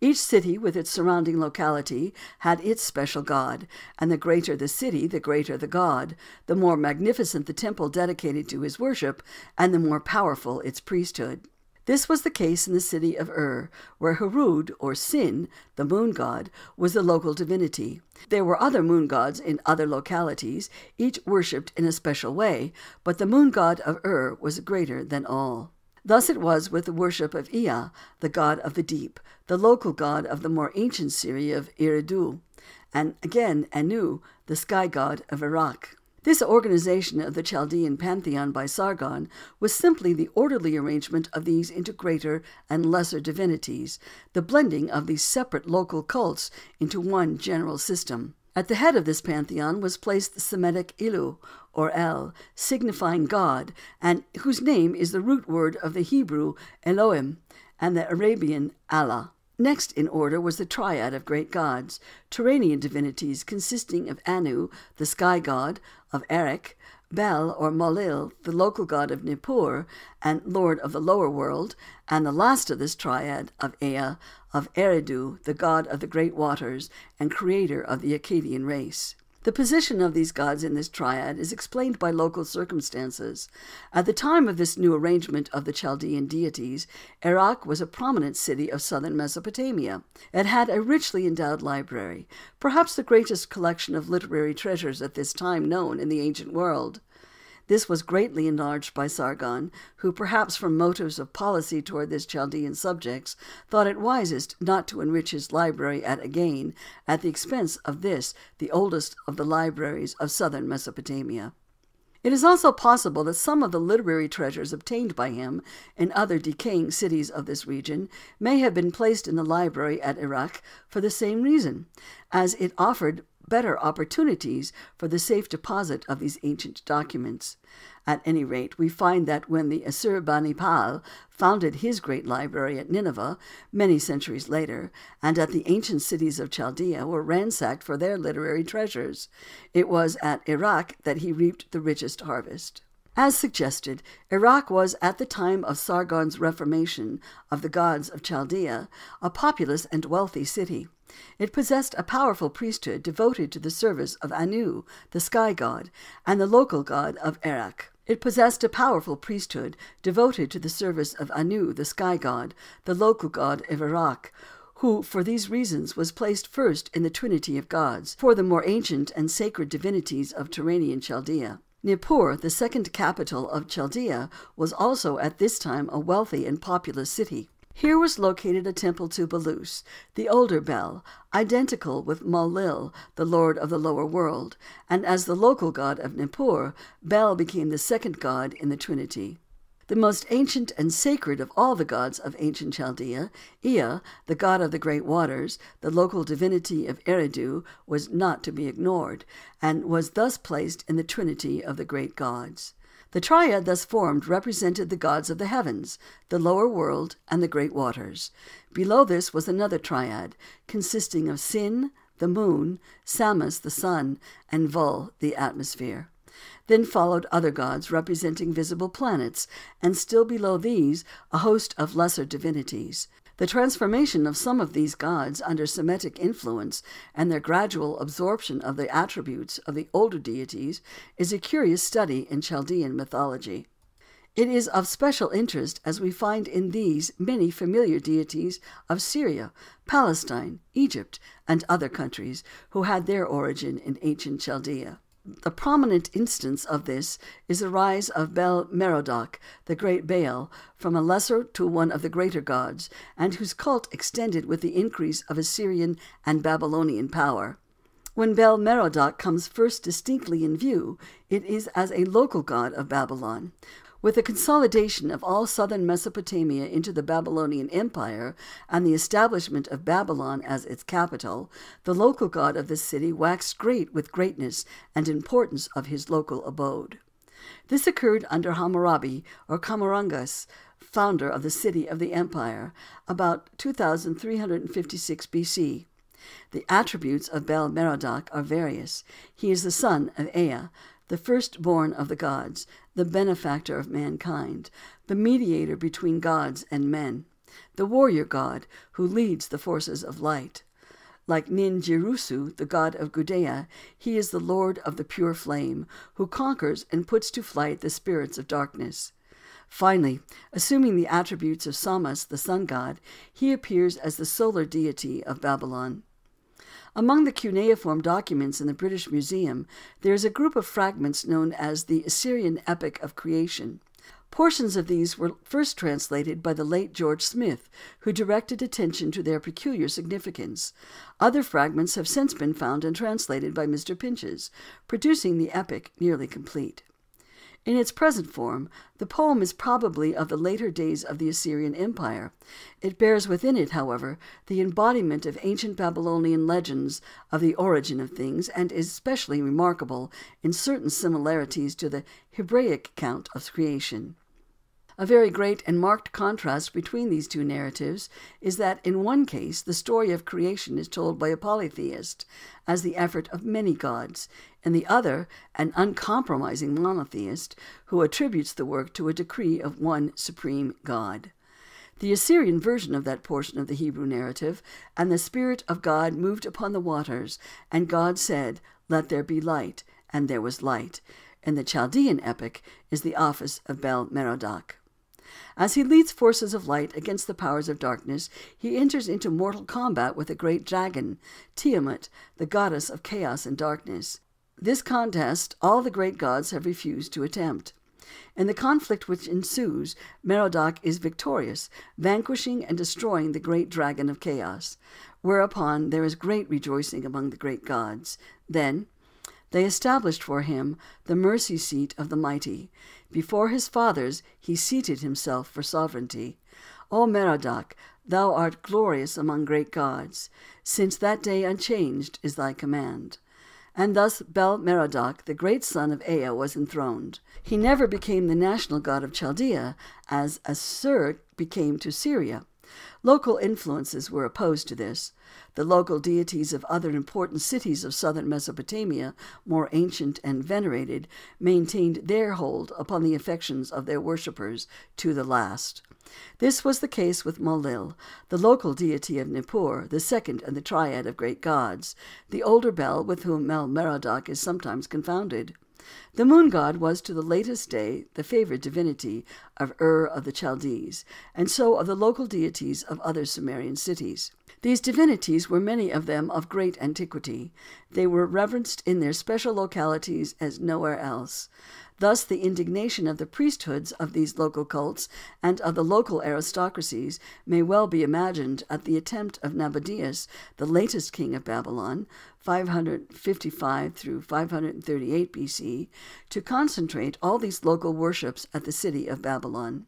Each city with its surrounding locality had its special god, and the greater the city the greater the god, the more magnificent the temple dedicated to his worship, and the more powerful its priesthood. This was the case in the city of Ur, where Harud, or Sin, the moon god, was the local divinity. There were other moon gods in other localities, each worshipped in a special way, but the moon god of Ur was greater than all. Thus it was with the worship of Ea, the god of the deep, the local god of the more ancient Syria of Eridu, and again Anu, the sky god of Erech. This organization of the Chaldean pantheon by Sargon was simply the orderly arrangement of these into greater and lesser divinities, the blending of these separate local cults into one general system. At the head of this pantheon was placed the Semitic Ilu, or El, signifying God, and whose name is the root word of the Hebrew Elohim and the Arabian Allah. Next in order was the triad of great gods, Turanian divinities consisting of Anu, the sky god, of Erech, Bel or Molil, the local god of Nippur and lord of the lower world, and the last of this triad of Ea, of Eridu, the god of the great waters and creator of the Akkadian race. The position of these gods in this triad is explained by local circumstances. At the time of this new arrangement of the Chaldean deities, Erech was a prominent city of southern Mesopotamia. It had a richly endowed library, perhaps the greatest collection of literary treasures at this time known in the ancient world. This was greatly enlarged by Sargon, who, perhaps from motives of policy toward his Chaldean subjects, thought it wisest not to enrich his library at Agane at the expense of this, the oldest of the libraries of southern Mesopotamia. It is also possible that some of the literary treasures obtained by him in other decaying cities of this region may have been placed in the library at Erech for the same reason, as it offered better opportunities for the safe deposit of these ancient documents. At any rate, we find that when the Assurbanipal founded his great library at Nineveh, many centuries later, and at the ancient cities of Chaldea were ransacked for their literary treasures, it was at Erech that he reaped the richest harvest. As suggested, Erech was at the time of Sargon's reformation of the gods of Chaldea a populous and wealthy city. It possessed a powerful priesthood devoted to the service of Anu, the sky god, and the local god of Erech. It possessed a powerful priesthood devoted to the service of Anu, the sky god, the local god of Erech, who for these reasons was placed first in the trinity of gods, for the more ancient and sacred divinities of Turanian Chaldea. Nippur, the second capital of Chaldea, was also at this time a wealthy and populous city. Here was located a temple to Belus, the older Bel, identical with Molil, the lord of the lower world, and as the local god of Nippur, Bel became the second god in the Trinity. The most ancient and sacred of all the gods of ancient Chaldea, Ea, the god of the great waters, the local divinity of Eridu, was not to be ignored, and was thus placed in the trinity of the great gods. The triad thus formed represented the gods of the heavens, the lower world, and the great waters. Below this was another triad, consisting of Sin, the moon, Samas, the sun, and Vul, the atmosphere. Then followed other gods representing visible planets, and still below these a host of lesser divinities. The transformation of some of these gods under Semitic influence and their gradual absorption of the attributes of the older deities is a curious study in Chaldean mythology. It is of special interest as we find in these many familiar deities of Syria, Palestine, Egypt, and other countries who had their origin in ancient Chaldea. The prominent instance of this is the rise of Bel Merodach, the great Baal, from a lesser to one of the greater gods, and whose cult extended with the increase of Assyrian and Babylonian power. When Bel Merodach comes first distinctly in view, it is as a local god of Babylon. With the consolidation of all southern Mesopotamia into the Babylonian Empire and the establishment of Babylon as its capital, the local god of the city waxed great with greatness and importance of his local abode. This occurred under Hammurabi or Khammuragas, founder of the city of the empire, about 2356 BC. The attributes of Bel Merodach are various. He is the son of Ea, the firstborn of the gods, the benefactor of mankind, the mediator between gods and men, the warrior god who leads the forces of light. Like Ningirsu, the god of Gudea, he is the lord of the pure flame, who conquers and puts to flight the spirits of darkness. Finally, assuming the attributes of Samas, the sun god, he appears as the solar deity of Babylon. Among the cuneiform documents in the British Museum, there is a group of fragments known as the Assyrian Epic of Creation. Portions of these were first translated by the late George Smith, who directed attention to their peculiar significance. Other fragments have since been found and translated by Mr. Pinches, producing the epic nearly complete. In its present form, the poem is probably of the later days of the Assyrian Empire. It bears within it, however, the embodiment of ancient Babylonian legends of the origin of things, and is especially remarkable in certain similarities to the Hebraic account of creation. A very great and marked contrast between these two narratives is that in one case the story of creation is told by a polytheist as the effort of many gods, in the other an uncompromising monotheist who attributes the work to a decree of one supreme God. The Assyrian version of that portion of the Hebrew narrative, and the Spirit of God moved upon the waters, and God said, Let there be light, and there was light. In the Chaldean epic is the office of Bel Merodach. As he leads forces of light against the powers of darkness, he enters into mortal combat with a great dragon, Tiamat, the goddess of chaos and darkness. This contest all the great gods have refused to attempt. In the conflict which ensues, Merodach is victorious, vanquishing and destroying the great dragon of chaos, whereupon there is great rejoicing among the great gods. Then they established for him the mercy seat of the mighty. Before his fathers he seated himself for sovereignty. O Merodach, thou art glorious among great gods. Since that day unchanged is thy command. And thus Bel Merodach, the great son of Ea, was enthroned. He never became the national god of Chaldea, as Assur became to Assyria. Local influences were opposed to this. The local deities of other important cities of southern Mesopotamia, more ancient and venerated, maintained their hold upon the affections of their worshippers to the last. This was the case with Mullil, the local deity of Nippur, the second in the triad of great gods, the older Bel with whom Merodach is sometimes confounded. The moon god was to the latest day the favored divinity of Ur of the Chaldees, and so of the local deities of other Sumerian cities. These divinities were many of them of great antiquity. They were reverenced in their special localities as nowhere else. Thus the indignation of the priesthoods of these local cults and of the local aristocracies may well be imagined at the attempt of Nabonidus, the latest king of Babylon (555 through 538 B.C.), to concentrate all these local worships at the city of Babylon.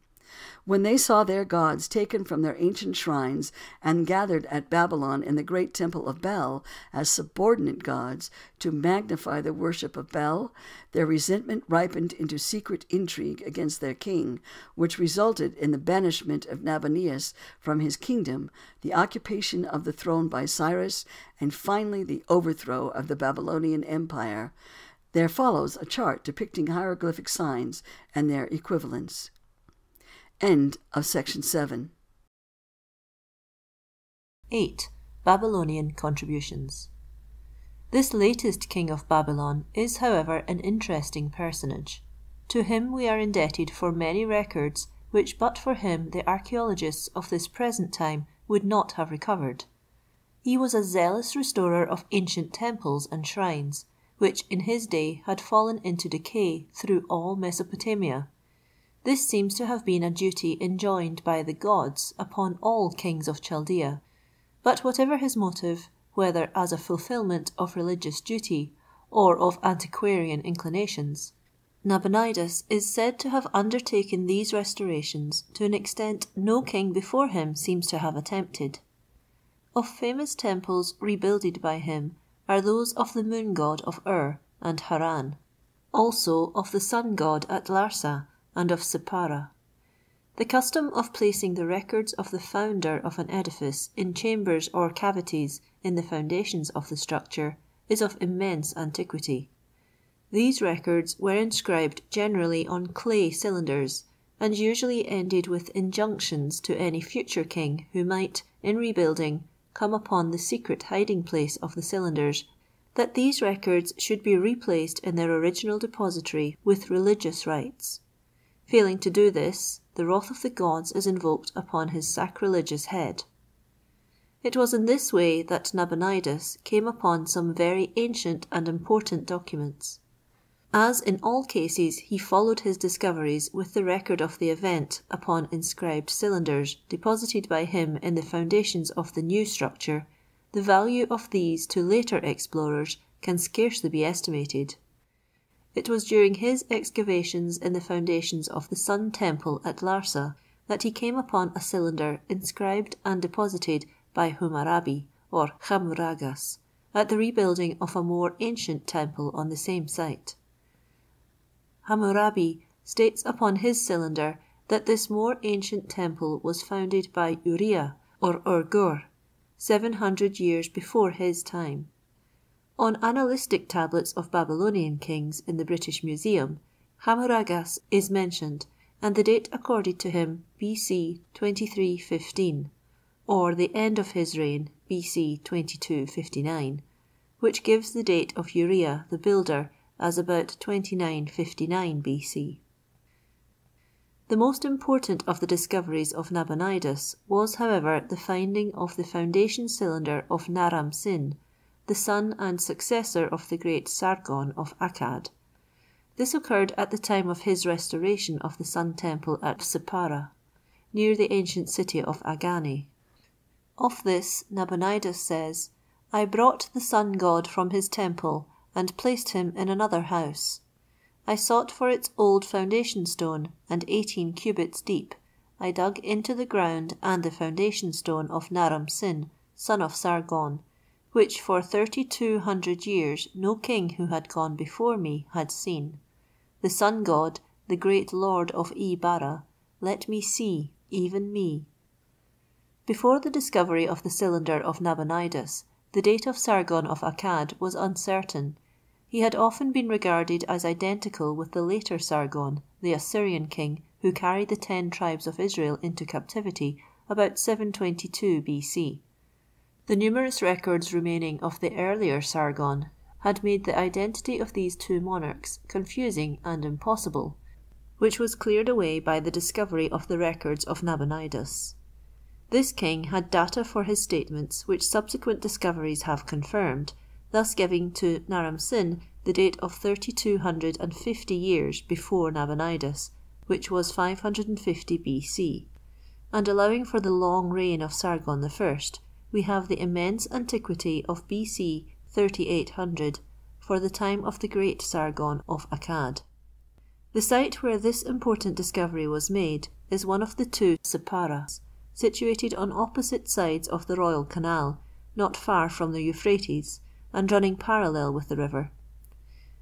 When they saw their gods taken from their ancient shrines and gathered at Babylon in the great temple of Bel as subordinate gods to magnify the worship of Bel, their resentment ripened into secret intrigue against their king, which resulted in the banishment of Nabonidus from his kingdom, the occupation of the throne by Cyrus, and finally the overthrow of the Babylonian Empire. There follows a chart depicting hieroglyphic signs and their equivalents. End of section 7. 8. Babylonian contributions. This latest king of Babylon is, however, an interesting personage. To him we are indebted for many records which but for him the archaeologists of this present time would not have recovered. He was a zealous restorer of ancient temples and shrines, which in his day had fallen into decay through all Mesopotamia. This seems to have been a duty enjoined by the gods upon all kings of Chaldea; but whatever his motive, whether as a fulfilment of religious duty or of antiquarian inclinations, Nabonidus is said to have undertaken these restorations to an extent no king before him seems to have attempted. Of famous temples rebuilded by him are those of the moon god of Ur and Haran; also of the sun god at Larsa and of Sippara. The custom of placing the records of the founder of an edifice in chambers or cavities in the foundations of the structure is of immense antiquity. These records were inscribed generally on clay cylinders, and usually ended with injunctions to any future king who might, in rebuilding, come upon the secret hiding place of the cylinders, that these records should be replaced in their original depository with religious rites. Failing to do this, the wrath of the gods is invoked upon his sacrilegious head. It was in this way that Nabonidus came upon some very ancient and important documents. As in all cases he followed his discoveries with the record of the event upon inscribed cylinders deposited by him in the foundations of the new structure, the value of these to later explorers can scarcely be estimated. It was during his excavations in the foundations of the Sun temple at Larsa that he came upon a cylinder inscribed and deposited by Hammurabi, or Khammuragas, at the rebuilding of a more ancient temple on the same site. Hammurabi states upon his cylinder that this more ancient temple was founded by Uriah, or Ur-Gur, 700 years before his time. On annalistic tablets of Babylonian kings in the British Museum, Khammuragas is mentioned, and the date accorded to him B.C. 2315 or the end of his reign B.C. 2259, which gives the date of Uriah the builder as about 2959 B.C. The most important of the discoveries of Nabonidus was, however, the finding of the foundation cylinder of Naram Sin, the son and successor of the great Sargon of Akkad. This occurred at the time of his restoration of the Sun temple at Sippara, near the ancient city of Agane. Of this Nabonidus says, I brought the sun god from his temple and placed him in another house. I sought for its old foundation stone, and eighteen cubits deep I dug into the ground and the foundation stone of Naram Sin, son of Sargon, which for thirty two hundred years no king who had gone before me had seen. The sun god, the great lord of E Bara, let me see, even me. Before the discovery of the cylinder of Nabonidus, the date of Sargon of Akkad was uncertain. He had often been regarded as identical with the later Sargon, the Assyrian king who carried the ten tribes of Israel into captivity about 722 B.C. The numerous records remaining of the earlier Sargon had made the identity of these two monarchs confusing and impossible, which was cleared away by the discovery of the records of Nabonidus. This king had data for his statements which subsequent discoveries have confirmed, thus giving to Naram Sin the date of thirty two hundred and fifty years before Nabonidus, which was 550 B.C., and allowing for the long reign of Sargon I, we have the immense antiquity of B.C. 3800 for the time of the great Sargon of Akkad. The site where this important discovery was made is one of the two Sipparas, situated on opposite sides of the royal canal, not far from the Euphrates, and running parallel with the river.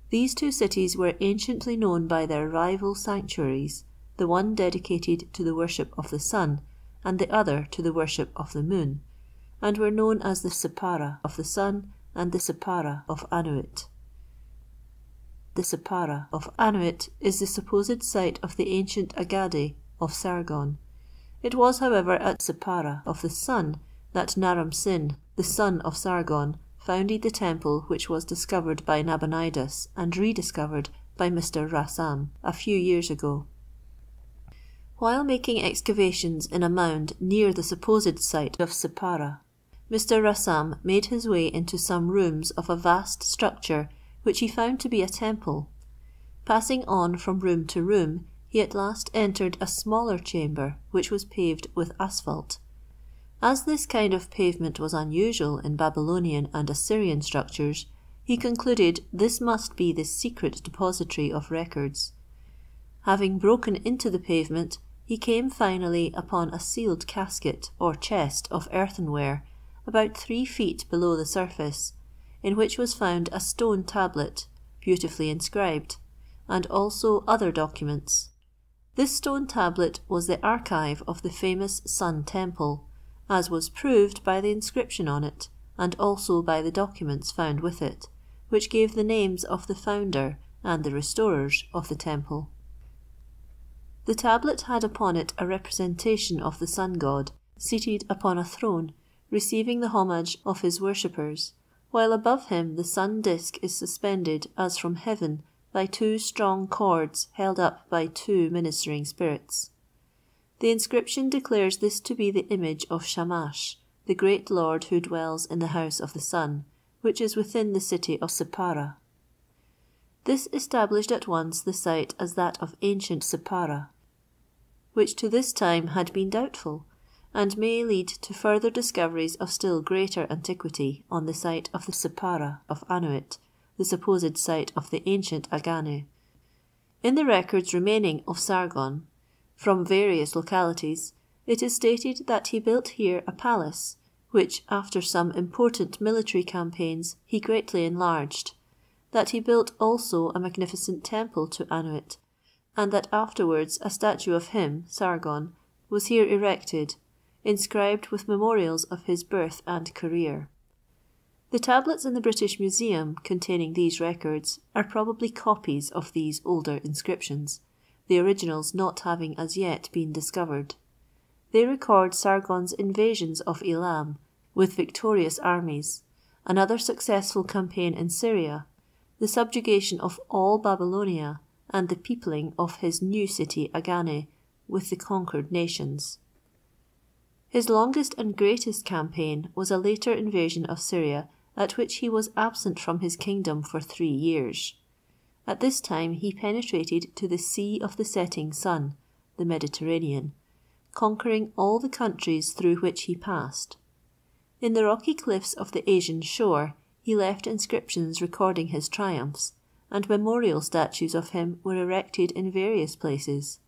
These two cities were anciently known by their rival sanctuaries, the one dedicated to the worship of the sun, and the other to the worship of the moon, and were known as the Sippara of the sun and the Sippara of Anuit. The Sippara of Anuit is the supposed site of the ancient Agade of Sargon, it was, however, at Sippara of the Sun that Naram Sin, the son of Sargon, founded the temple which was discovered by Nabonidus and rediscovered by Mr. Rassam a few years ago. While making excavations in a mound near the supposed site of Sippara, Mr. Rassam made his way into some rooms of a vast structure which he found to be a temple. Passing on from room to room, he at last entered a smaller chamber which was paved with asphalt. As this kind of pavement was unusual in Babylonian and Assyrian structures, he concluded this must be the secret depository of records. Having broken into the pavement, he came finally upon a sealed casket or chest of earthenware about three feet below the surface, in which was found a stone tablet, beautifully inscribed, and also other documents. This stone tablet was the archive of the famous Sun temple, as was proved by the inscription on it, and also by the documents found with it, which gave the names of the founder and the restorers of the temple. The tablet had upon it a representation of the sun god, seated upon a throne, receiving the homage of his worshippers, while above him the sun disk is suspended as from heaven by two strong cords held up by two ministering spirits. The inscription declares this to be the image of Shamash, the great lord who dwells in the house of the sun, which is within the city of Sippara. This established at once the site as that of ancient Sippara, which to this time had been doubtful, and may lead to further discoveries of still greater antiquity on the site of the Sippara of Annuit, the supposed site of the ancient Agane. In the records remaining of Sargon, from various localities, it is stated that he built here a palace, which after some important military campaigns he greatly enlarged, that he built also a magnificent temple to Annuit, and that afterwards a statue of him, Sargon, was here erected, inscribed with memorials of his birth and career. The tablets in the British Museum containing these records are probably copies of these older inscriptions, the originals not having as yet been discovered. They record Sargon's invasions of Elam with victorious armies, another successful campaign in Syria, the subjugation of all Babylonia, and the peopling of his new city Agane with the conquered nations. His longest and greatest campaign was a later invasion of Syria at which he was absent from his kingdom for three years. At this time he penetrated to the Sea of the Setting Sun, the Mediterranean, conquering all the countries through which he passed. In the rocky cliffs of the Asian shore he left inscriptions recording his triumphs, and memorial statues of him were erected in various places.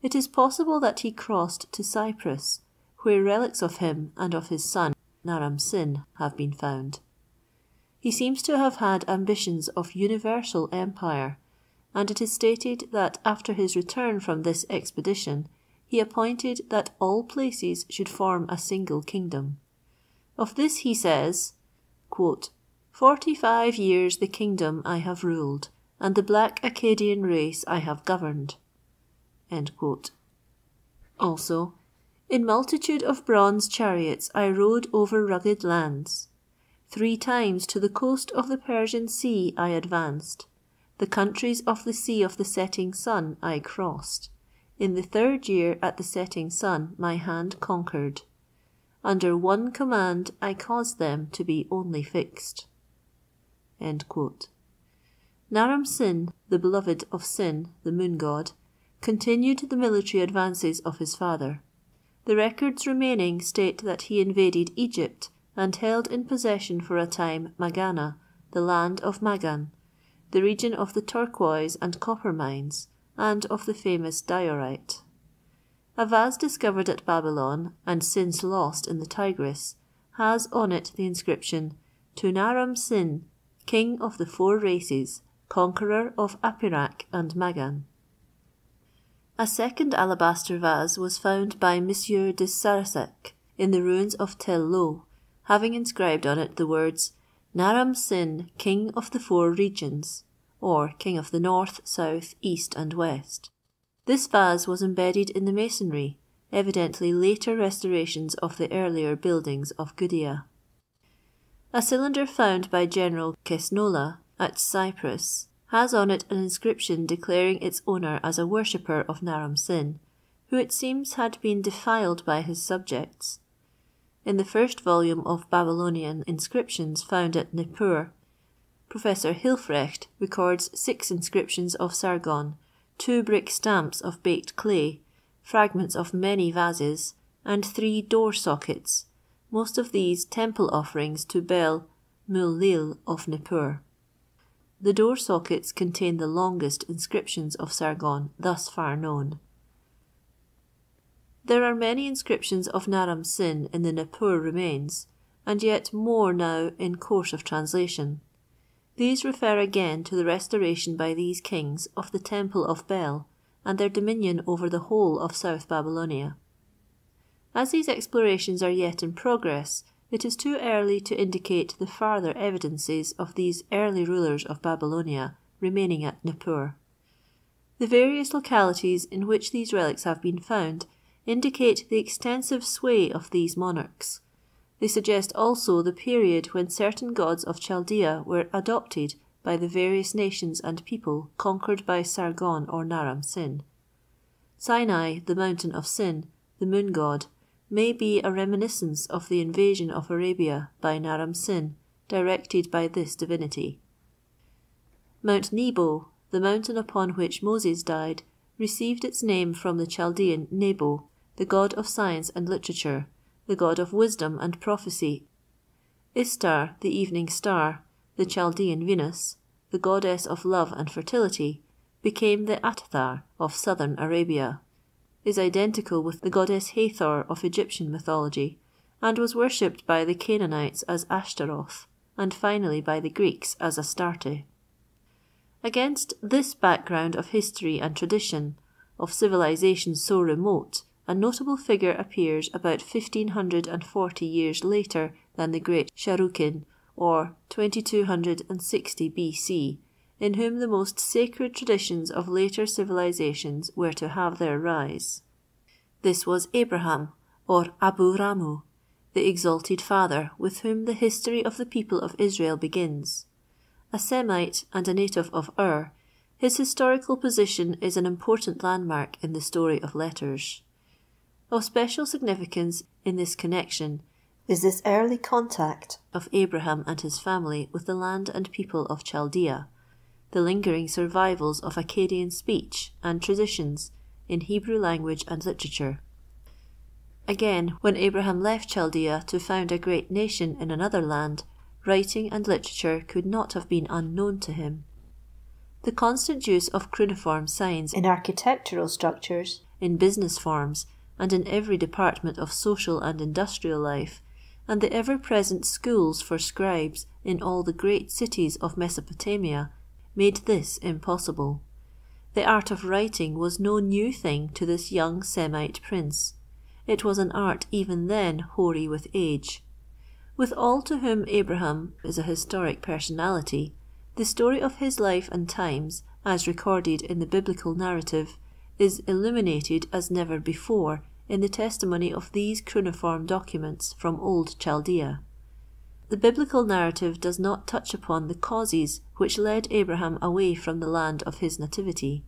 It is possible that he crossed to Cyprus, where relics of him and of his son Naram Sin have been found. He seems to have had ambitions of universal empire, and it is stated that after his return from this expedition he appointed that all places should form a single kingdom. Of this he says, Forty five years the kingdom I have ruled, and the black Akkadian race I have governed. Also, in multitude of bronze chariots I rode over rugged lands. Three times to the coast of the Persian Sea I advanced. The countries of the Sea of the Setting Sun I crossed. In the third year at the setting sun my hand conquered. Under one command I caused them to be only fixed. Naram Sin, the beloved of Sin, the moon god, continued the military advances of his father. The records remaining state that he invaded Egypt and held in possession for a time Magana, the land of Magan, the region of the turquoise and copper mines, and of the famous diorite. A vase discovered at Babylon, and since lost in the Tigris, has on it the inscription, To Naram Sin, King of the Four Races, Conqueror of Apirak and Magan. A second alabaster vase was found by M. de Sarzec in the ruins of Tel Loh, having inscribed on it the words Naram Sin, King of the Four Regions, or King of the North, South, East, and West. This vase was embedded in the masonry, evidently later restorations of the earlier buildings of Gudea. A cylinder found by General Cesnola at Cyprus has on it an inscription declaring its owner as a worshipper of Naram Sin, who it seems had been defiled by his subjects. In the first volume of Babylonian inscriptions found at Nippur, Professor Hilprecht records six inscriptions of Sargon, two brick stamps of baked clay, fragments of many vases, and three door sockets, most of these temple offerings to Bel Mullil of Nippur. The door sockets contain the longest inscriptions of Sargon thus far known. There are many inscriptions of Naram Sin in the Nippur remains, and yet more now in course of translation. These refer again to the restoration by these kings of the Temple of Bel and their dominion over the whole of South Babylonia. As these explorations are yet in progress, it is too early to indicate the farther evidences of these early rulers of Babylonia remaining at Nippur. The various localities in which these relics have been found indicate the extensive sway of these monarchs. They suggest also the period when certain gods of Chaldea were adopted by the various nations and people conquered by Sargon or Naram Sin. Sinai, the mountain of Sin, the moon god, may be a reminiscence of the invasion of Arabia by Naram Sin, directed by this divinity. Mount Nebo, the mountain upon which Moses died, received its name from the Chaldean Nebo, the god of science and literature, the god of wisdom and prophecy. Istar, the evening star, the Chaldean Venus, the goddess of love and fertility, became the Atathar of southern Arabia, is identical with the goddess Hathor of Egyptian mythology, and was worshipped by the Canaanites as Ashtaroth, and finally by the Greeks as Astarte. Against this background of history and tradition, of civilization so remote, a notable figure appears about 1540 years later than the great Sharrukin, or 2260 B.C., in whom the most sacred traditions of later civilizations were to have their rise. This was Abraham, or Abu Ramu, the exalted father with whom the history of the people of Israel begins. A Semite and a native of Ur, his historical position is an important landmark in the story of letters. Of special significance in this connection is this early contact of Abraham and his family with the land and people of Chaldea, the lingering survivals of Akkadian speech and traditions in Hebrew language and literature. Again, when Abraham left Chaldea to found a great nation in another land, writing and literature could not have been unknown to him. The constant use of cuneiform signs in architectural structures, in business forms, and in every department of social and industrial life, and the ever present schools for scribes in all the great cities of Mesopotamia made this impossible. The art of writing was no new thing to this young Semite prince. It was an art even then hoary with age. With all to whom Abraham is a historic personality, the story of his life and times, as recorded in the biblical narrative, is illuminated as never before in the testimony of these cuneiform documents from old Chaldea. The biblical narrative does not touch upon the causes which led Abraham away from the land of his nativity.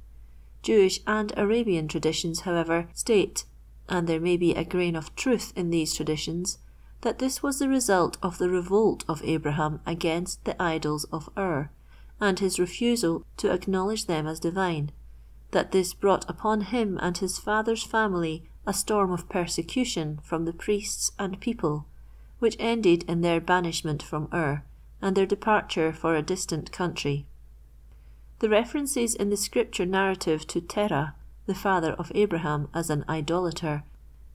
Jewish and Arabian traditions, however, state, and there may be a grain of truth in these traditions, that this was the result of the revolt of Abraham against the idols of Ur, and his refusal to acknowledge them as divine, that this brought upon him and his father's family a storm of persecution from the priests and people, which ended in their banishment from Ur, and their departure for a distant country. The references in the scripture narrative to Terah, the father of Abraham, as an idolater,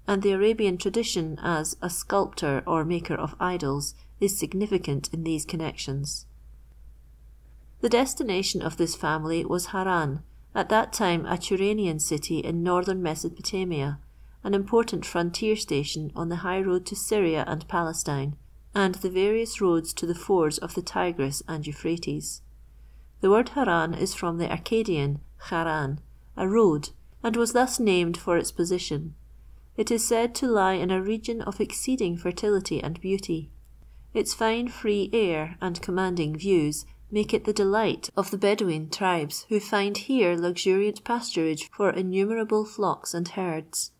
and the Arabian tradition as a sculptor or maker of idols, is significant in these connections. The destination of this family was Haran, at that time a Turanian city in northern Mesopotamia, an important frontier station on the high road to Syria and Palestine, and the various roads to the fords of the Tigris and Euphrates. The word Haran is from the Akkadian Haran, a road, and was thus named for its position. It is said to lie in a region of exceeding fertility and beauty. Its fine free air and commanding views make it the delight of the Bedouin tribes who find here luxuriant pasturage for innumerable flocks and herds.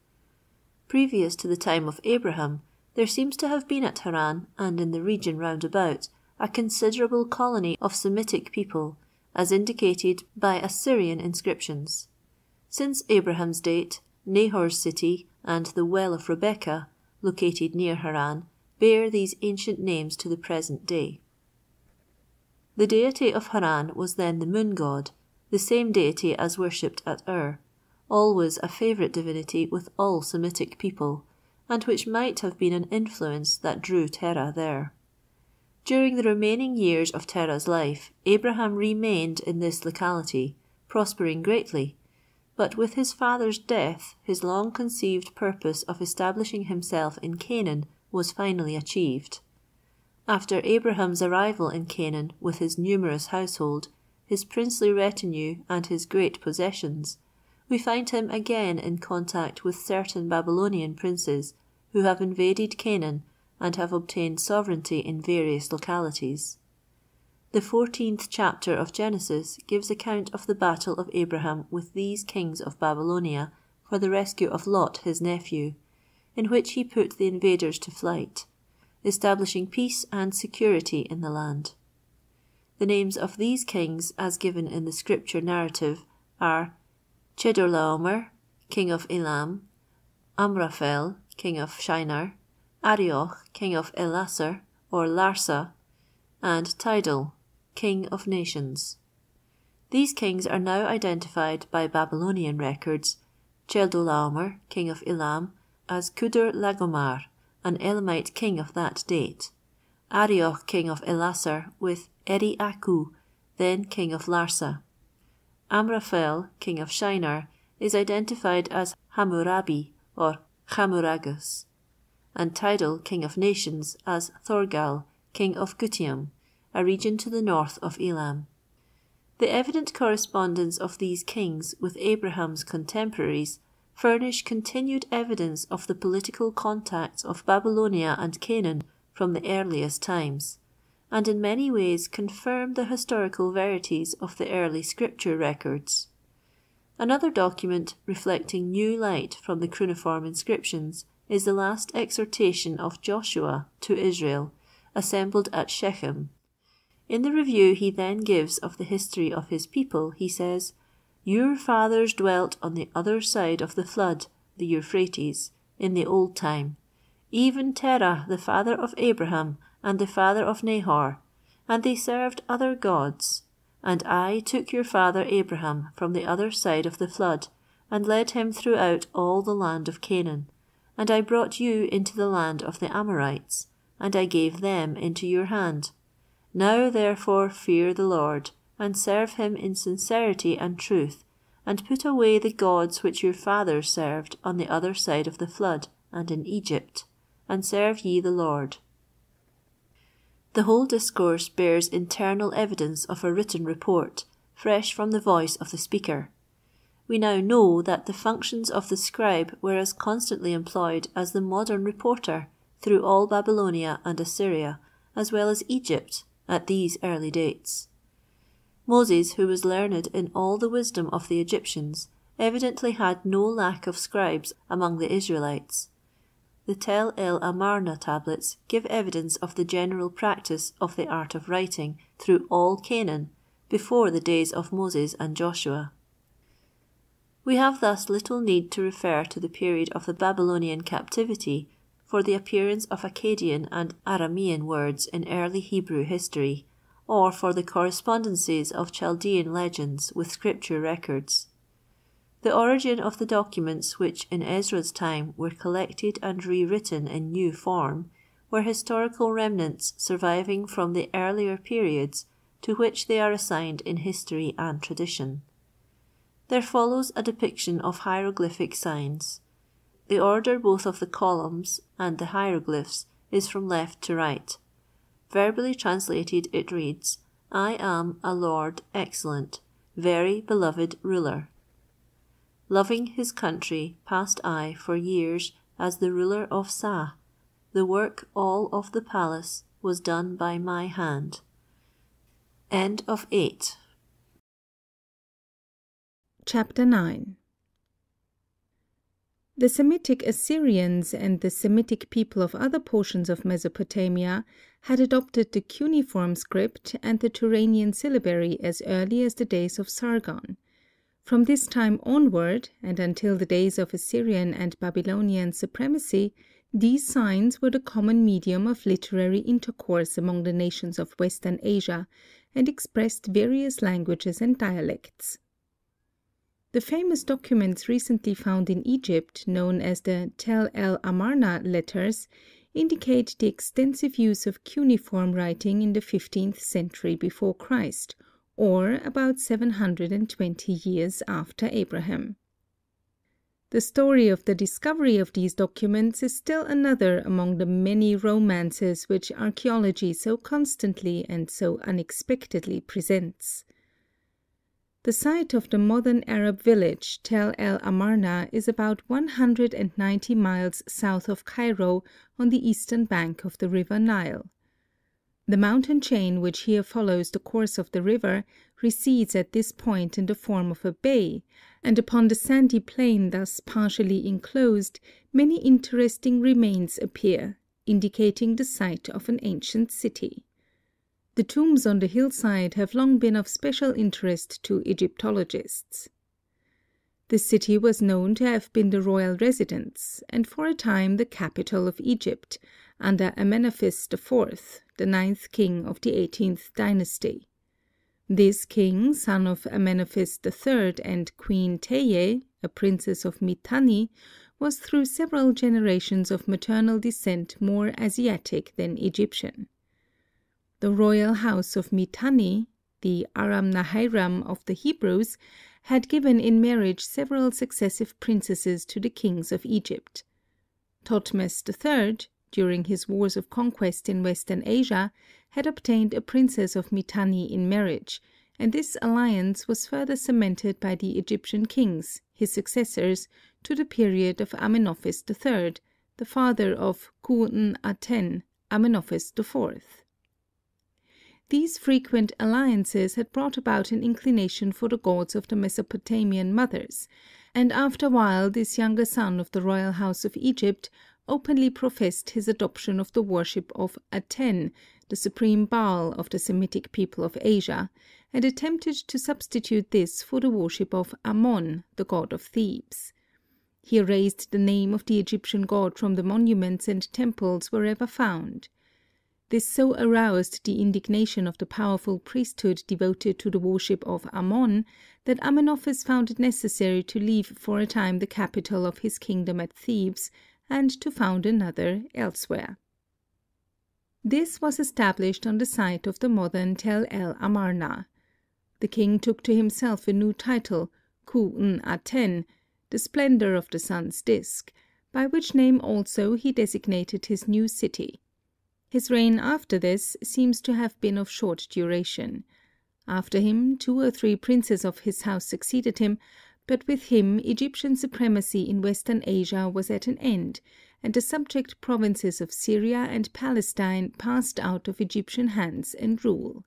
Previous to the time of Abraham, there seems to have been at Haran, and in the region round about, a considerable colony of Semitic people, as indicated by Assyrian inscriptions. Since Abraham's date, Nahor's city and the Well of Rebekah, located near Haran, bear these ancient names to the present day. The deity of Haran was then the moon god, the same deity as worshipped at Ur, always a favourite divinity with all Semitic people, and which might have been an influence that drew Terah there. During the remaining years of Terah's life, Abraham remained in this locality, prospering greatly, but with his father's death his long conceived purpose of establishing himself in Canaan was finally achieved. After Abraham's arrival in Canaan with his numerous household, his princely retinue, and his great possessions, we find him again in contact with certain Babylonian princes who have invaded Canaan and have obtained sovereignty in various localities. The fourteenth chapter of Genesis gives account of the battle of Abraham with these kings of Babylonia for the rescue of Lot his nephew, in which he put the invaders to flight, establishing peace and security in the land. The names of these kings as given in the scripture narrative are Chedorlaomer, king of Elam, Amraphel, king of Shinar, Arioch, king of Ellasar or Larsa, and Tidal, king of nations. These kings are now identified by Babylonian records, Chedorlaomer, king of Elam, as Kudur Lagomar, an Elamite king of that date, Arioch, king of Ellasar, with Eri Aku, then king of Larsa. Amraphel, king of Shinar, is identified as Hammurabi or Khammuragas, and Tidal, king of nations, as Thorgal, king of Gutium, a region to the north of Elam. The evident correspondence of these kings with Abraham's contemporaries furnish continued evidence of the political contacts of Babylonia and Canaan from the earliest times, and in many ways confirm the historical verities of the early scripture records. Another document reflecting new light from the cuneiform inscriptions is the last exhortation of Joshua to Israel, assembled at Shechem. In the review he then gives of the history of his people, he says, Your fathers dwelt on the other side of the flood, the Euphrates, in the old time, even Terah the father of Abraham and the father of Nahor, and they served other gods. And I took your father Abraham from the other side of the flood, and led him throughout all the land of Canaan. And I brought you into the land of the Amorites, and I gave them into your hand. Now therefore fear the Lord, and serve him in sincerity and truth, and put away the gods which your fathers served on the other side of the flood, and in Egypt, and serve ye the Lord. The whole discourse bears internal evidence of a written report, fresh from the voice of the speaker. We now know that the functions of the scribe were as constantly employed as the modern reporter through all Babylonia and Assyria, as well as Egypt, at these early dates. Moses, who was learned in all the wisdom of the Egyptians, evidently had no lack of scribes among the Israelites the Tel el Amarna tablets give evidence of the general practice of the art of writing through all Canaan before the days of Moses and Joshua. We have thus little need to refer to the period of the Babylonian captivity for the appearance of Akkadian and Aramean words in early Hebrew history, or for the correspondences of Chaldean legends with scripture records. The origin of the documents which in Ezra's time were collected and rewritten in new form were historical remnants surviving from the earlier periods to which they are assigned in history and tradition. There follows a depiction of hieroglyphic signs. The order both of the columns and the hieroglyphs is from left to right. Verbally translated it reads, I am a Lord excellent, very beloved ruler. Loving his country passed I for years as the ruler of Sa. The work all of the palace was done by my hand. End of 8 Chapter 9 The Semitic Assyrians and the Semitic people of other portions of Mesopotamia had adopted the cuneiform script and the Turanian syllabary as early as the days of Sargon. From this time onward, and until the days of Assyrian and Babylonian supremacy, these signs were the common medium of literary intercourse among the nations of Western Asia, and expressed various languages and dialects. The famous documents recently found in Egypt, known as the Tel el Amarna letters, indicate the extensive use of cuneiform writing in the fifteenth century before Christ, or about 720 years after Abraham. The story of the discovery of these documents is still another among the many romances which archaeology so constantly and so unexpectedly presents. The site of the modern Arab village Tel el Amarna is about 190 miles south of Cairo on the eastern bank of the river Nile. The mountain chain which here follows the course of the river recedes at this point in the form of a bay, and upon the sandy plain thus partially inclosed many interesting remains appear, indicating the site of an ancient city. The tombs on the hillside have long been of special interest to Egyptologists. The city was known to have been the royal residence, and for a time the capital of Egypt, under Amenophis IV, the ninth king of the eighteenth dynasty. This king, son of Amenophis III and Queen Teie, a princess of Mitanni, was through several generations of maternal descent more Asiatic than Egyptian. The royal house of Mitanni, the Aram Naharaim of the Hebrews, had given in marriage several successive princesses to the kings of Egypt. Thotmes III, during his wars of conquest in western Asia, had obtained a princess of Mitanni in marriage, and this alliance was further cemented by the Egyptian kings, his successors, to the period of Amenophis III, the father of Khu Aten, Amenophis IV. These frequent alliances had brought about an inclination for the gods of the Mesopotamian mothers, and after a while this younger son of the royal house of Egypt openly professed his adoption of the worship of Aten, the supreme Baal of the Semitic people of Asia, and attempted to substitute this for the worship of Amon, the god of Thebes. He erased the name of the Egyptian god from the monuments and temples wherever found. This so aroused the indignation of the powerful priesthood devoted to the worship of Amon that Amenophis found it necessary to leave for a time the capital of his kingdom at Thebes and to found another elsewhere. This was established on the site of the modern Tel el Amarna. The king took to himself a new title, Khu Aten, the splendor of the sun's disk, by which name also he designated his new city. His reign after this seems to have been of short duration. After him, two or three princes of his house succeeded him, but with him Egyptian supremacy in western Asia was at an end, and the subject provinces of Syria and Palestine passed out of Egyptian hands and rule.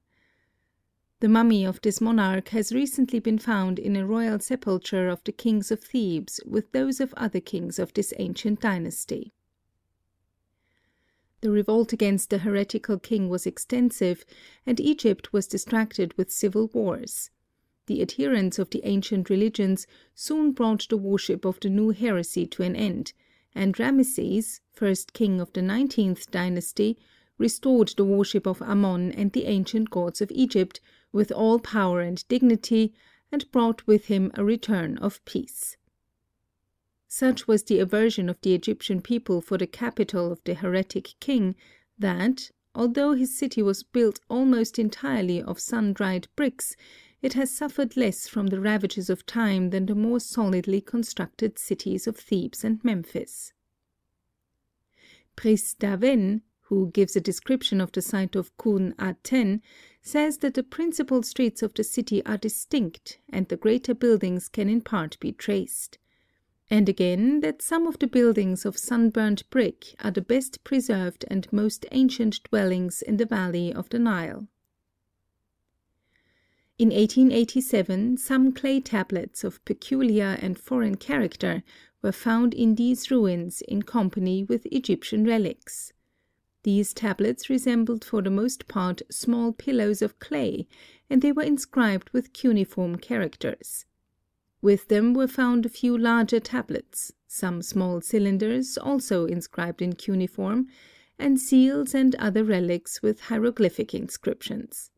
The mummy of this monarch has recently been found in a royal sepulchre of the kings of Thebes with those of other kings of this ancient dynasty. The revolt against the heretical king was extensive, and Egypt was distracted with civil wars the adherents of the ancient religions soon brought the worship of the new heresy to an end, and Rameses, first king of the nineteenth dynasty, restored the worship of Amon and the ancient gods of Egypt with all power and dignity, and brought with him a return of peace. Such was the aversion of the Egyptian people for the capital of the heretic king that, although his city was built almost entirely of sun dried bricks, it has suffered less from the ravages of time than the more solidly constructed cities of Thebes and Memphis. Prisse d'Avennes, who gives a description of the site of Khu Aten, says that the principal streets of the city are distinct and the greater buildings can in part be traced. And again, that some of the buildings of sunburnt brick are the best preserved and most ancient dwellings in the valley of the Nile. In 1887 some clay tablets of peculiar and foreign character were found in these ruins in company with Egyptian relics. These tablets resembled for the most part small pillows of clay, and they were inscribed with cuneiform characters. With them were found a few larger tablets, some small cylinders also inscribed in cuneiform, and seals and other relics with hieroglyphic inscriptions.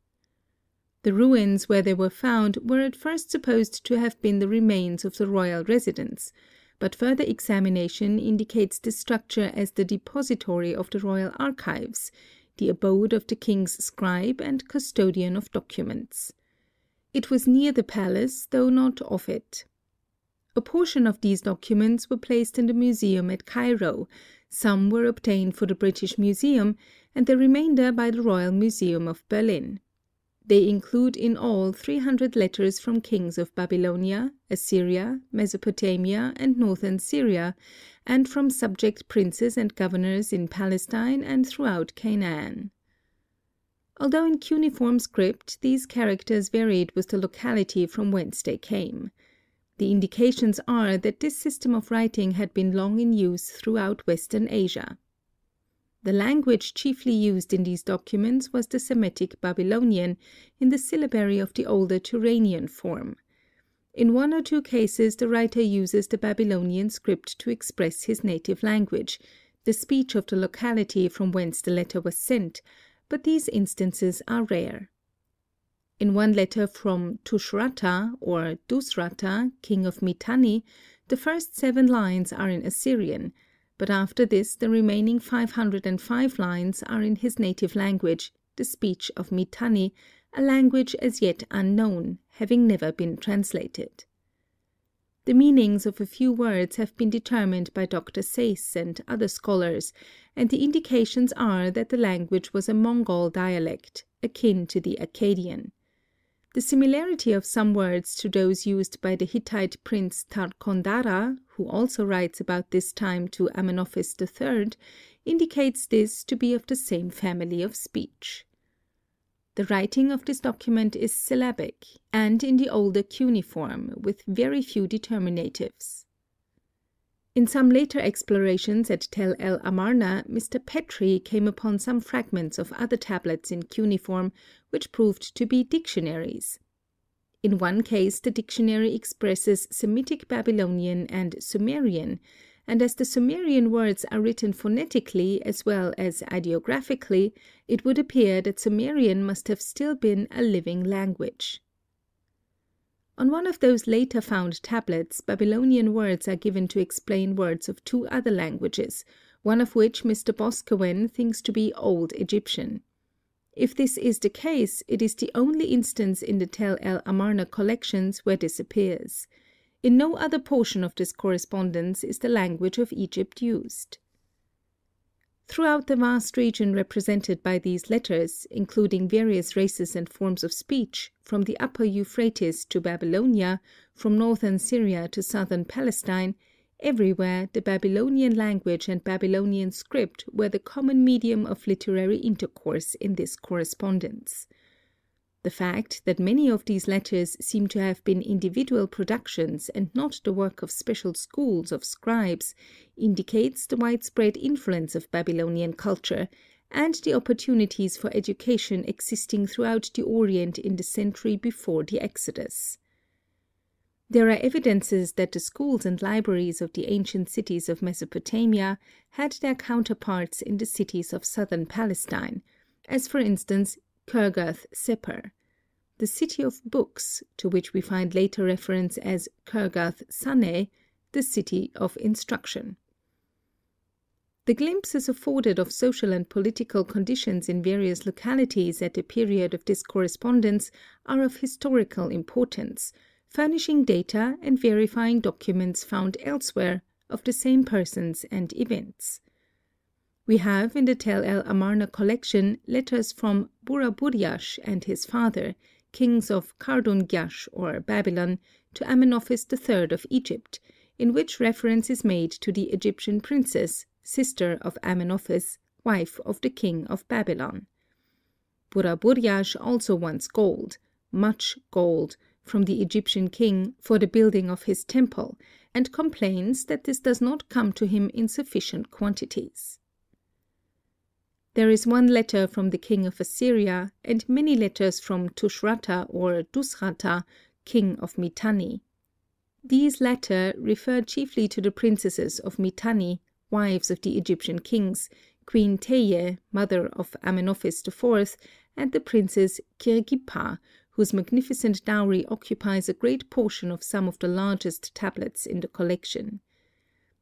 The ruins where they were found were at first supposed to have been the remains of the royal residence, but further examination indicates this structure as the depository of the royal archives, the abode of the king's scribe and custodian of documents. It was near the palace, though not of it. A portion of these documents were placed in the museum at Cairo, some were obtained for the British Museum, and the remainder by the Royal Museum of Berlin. They include in all 300 letters from kings of Babylonia, Assyria, Mesopotamia, and northern Syria, and from subject princes and governors in Palestine and throughout Canaan. although in cuneiform script these characters varied with the locality from whence they came. The indications are that this system of writing had been long in use throughout Western Asia. The language chiefly used in these documents was the Semitic Babylonian in the syllabary of the older Turanian form. In one or two cases the writer uses the Babylonian script to express his native language, the speech of the locality from whence the letter was sent, but these instances are rare. In one letter from Tushratta or Dusratta, king of Mitanni, the first seven lines are in Assyrian, but after this the remaining 505 lines are in his native language, the speech of Mitanni, a language as yet unknown, having never been translated. The meanings of a few words have been determined by Dr. Sayce and other scholars, and the indications are that the language was a Mongol dialect, akin to the Akkadian. The similarity of some words to those used by the Hittite prince Tarkondara, who also writes about this time to Amenophis III, indicates this to be of the same family of speech. The writing of this document is syllabic, and in the older cuneiform, with very few determinatives. In some later explorations at Tel el Amarna, Mr. Petrie came upon some fragments of other tablets in cuneiform which proved to be dictionaries. In one case the dictionary expresses Semitic Babylonian and Sumerian, and as the Sumerian words are written phonetically as well as ideographically, it would appear that Sumerian must have still been a living language. On one of those later found tablets Babylonian words are given to explain words of two other languages, one of which Mr. Boscawen thinks to be Old Egyptian. If this is the case, it is the only instance in the Tel el Amarna collections where this appears. In no other portion of this correspondence is the language of Egypt used. Throughout the vast region represented by these letters, including various races and forms of speech, from the upper Euphrates to Babylonia, from northern Syria to southern Palestine, everywhere the Babylonian language and Babylonian script were the common medium of literary intercourse in this correspondence. The fact that many of these letters seem to have been individual productions and not the work of special schools of scribes indicates the widespread influence of Babylonian culture and the opportunities for education existing throughout the Orient in the century before the Exodus. There are evidences that the schools and libraries of the ancient cities of Mesopotamia had their counterparts in the cities of southern Palestine, as for instance Kirjath Sepher, the city of books, to which we find later reference as Kirjath Sanneh, the city of instruction. The glimpses afforded of social and political conditions in various localities at the period of this correspondence are of historical importance, furnishing data and verifying documents found elsewhere of the same persons and events. We have in the Tel el Amarna collection letters from Burraburyash and his father, kings of Kardungyash or Babylon, to Amenophis III of Egypt, in which reference is made to the Egyptian princess, sister of Amenophis, wife of the king of Babylon. Burraburyash also wants gold, much gold, from the Egyptian king for the building of his temple, and complains that this does not come to him in sufficient quantities. There is one letter from the king of Assyria, and many letters from Tushratta or Dusratta, king of Mitanni. These latter refer chiefly to the princesses of Mitanni, wives of the Egyptian kings, Queen Teye, mother of Amenophis IV, and the princess Kirgippa, whose magnificent dowry occupies a great portion of some of the largest tablets in the collection.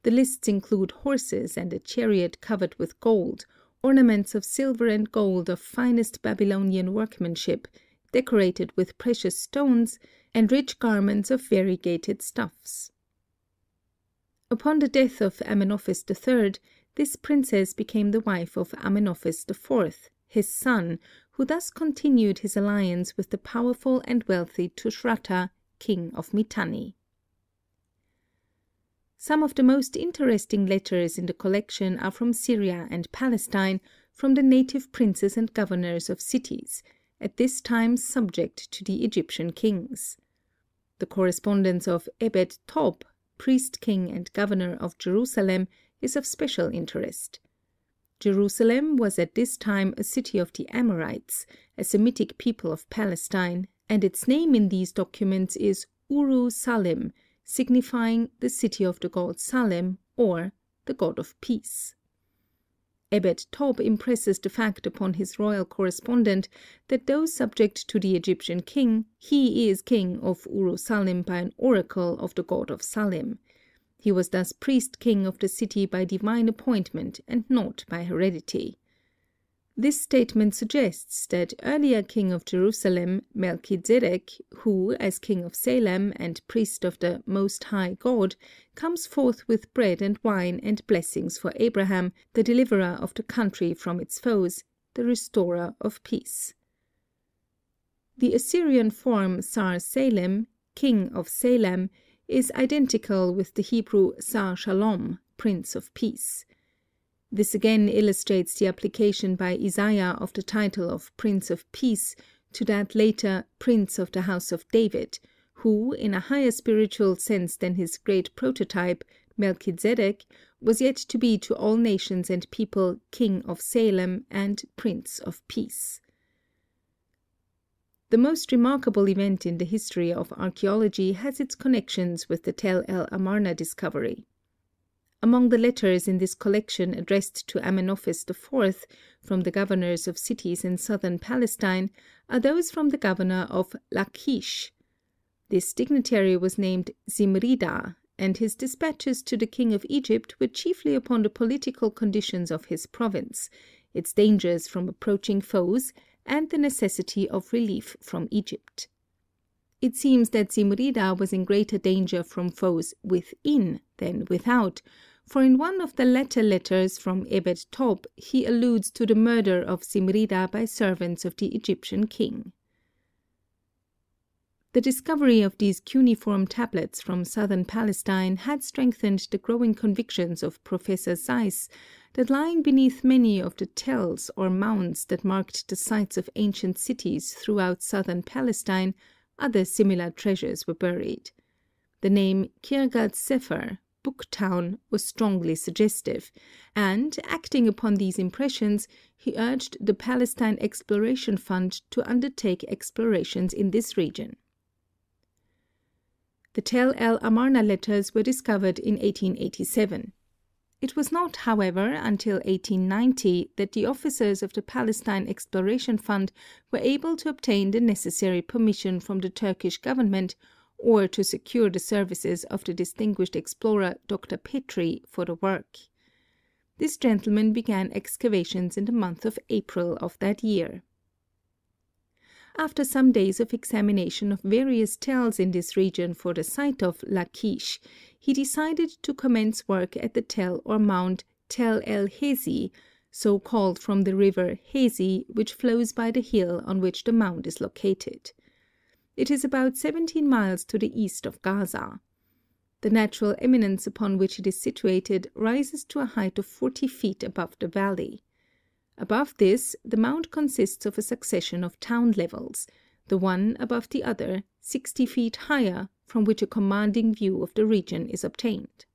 The lists include horses and a chariot covered with gold, ornaments of silver and gold of finest Babylonian workmanship, decorated with precious stones, and rich garments of variegated stuffs. Upon the death of Amenophis III, this princess became the wife of Amenophis IV, his son, who thus continued his alliance with the powerful and wealthy Tushratta, king of Mitanni. Some of the most interesting letters in the collection are from Syria and Palestine, from the native princes and governors of cities, at this time subject to the Egyptian kings. The correspondence of Ebed tob, priest king and governor of Jerusalem, is of special interest. Jerusalem was at this time a city of the Amorites, a Semitic people of Palestine, and its name in these documents is Uru Salim, signifying the city of the god Salem or the god of peace. Ebed tob impresses the fact upon his royal correspondent that though subject to the Egyptian king, he is king of Uru Salim by an oracle of the god of Salem. He was thus priest king of the city by divine appointment and not by heredity. This statement suggests that earlier king of Jerusalem, Melchizedek, who, as king of Salem and priest of the Most High God, comes forth with bread and wine and blessings for Abraham, the deliverer of the country from its foes, the restorer of peace. The Assyrian form Sar Salem, king of Salem, is identical with the Hebrew Sar Shalom, prince of peace. This again illustrates the application by Isaiah of the title of Prince of Peace to that later Prince of the House of David, who, in a higher spiritual sense than his great prototype, Melchizedek, was yet to be to all nations and people King of Salem and Prince of Peace. The most remarkable event in the history of archaeology has its connections with the Tel el Amarna discovery. Among the letters in this collection addressed to Amenophis IV from the governors of cities in southern Palestine are those from the governor of Lachish. This dignitary was named Zimrida, and his dispatches to the king of Egypt were chiefly upon the political conditions of his province, its dangers from approaching foes, and the necessity of relief from Egypt. It seems that Zimrida was in greater danger from foes within than without, for in one of the latter letters from Ebed tob he alludes to the murder of Zimrida by servants of the Egyptian king. The discovery of these cuneiform tablets from southern Palestine had strengthened the growing convictions of Professor Sayce that lying beneath many of the tells or mounds that marked the sites of ancient cities throughout southern Palestine other similar treasures were buried. The name Kirjath Sefer, Book Town, was strongly suggestive, and, acting upon these impressions, he urged the Palestine Exploration Fund to undertake explorations in this region. The Tel el Amarna letters were discovered in 1887. It was not, however, until 1890 that the officers of the Palestine Exploration Fund were able to obtain the necessary permission from the Turkish government or to secure the services of the distinguished explorer Dr. Petrie for the work. This gentleman began excavations in the month of April of that year. After some days of examination of various tells in this region for the site of Lachish, he decided to commence work at the tell or mound Tel el Hezi, so called from the river Hezi which flows by the hill on which the mound is located. It is about 17 miles to the east of Gaza. The natural eminence upon which it is situated rises to a height of 40 feet above the valley. Above this, the mound consists of a succession of town levels, the one above the other 60 feet higher, from which a commanding view of the region is obtained.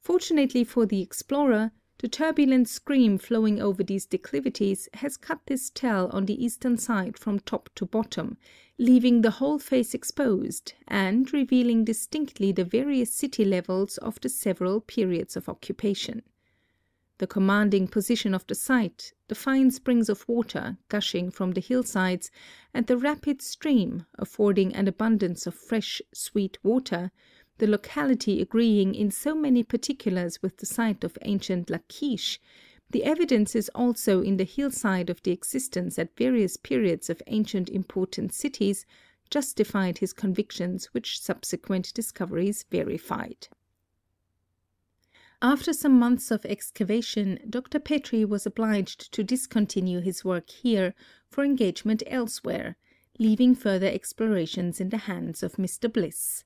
Fortunately for the explorer, the turbulent stream flowing over these declivities has cut this tell on the eastern side from top to bottom, leaving the whole face exposed and revealing distinctly the various city levels of the several periods of occupation the commanding position of the site, the fine springs of water gushing from the hillsides, and the rapid stream affording an abundance of fresh, sweet water, the locality agreeing in so many particulars with the site of ancient Lachish, the evidences also in the hillside of the existence at various periods of ancient important cities, justified his convictions which subsequent discoveries verified. After some months of excavation, Dr. Petrie was obliged to discontinue his work here for engagement elsewhere, leaving further explorations in the hands of Mr. Bliss.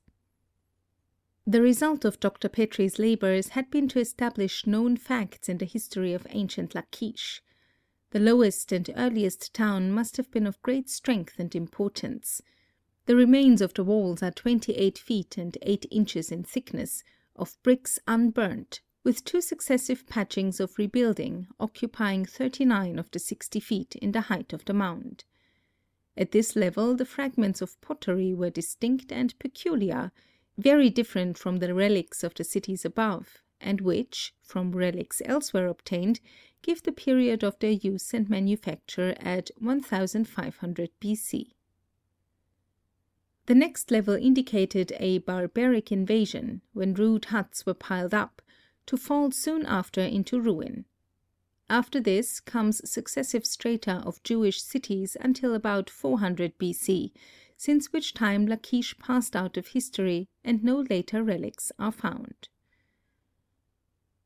The result of Dr. Petrie's labors had been to establish known facts in the history of ancient Lachish. The lowest and earliest town must have been of great strength and importance. The remains of the walls are 28 feet and 8 inches in thickness, of bricks unburnt, with two successive patchings of rebuilding occupying 39 of the 60 feet in the height of the mound. At this level the fragments of pottery were distinct and peculiar, very different from the relics of the cities above, and which, from relics elsewhere obtained, give the period of their use and manufacture at 1500 B.C. The next level indicated a barbaric invasion, when rude huts were piled up, to fall soon after into ruin. After this comes successive strata of Jewish cities until about 400 B.C., since which time Lachish passed out of history and no later relics are found.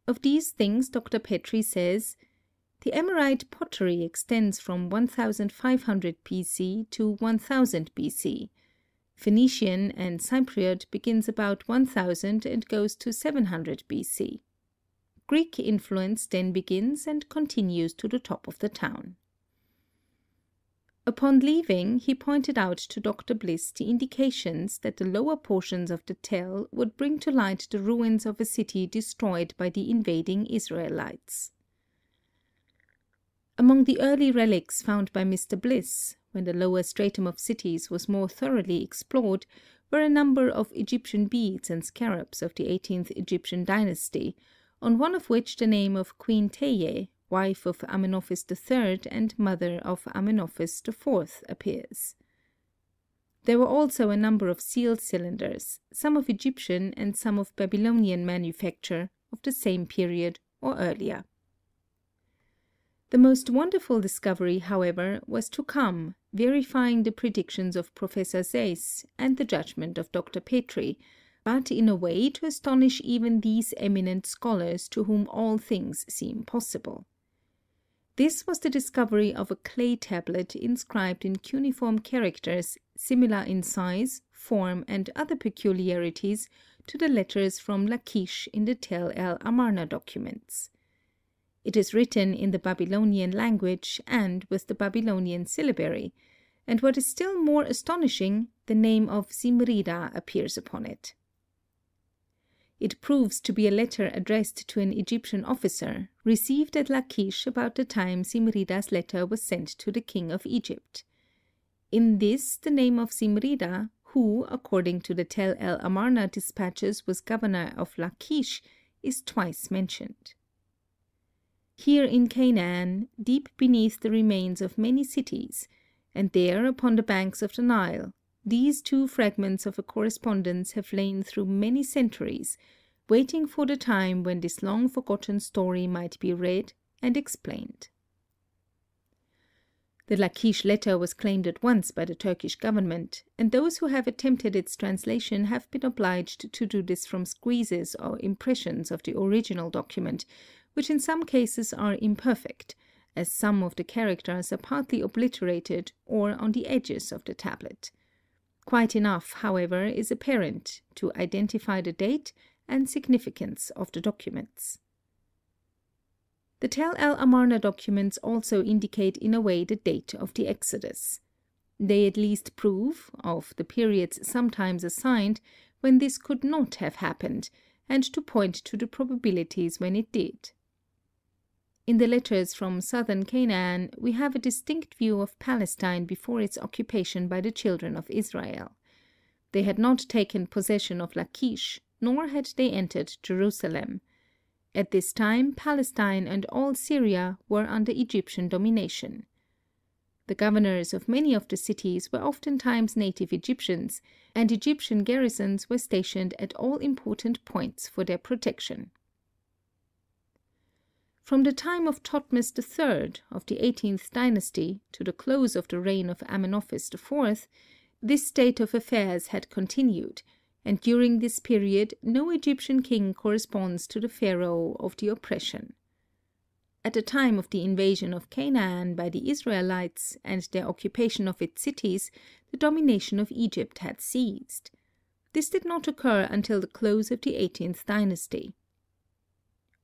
Of these things Dr. Petrie says, the Amorite pottery extends from 1500 B.C. to 1000 B.C. Phoenician and Cypriot begins about 1000 and goes to 700 B.C. Greek influence then begins and continues to the top of the town. Upon leaving, he pointed out to Dr. Bliss the indications that the lower portions of the tell would bring to light the ruins of a city destroyed by the invading Israelites. Among the early relics found by Mr. Bliss, when the lower stratum of cities was more thoroughly explored, were a number of Egyptian beads and scarabs of the 18th Egyptian dynasty, on one of which the name of Queen Teie, wife of Amenophis III and mother of Amenophis IV, appears. There were also a number of sealed cylinders, some of Egyptian and some of Babylonian manufacture, of the same period or earlier. The most wonderful discovery, however, was to come, verifying the predictions of Professor Sayce and the judgment of Dr. Petrie, but in a way to astonish even these eminent scholars to whom all things seem possible. This was the discovery of a clay tablet inscribed in cuneiform characters similar in size, form, and other peculiarities to the letters from Lachish in the Tel el Amarna documents. It is written in the Babylonian language and with the Babylonian syllabary, and what is still more astonishing, the name of Zimrida appears upon it. It proves to be a letter addressed to an Egyptian officer, received at Lachish about the time Zimrida's letter was sent to the king of Egypt. In this the name of Zimrida, who, according to the Tel el Amarna dispatches, was governor of Lachish, is twice mentioned. Here in Canaan, deep beneath the remains of many cities, and there upon the banks of the Nile, these two fragments of a correspondence have lain through many centuries, waiting for the time when this long forgotten story might be read and explained. The Lachish letter was claimed at once by the Turkish government, and those who have attempted its translation have been obliged to do this from squeezes or impressions of the original document, which in some cases are imperfect, as some of the characters are partly obliterated or on the edges of the tablet. Quite enough, however, is apparent to identify the date and significance of the documents. The Tel el Amarna documents also indicate in a way the date of the Exodus. They at least prove, of the periods sometimes assigned, when this could not have happened, and to point to the probabilities when it did. In the letters from southern Canaan we have a distinct view of Palestine before its occupation by the children of Israel. They had not taken possession of Lachish, nor had they entered Jerusalem. At this time Palestine and all Syria were under Egyptian domination. The governors of many of the cities were oftentimes native Egyptians, and Egyptian garrisons were stationed at all important points for their protection. From the time of Thotmes III of the 18th dynasty to the close of the reign of Amenophis IV, this state of affairs had continued, and during this period no Egyptian king corresponds to the pharaoh of the oppression. At the time of the invasion of Canaan by the Israelites and their occupation of its cities, the domination of Egypt had ceased. This did not occur until the close of the 18th dynasty.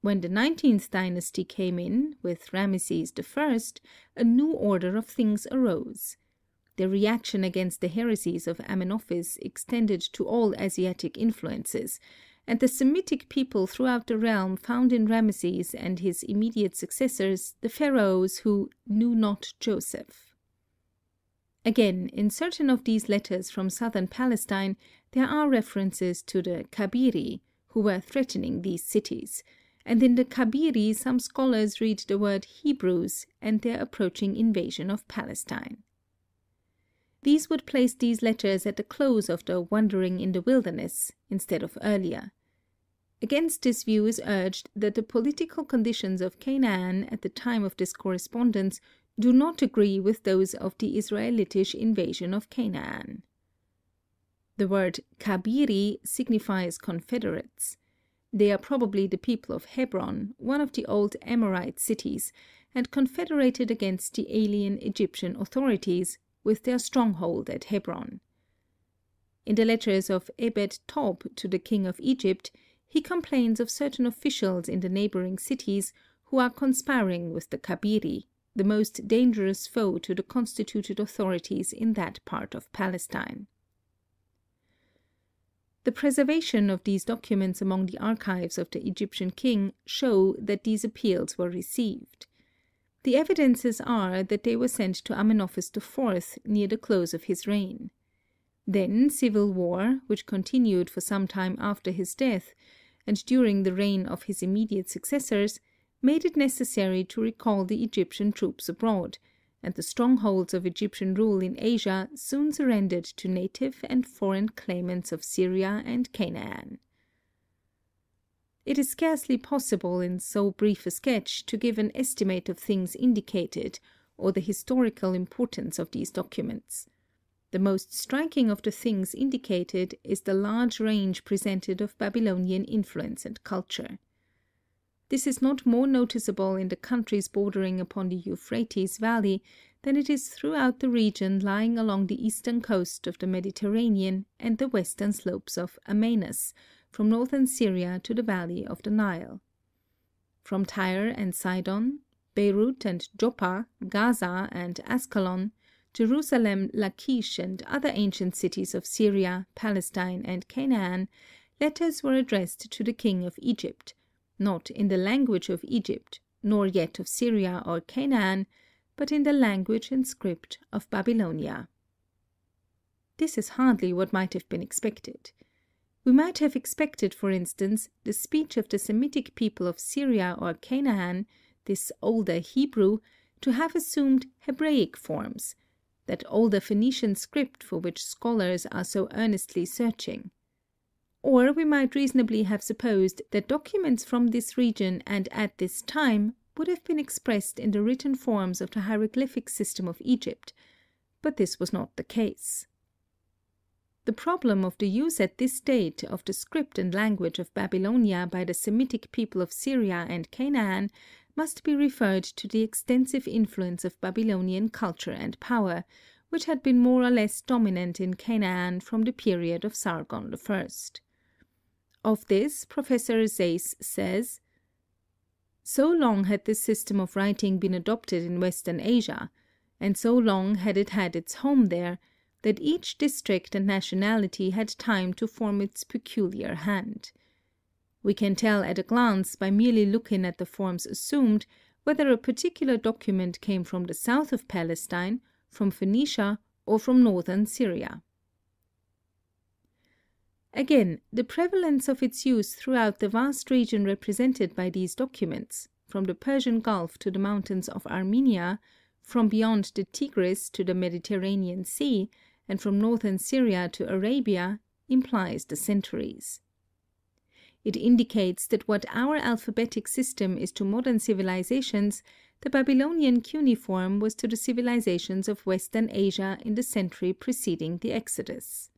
When the 19th dynasty came in, with Ramesses I, a new order of things arose. The reaction against the heresies of Amenophis extended to all Asiatic influences, and the Semitic people throughout the realm found in Ramesses and his immediate successors the pharaohs who knew not Joseph. Again, in certain of these letters from southern Palestine, there are references to the Kabiri, who were threatening these cities, and in the Kabiri some scholars read the word Hebrews and their approaching invasion of Palestine. These would place these letters at the close of the wandering in the wilderness, instead of earlier. Against this view is urged that the political conditions of Canaan at the time of this correspondence do not agree with those of the Israelitish invasion of Canaan. The word Kabiri signifies confederates. They are probably the people of Hebron, one of the old Amorite cities, and confederated against the alien Egyptian authorities, with their stronghold at Hebron. In the letters of Ebed Tob to the king of Egypt, he complains of certain officials in the neighboring cities who are conspiring with the Kabiri, the most dangerous foe to the constituted authorities in that part of Palestine. The preservation of these documents among the archives of the Egyptian king show that these appeals were received. The evidences are that they were sent to Amenophis IV near the close of his reign. Then civil war, which continued for some time after his death, and during the reign of his immediate successors, made it necessary to recall the Egyptian troops abroad, and the strongholds of Egyptian rule in Asia soon surrendered to native and foreign claimants of Syria and Canaan. It is scarcely possible in so brief a sketch to give an estimate of things indicated or the historical importance of these documents. The most striking of the things indicated is the large range presented of Babylonian influence and culture. This is not more noticeable in the countries bordering upon the Euphrates valley than it is throughout the region lying along the eastern coast of the Mediterranean and the western slopes of Amanus, from northern Syria to the valley of the Nile. From Tyre and Sidon, Beirut and Joppa, Gaza and Ascalon, Jerusalem, Lachish, and other ancient cities of Syria, Palestine, and Canaan, letters were addressed to the king of Egypt, not in the language of Egypt, nor yet of Syria or Canaan, but in the language and script of Babylonia. This is hardly what might have been expected. We might have expected, for instance, the speech of the Semitic people of Syria or Canaan, this older Hebrew, to have assumed Hebraic forms, that older Phoenician script for which scholars are so earnestly searching. Or we might reasonably have supposed that documents from this region and at this time would have been expressed in the written forms of the hieroglyphic system of Egypt, but this was not the case. The problem of the use at this date of the script and language of Babylonia by the Semitic people of Syria and Canaan must be referred to the extensive influence of Babylonian culture and power, which had been more or less dominant in Canaan from the period of Sargon I. Of this, Professor Sayce says: So long had this system of writing been adopted in Western Asia, and so long had it had its home there, that each district and nationality had time to form its peculiar hand. We can tell at a glance by merely looking at the forms assumed whether a particular document came from the south of Palestine, from Phoenicia, or from northern Syria. Again, the prevalence of its use throughout the vast region represented by these documents, from the Persian Gulf to the mountains of Armenia, from beyond the Tigris to the Mediterranean Sea, and from northern Syria to Arabia, implies the centuries. It indicates that what our alphabetic system is to modern civilizations, the Babylonian cuneiform was to the civilizations of Western Asia in the century preceding the Exodus.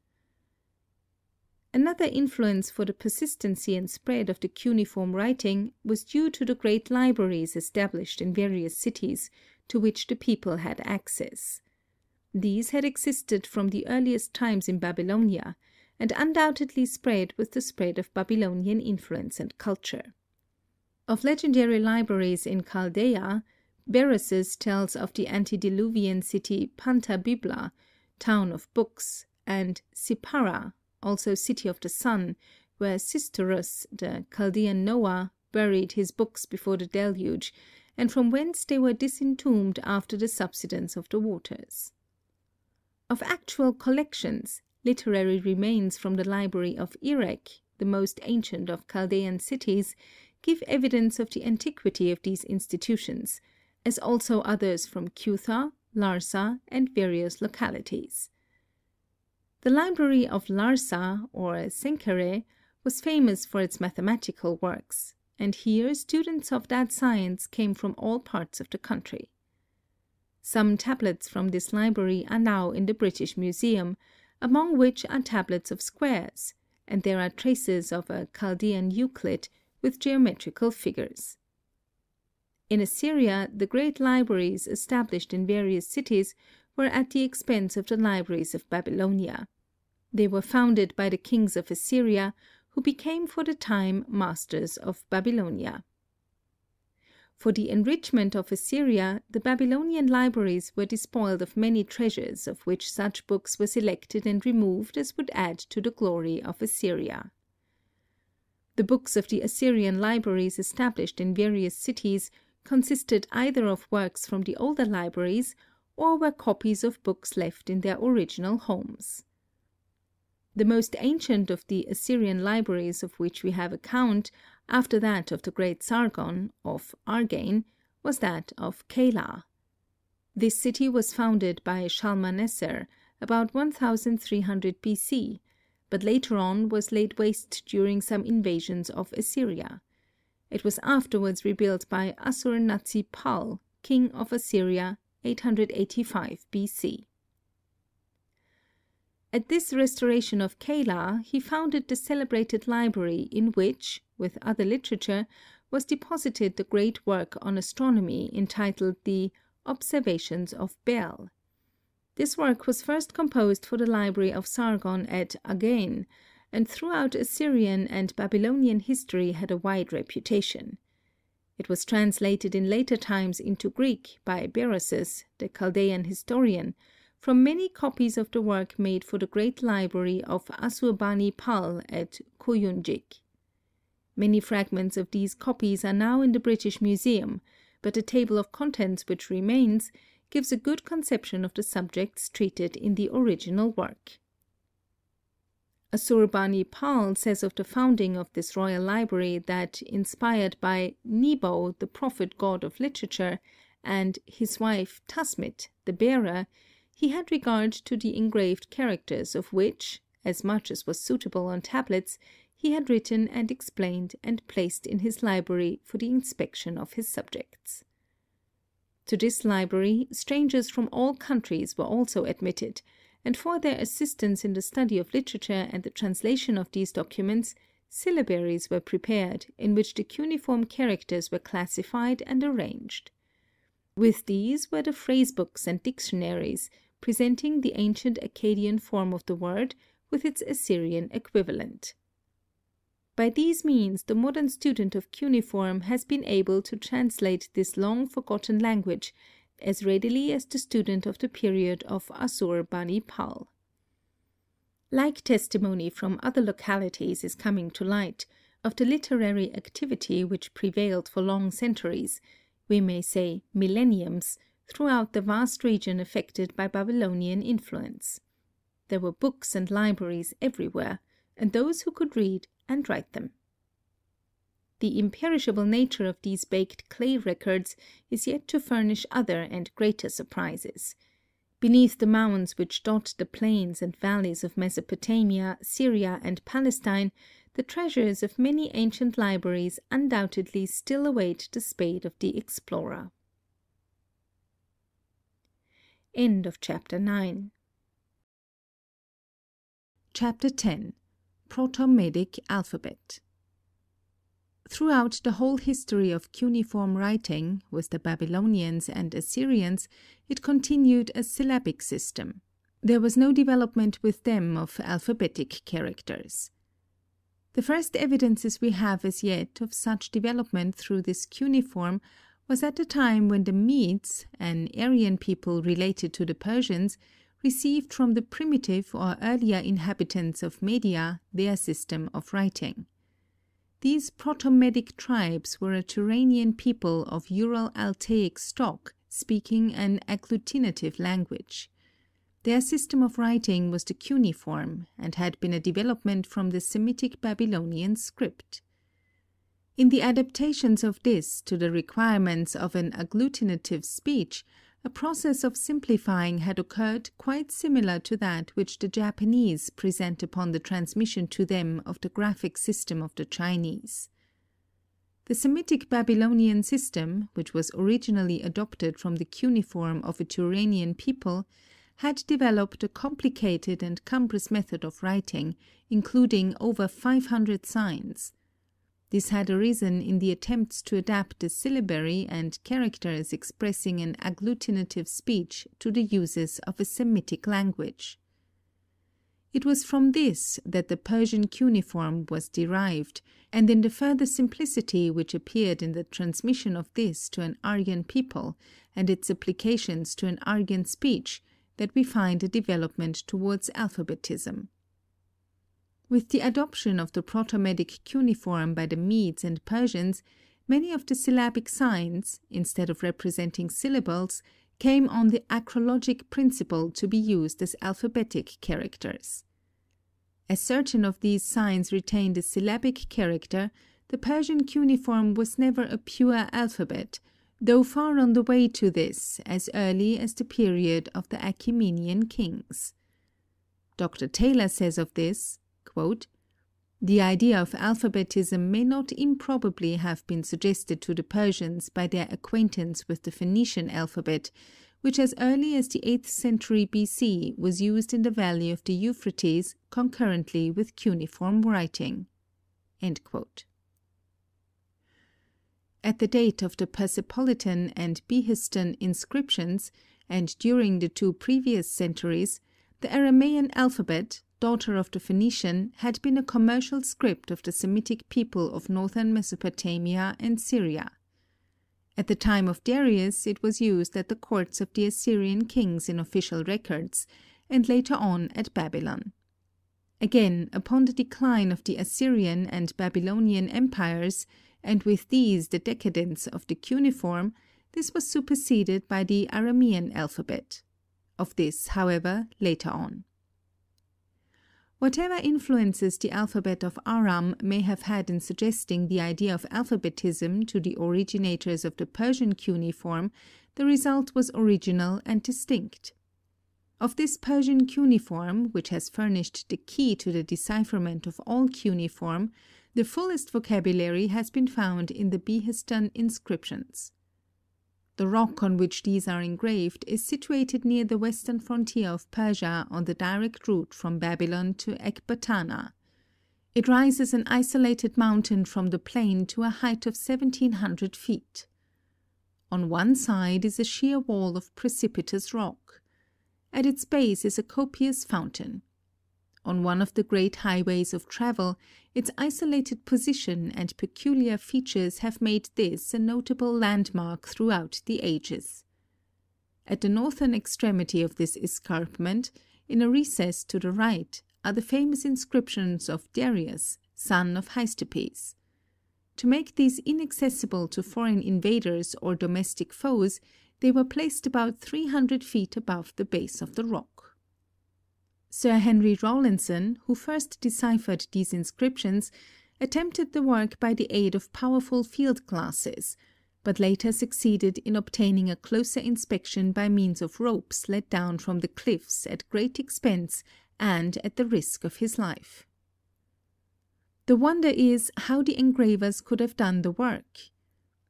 Another influence for the persistency and spread of the cuneiform writing was due to the great libraries established in various cities, to which the people had access. These had existed from the earliest times in Babylonia, and undoubtedly spread with the spread of Babylonian influence and culture. Of legendary libraries in Chaldea, Berosus tells of the antediluvian city Panta Bibla, town of books, and Sippara, also city of the sun, where Xisthurus, the Chaldean Noah, buried his books before the deluge, and from whence they were disentombed after the subsidence of the waters. Of actual collections, literary remains from the library of Erech, the most ancient of Chaldean cities, give evidence of the antiquity of these institutions, as also others from Cutha, Larsa, and various localities. The library of Larsa, or Senkere, was famous for its mathematical works, and here students of that science came from all parts of the country. Some tablets from this library are now in the British Museum, among which are tablets of squares, and there are traces of a Chaldean Euclid with geometrical figures. In Assyria, the great libraries established in various cities were at the expense of the libraries of Babylonia. They were founded by the kings of Assyria, who became for the time masters of Babylonia. For the enrichment of Assyria, the Babylonian libraries were despoiled of many treasures of which such books were selected and removed as would add to the glory of Assyria. The books of the Assyrian libraries established in various cities consisted either of works from the older libraries or were copies of books left in their original homes. The most ancient of the Assyrian libraries of which we have account, after that of the great Sargon of Agane, was that of Calah. This city was founded by Shalmaneser about 1300 B.C., but later on was laid waste during some invasions of Assyria. It was afterwards rebuilt by Assur-natsi-pal, king of Assyria, 885 B.C. At this restoration of Calah, he founded the celebrated library in which, with other literature, was deposited the great work on astronomy entitled the Observations of Bel. This work was first composed for the library of Sargon at Agane, and throughout Assyrian and Babylonian history had a wide reputation. It was translated in later times into Greek by Berosus, the Chaldean historian, from many copies of the work made for the great library of Assurbanipal at Koyunjik. Many fragments of these copies are now in the British Museum, but the table of contents which remains gives a good conception of the subjects treated in the original work. Assurbanipal says of the founding of this royal library that inspired by Nebo, the prophet god of literature, and his wife Tasmit, the bearer, he had regard to the engraved characters of which, as much as was suitable on tablets, he had written and explained and placed in his library for the inspection of his subjects. To this library strangers from all countries were also admitted, and for their assistance in the study of literature and the translation of these documents, syllabaries were prepared in which the cuneiform characters were classified and arranged. With these were the phrase books and dictionaries, presenting the ancient Akkadian form of the word with its Assyrian equivalent. By these means the modern student of cuneiform has been able to translate this long forgotten language as readily as the student of the period of Assurbanipal. Like testimony from other localities is coming to light of the literary activity which prevailed for long centuries, we may say millenniums, throughout the vast region affected by Babylonian influence. There were books and libraries everywhere, and those who could read and write them. The imperishable nature of these baked clay records is yet to furnish other and greater surprises. Beneath the mounds which dot the plains and valleys of Mesopotamia, Syria, and Palestine, the treasures of many ancient libraries undoubtedly still await the spade of the explorer. End of chapter 9. Chapter 10 Proto Medic Alphabet Throughout the whole history of cuneiform writing, with the Babylonians and Assyrians, it continued a syllabic system. there was no development with them of alphabetic characters. The first evidences we have as yet of such development through this cuneiform was at the time when the Medes, an Aryan people related to the Persians, received from the primitive or earlier inhabitants of Media their system of writing. These Proto-Medic tribes were a Turanian people of Ural Altaic stock speaking an agglutinative language. Their system of writing was the cuneiform and had been a development from the Semitic Babylonian script. In the adaptations of this to the requirements of an agglutinative speech, a process of simplifying had occurred quite similar to that which the Japanese present upon the transmission to them of the graphic system of the Chinese. The Semitic Babylonian system, which was originally adopted from the cuneiform of a Turanian people, had developed a complicated and cumbrous method of writing, including over 500 signs. This had arisen in the attempts to adapt the syllabary and characters expressing an agglutinative speech to the uses of a Semitic language. It was from this that the Persian cuneiform was derived, and in the further simplicity which appeared in the transmission of this to an Aryan people and its applications to an Aryan speech that we find a development towards alphabetism. With the adoption of the Proto-Medic cuneiform by the Medes and Persians, many of the syllabic signs, instead of representing syllables, came on the acrologic principle to be used as alphabetic characters. As certain of these signs retained a syllabic character, the Persian cuneiform was never a pure alphabet, though far on the way to this as early as the period of the Achaemenian kings. Dr. Taylor says of this, the idea of alphabetism may not improbably have been suggested to the Persians by their acquaintance with the Phoenician alphabet, which as early as the 8th century BC was used in the valley of the Euphrates concurrently with cuneiform writing. At the date of the Persepolitan and Behistun inscriptions, and during the two previous centuries, the Aramaean alphabet, daughter of the Phoenician, had been a commercial script of the Semitic people of northern Mesopotamia and Syria. At the time of Darius it was used at the courts of the Assyrian kings in official records, and later on at Babylon. Again, upon the decline of the Assyrian and Babylonian empires, and with these the decadence of the cuneiform, this was superseded by the Aramean alphabet. Of this, however, later on. Whatever influences the alphabet of Aram may have had in suggesting the idea of alphabetism to the originators of the Persian cuneiform, the result was original and distinct. Of this Persian cuneiform, which has furnished the key to the decipherment of all cuneiform, the fullest vocabulary has been found in the Behistun inscriptions. The rock on which these are engraved is situated near the western frontier of Persia on the direct route from Babylon to Ecbatana. It rises an isolated mountain from the plain to a height of 1700 feet. On one side is a sheer wall of precipitous rock. At its base is a copious fountain. On one of the great highways of travel, its isolated position and peculiar features have made this a notable landmark throughout the ages. At the northern extremity of this escarpment, in a recess to the right, are the famous inscriptions of Darius, son of Hystaspes. To make these inaccessible to foreign invaders or domestic foes, they were placed about 300 feet above the base of the rock. Sir Henry Rawlinson, who first deciphered these inscriptions, attempted the work by the aid of powerful field glasses, but later succeeded in obtaining a closer inspection by means of ropes let down from the cliffs at great expense and at the risk of his life. The wonder is how the engravers could have done the work.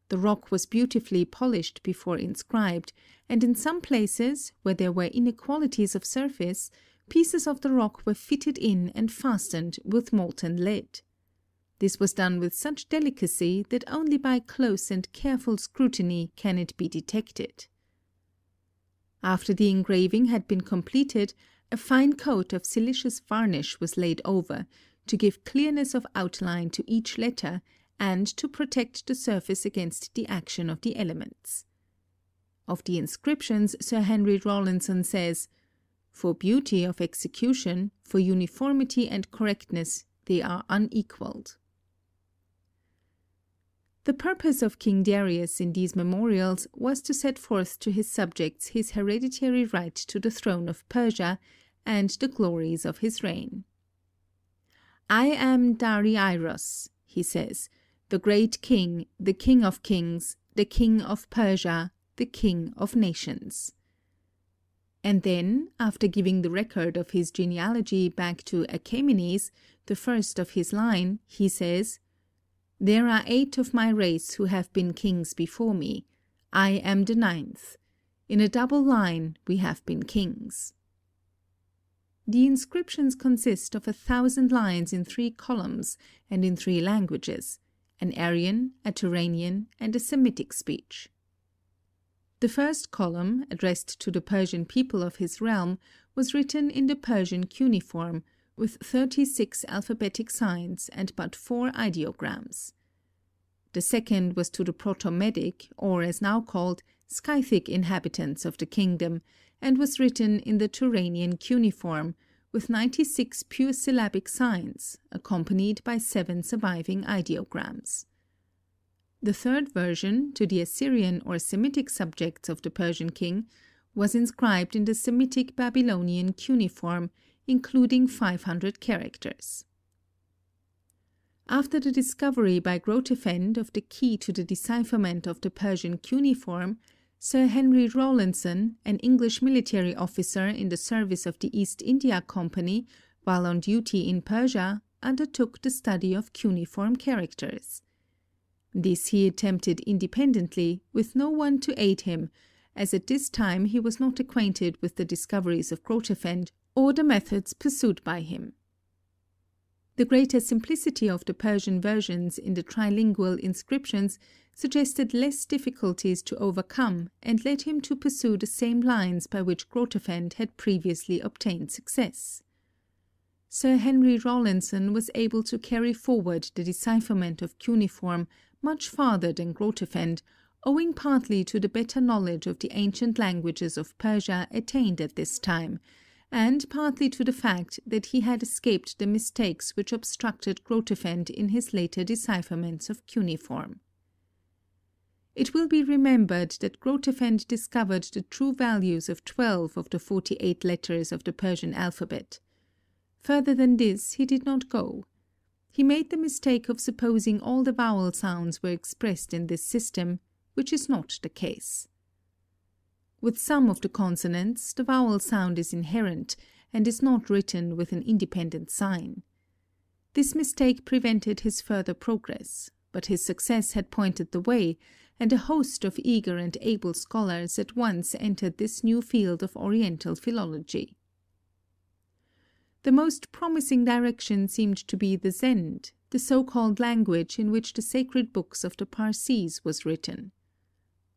The rock was beautifully polished before inscribed, and in some places, where there were inequalities of surface, pieces of the rock were fitted in and fastened with molten lead. This was done with such delicacy that only by close and careful scrutiny can it be detected. After the engraving had been completed, a fine coat of silicious varnish was laid over, to give clearness of outline to each letter and to protect the surface against the action of the elements. Of the inscriptions, Sir Henry Rawlinson says, "For beauty of execution, for uniformity and correctness, they are unequaled." The purpose of King Darius in these memorials was to set forth to his subjects his hereditary right to the throne of Persia and the glories of his reign. I am Darieiros, he says, the great king, the king of kings, the king of Persia, the king of nations. And then, after giving the record of his genealogy back to Achaemenes, the first of his line, he says, There are eight of my race who have been kings before me. I am the ninth. In a double line we have been kings. The inscriptions consist of a thousand lines in three columns and in three languages an Aryan, a Turanian, and a Semitic speech. The first column, addressed to the Persian people of his realm, was written in the Persian cuneiform, with thirty six alphabetic signs and but four ideograms. The second was to the Proto Medic, or as now called, Scythic inhabitants of the kingdom, and was written in the Turanian cuneiform, with ninety six pure syllabic signs, accompanied by seven surviving ideograms. The third version, to the Assyrian or Semitic subjects of the Persian king, was inscribed in the Semitic Babylonian cuneiform, including 500 characters. After the discovery by Grotefend of the key to the decipherment of the Persian cuneiform, Sir Henry Rawlinson, an English military officer in the service of the East India Company, while on duty in Persia, undertook the study of cuneiform characters. This he attempted independently, with no one to aid him, as at this time he was not acquainted with the discoveries of Grotefend or the methods pursued by him. The greater simplicity of the Persian versions in the trilingual inscriptions suggested less difficulties to overcome and led him to pursue the same lines by which Grotefend had previously obtained success. Sir Henry Rawlinson was able to carry forward the decipherment of cuneiform much farther than Grotefend, owing partly to the better knowledge of the ancient languages of Persia attained at this time, and partly to the fact that he had escaped the mistakes which obstructed Grotefend in his later decipherments of cuneiform. It will be remembered that Grotefend discovered the true values of twelve of the forty eight letters of the Persian alphabet. Further than this he did not go. He made the mistake of supposing all the vowel sounds were expressed in this system, which is not the case. With some of the consonants, the vowel sound is inherent, and is not written with an independent sign. This mistake prevented his further progress, but his success had pointed the way, and a host of eager and able scholars at once entered this new field of Oriental philology. The most promising direction seemed to be the Zend, the so-called language in which the sacred books of the Parsees was written.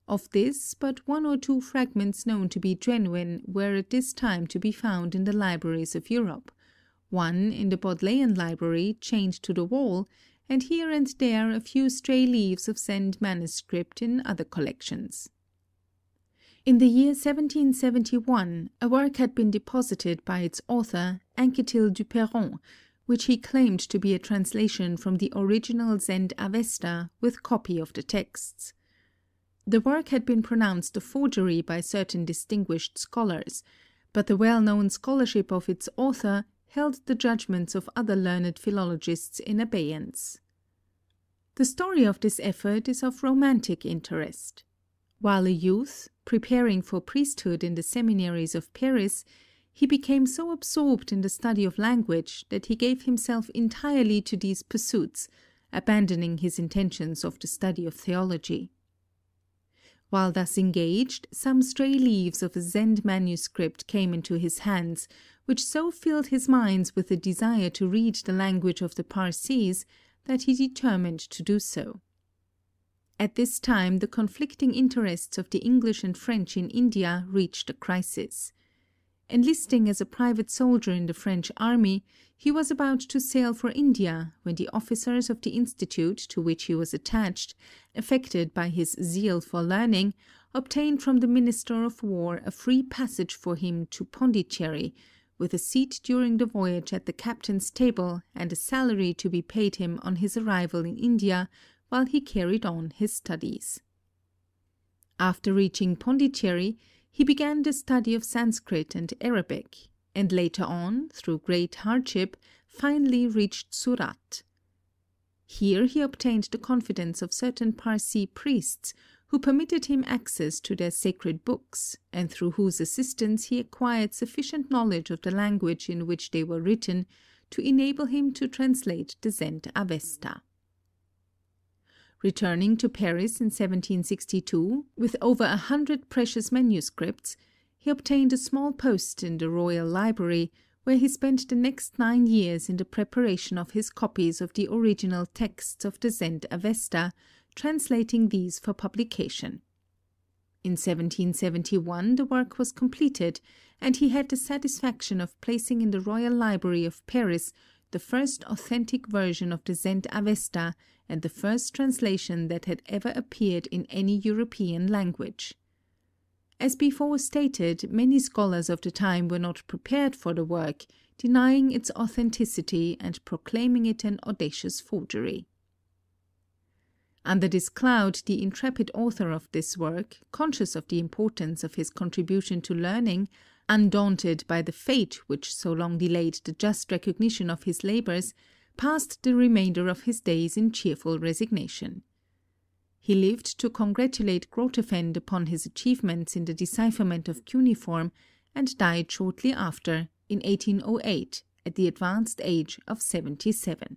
Of this, but one or two fragments known to be genuine were at this time to be found in the libraries of Europe, one in the Bodleian Library chained to the wall, and here and there a few stray leaves of Zend manuscript in other collections. In the year 1771 a work had been deposited by its author, Anquetil du Perron, which he claimed to be a translation from the original Zend Avesta with copy of the texts. The work had been pronounced a forgery by certain distinguished scholars, but the well known scholarship of its author held the judgments of other learned philologists in abeyance. The story of this effort is of romantic interest. While a youth, preparing for priesthood in the seminaries of Paris, he became so absorbed in the study of language that he gave himself entirely to these pursuits, abandoning his intentions of the study of theology. While thus engaged, some stray leaves of a Zend manuscript came into his hands, which so filled his mind with a desire to read the language of the Parsees that he determined to do so. At this time the conflicting interests of the English and French in India reached a crisis. Enlisting as a private soldier in the French army, he was about to sail for India when the officers of the institute to which he was attached, affected by his zeal for learning, obtained from the Minister of War a free passage for him to Pondicherry, with a seat during the voyage at the captain's table and a salary to be paid him on his arrival in India while he carried on his studies. After reaching Pondicherry, he began the study of Sanskrit and Arabic, and later on, through great hardship, finally reached Surat. Here he obtained the confidence of certain Parsee priests, who permitted him access to their sacred books, and through whose assistance he acquired sufficient knowledge of the language in which they were written to enable him to translate the Zend Avesta. Returning to Paris in 1762, with over a hundred precious manuscripts, he obtained a small post in the Royal Library, where he spent the next nine years in the preparation of his copies of the original texts of the Zend Avesta, translating these for publication. In 1771 the work was completed, and he had the satisfaction of placing in the Royal Library of Paris the first authentic version of the Zend Avesta and the first translation that had ever appeared in any European language. As before stated, many scholars of the time were not prepared for the work, denying its authenticity and proclaiming it an audacious forgery. Under this cloud the intrepid author of this work, conscious of the importance of his contribution to learning, undaunted by the fate which so long delayed the just recognition of his labors, passed the remainder of his days in cheerful resignation. He lived to congratulate Grotefend upon his achievements in the decipherment of cuneiform, and died shortly after, in 1808, at the advanced age of seventy seven.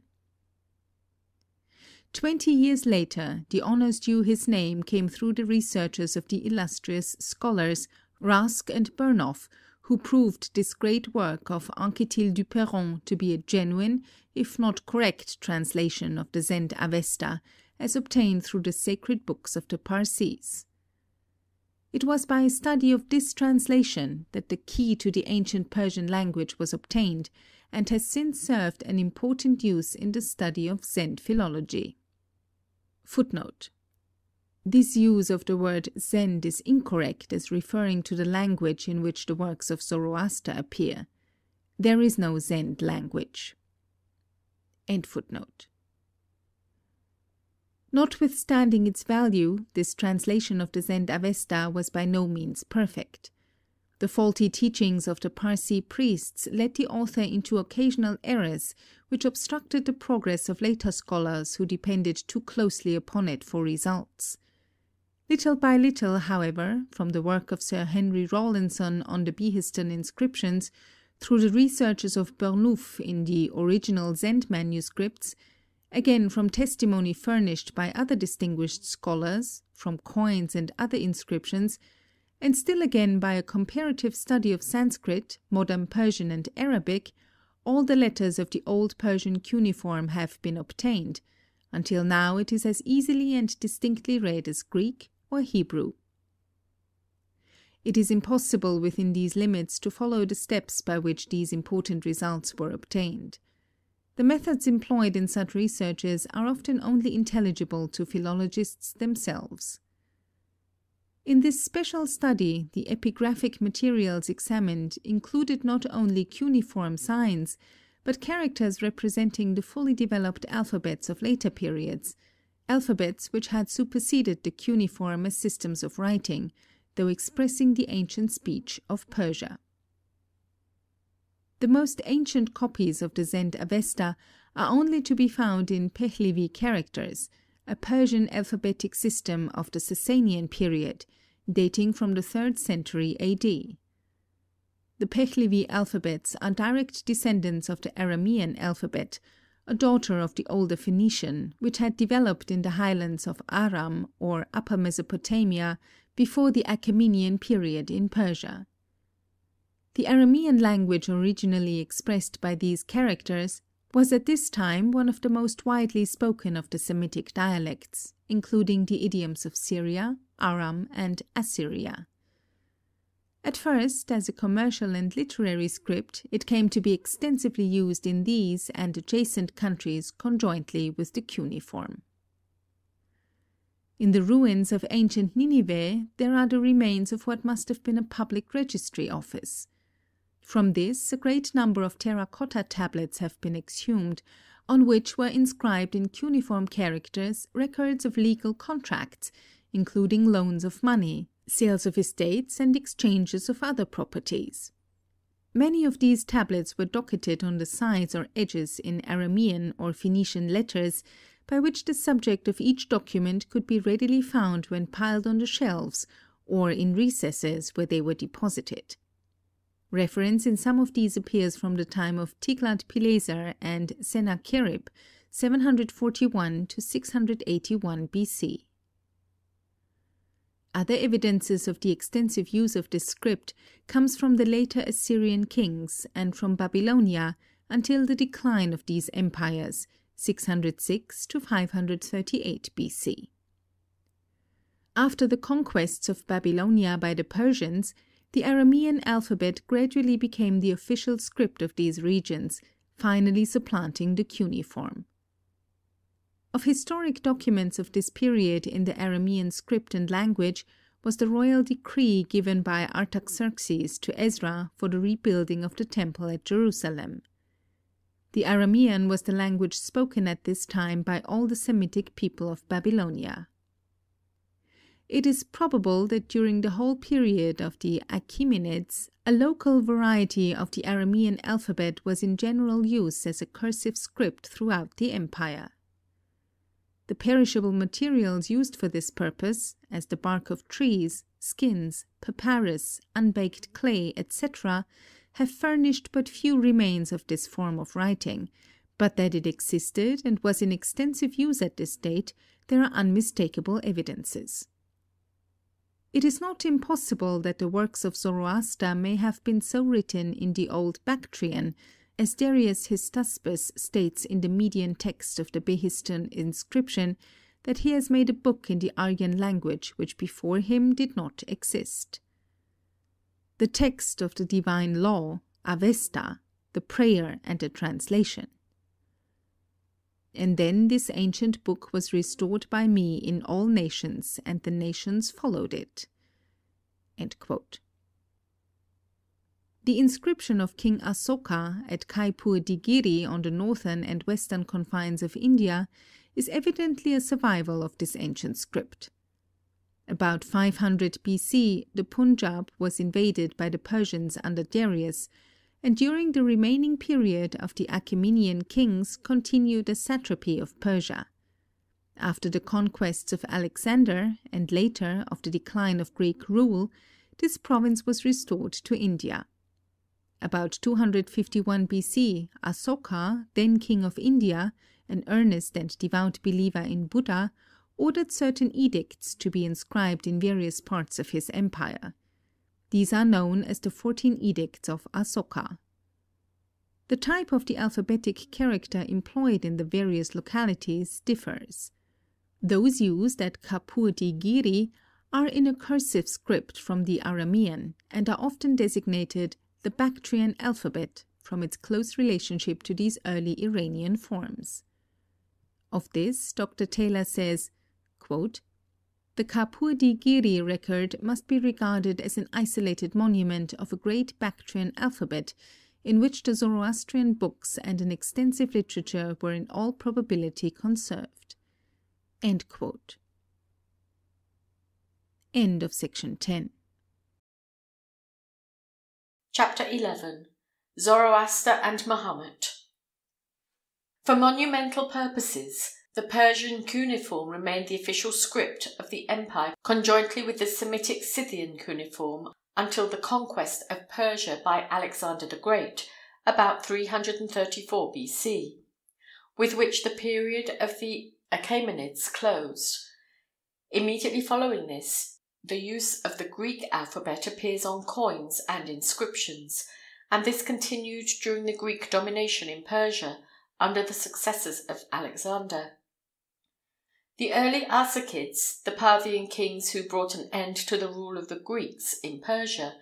Twenty years later, the honors due his name came through the researches of the illustrious scholars Rask and Burnouf, who proved this great work of Anquetil du Perron to be a genuine, if not correct, translation of the Zend Avesta, as obtained through the sacred books of the Parsees. It was by a study of this translation that the key to the ancient Persian language was obtained, and has since served an important use in the study of Zend philology. This use of the word Zend is incorrect as referring to the language in which the works of Zoroaster appear. There is no Zend language. [footnote: Notwithstanding its value, this translation of the Zend Avesta was by no means perfect. The faulty teachings of the Parsee priests led the author into occasional errors which obstructed the progress of later scholars who depended too closely upon it for results. Little by little, however, from the work of Sir Henry Rawlinson on the Behistun inscriptions, through the researches of Burnouf in the original Zend manuscripts, again from testimony furnished by other distinguished scholars, from coins and other inscriptions, and still again by a comparative study of Sanskrit, modern Persian and Arabic, all the letters of the old Persian cuneiform have been obtained, until now it is as easily and distinctly read as Greek, or Hebrew. It is impossible within these limits to follow the steps by which these important results were obtained. The methods employed in such researches are often only intelligible to philologists themselves. In this special study, the epigraphic materials examined included not only cuneiform signs, but characters representing the fully developed alphabets of later periods, alphabets which had superseded the cuneiform as systems of writing, though expressing the ancient speech of Persia. The most ancient copies of the Zend Avesta are only to be found in Pehlivi characters, a Persian alphabetic system of the Sasanian period, dating from the 3rd century A.D. The Pehlivi alphabets are direct descendants of the Aramean alphabet, a daughter of the older Phoenician, which had developed in the highlands of Aram or Upper Mesopotamia before the Achaemenian period in Persia. The Aramean language originally expressed by these characters was at this time one of the most widely spoken of the Semitic dialects, including the idioms of Syria, Aram, and Assyria. At first, as a commercial and literary script, it came to be extensively used in these and adjacent countries conjointly with the cuneiform. In the ruins of ancient Nineveh there are the remains of what must have been a public registry office. From this a great number of terra cotta tablets have been exhumed, on which were inscribed in cuneiform characters records of legal contracts, including loans of money, sales of estates, and exchanges of other properties. Many of these tablets were docketed on the sides or edges in Aramean or Phoenician letters, by which the subject of each document could be readily found when piled on the shelves or in recesses where they were deposited. Reference in some of these appears from the time of Tiglath-Pileser and Sennacherib, 741 to 681 BC. Other evidences of the extensive use of this script comes from the later Assyrian kings and from Babylonia until the decline of these empires, 606 to 538 BC. After the conquests of Babylonia by the Persians, the Aramean alphabet gradually became the official script of these regions, finally supplanting the cuneiform. Of historic documents of this period in the Aramean script and language was the royal decree given by Artaxerxes to Ezra for the rebuilding of the temple at Jerusalem. The Aramean was the language spoken at this time by all the Semitic people of Babylonia. It is probable that during the whole period of the Achaemenids a local variety of the Aramean alphabet was in general use as a cursive script throughout the empire. The perishable materials used for this purpose, as the bark of trees, skins, papyrus, unbaked clay, etc., have furnished but few remains of this form of writing, but that it existed and was in extensive use at this date there are unmistakable evidences. It is not impossible that the works of Zoroaster may have been so written in the old Bactrian, as Darius states in the Median text of the Behistun inscription, that he has made a book in the Aryan language which before him did not exist. The text of the divine law, Avesta, the prayer and the translation. And then this ancient book was restored by me in all nations, and the nations followed it. The inscription of King Asoka at Kapur di Giri on the northern and western confines of India is evidently a survival of this ancient script. About 500 BC, the Punjab was invaded by the Persians under Darius, and during the remaining period of the Achaemenian kings continued a satrapy of Persia. After the conquests of Alexander, and later of the decline of Greek rule, this province was restored to India. About 251 BC, Asoka, then king of India, an earnest and devout believer in Buddha, ordered certain edicts to be inscribed in various parts of his empire. These are known as the Fourteen Edicts of Asoka. The type of the alphabetic character employed in the various localities differs. Those used at Kapur di Giri are in a cursive script from the Aramean and are often designated the Bactrian alphabet from its close relationship to these early Iranian forms. Of this, Dr. Taylor says, The Kapur di Giri record must be regarded as an isolated monument of a great Bactrian alphabet in which the Zoroastrian books and an extensive literature were in all probability conserved. End of section 10. Chapter 11 Zoroaster and Mahomet For monumental purposes, the Persian cuneiform remained the official script of the empire conjointly with the Semitic Scythian cuneiform until the conquest of Persia by Alexander the Great, about 334 B.C., with which the period of the Achaemenids closed. Immediately following this, the use of the Greek alphabet appears on coins and inscriptions, and this continued during the Greek domination in Persia under the successors of Alexander. The early Arsacids, the Parthian kings who brought an end to the rule of the Greeks in Persia,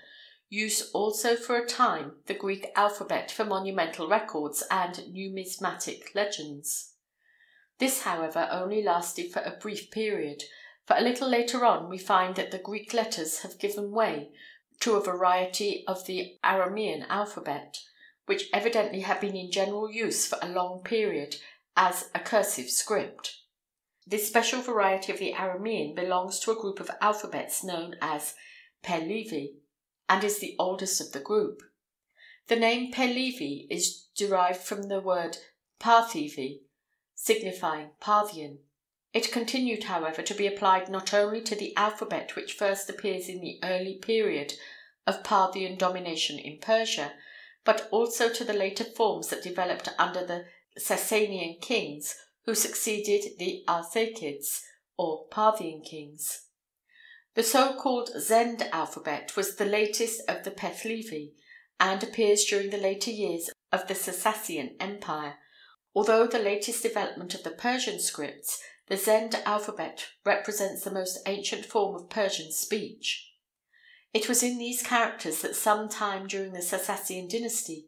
used also for a time the Greek alphabet for monumental records and numismatic legends. This, however, only lasted for a brief period, for a little later on we find that the Greek letters have given way to a variety of the Aramean alphabet, which evidently had been in general use for a long period as a cursive script. This special variety of the Aramean belongs to a group of alphabets known as Pehlivi, and is the oldest of the group. The name Pehlivi is derived from the word Parthivi, signifying Parthian. It continued, however, to be applied not only to the alphabet which first appears in the early period of Parthian domination in Persia, but also to the later forms that developed under the Sasanian kings who succeeded the Arsacids, or Parthian kings. The so-called Zend alphabet was the latest of the Pehlivi, and appears during the later years of the Sassanian Empire. Although the latest development of the Persian scripts, the Zend alphabet represents the most ancient form of Persian speech. It was in these characters that some time during the Sassanian dynasty,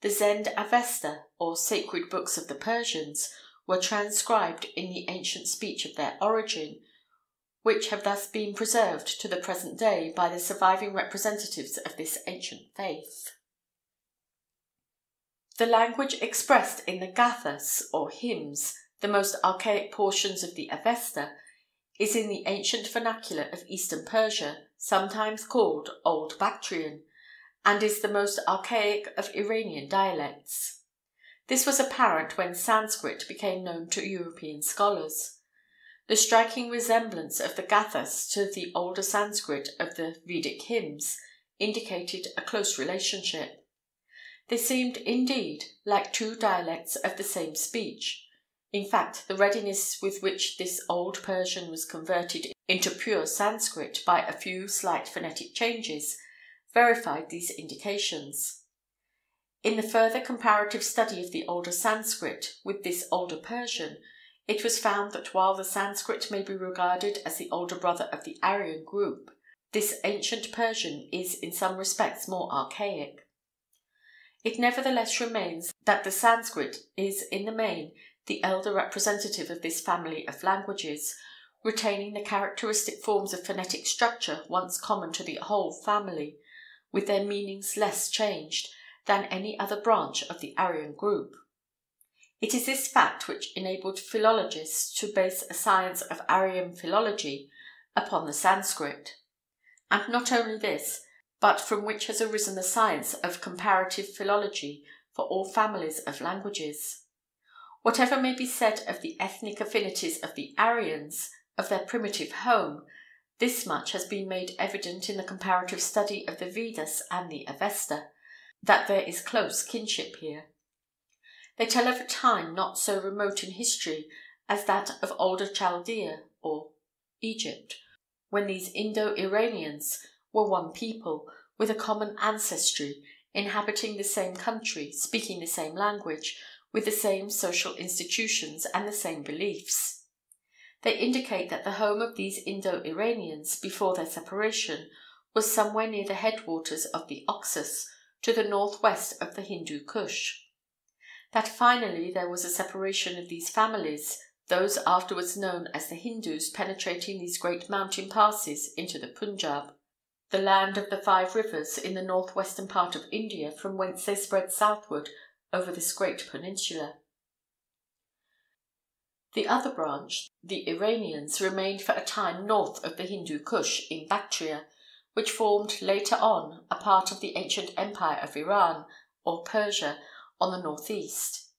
the Zend Avesta, or sacred books of the Persians, were transcribed in the ancient speech of their origin, which have thus been preserved to the present day by the surviving representatives of this ancient faith. The language expressed in the Gathas, or hymns, the most archaic portions of the Avesta, is in the ancient vernacular of Eastern Persia, sometimes called Old Bactrian, and is the most archaic of Iranian dialects. This was apparent when Sanskrit became known to European scholars. The striking resemblance of the Gathas to the older Sanskrit of the Vedic hymns indicated a close relationship. They seemed, indeed, like two dialects of the same speech. In fact, the readiness with which this old Persian was converted into pure Sanskrit by a few slight phonetic changes verified these indications. In the further comparative study of the older Sanskrit with this older Persian, it was found that while the Sanskrit may be regarded as the older brother of the Aryan group, this ancient Persian is in some respects more archaic. It nevertheless remains that the Sanskrit is in the main the elder representative of this family of languages, retaining the characteristic forms of phonetic structure once common to the whole family, with their meanings less changed than any other branch of the Aryan group. It is this fact which enabled philologists to base a science of Aryan philology upon the Sanskrit. And not only this, but from which has arisen the science of comparative philology for all families of languages. Whatever may be said of the ethnic affinities of the Aryans, of their primitive home, this much has been made evident in the comparative study of the Vedas and the Avesta, that there is close kinship here. They tell of a time not so remote in history as that of older Chaldea or Egypt, when these Indo-Iranians were one people, with a common ancestry, inhabiting the same country, speaking the same language, with the same social institutions and the same beliefs. They indicate that the home of these Indo-Iranians before their separation was somewhere near the headwaters of the Oxus, to the northwest of the Hindu Kush that finally there was a separation of these families, those afterwards known as the Hindus penetrating these great mountain passes into the Punjab, the land of the five rivers in the northwestern part of India from whence they spread southward over this great peninsula. The other branch, the Iranians, remained for a time north of the Hindu Kush in Bactria, which formed later on a part of the ancient empire of Iran, or Persia, on the northeast.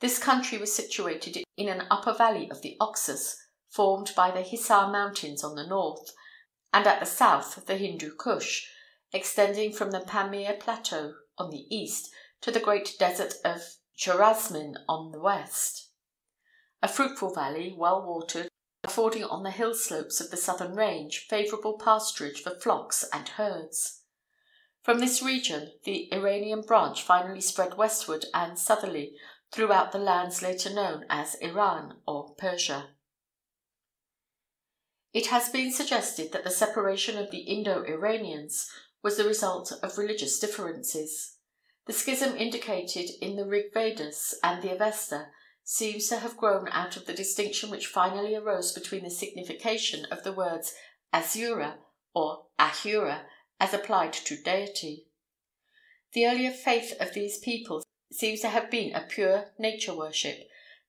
This country was situated in an upper valley of the Oxus, formed by the Hisar Mountains on the north, and at the south the Hindu Kush, extending from the Pamir Plateau on the east to the great desert of Chorasmin on the west. A fruitful valley, well watered, affording on the hill slopes of the southern range favourable pasturage for flocks and herds. From this region, the Iranian branch finally spread westward and southerly throughout the lands later known as Iran or Persia. It has been suggested that the separation of the Indo-Iranians was the result of religious differences. The schism indicated in the Rig Vedas and the Avesta seems to have grown out of the distinction which finally arose between the signification of the words Asura or Ahura as applied to deity. The earlier faith of these people seems to have been a pure nature worship,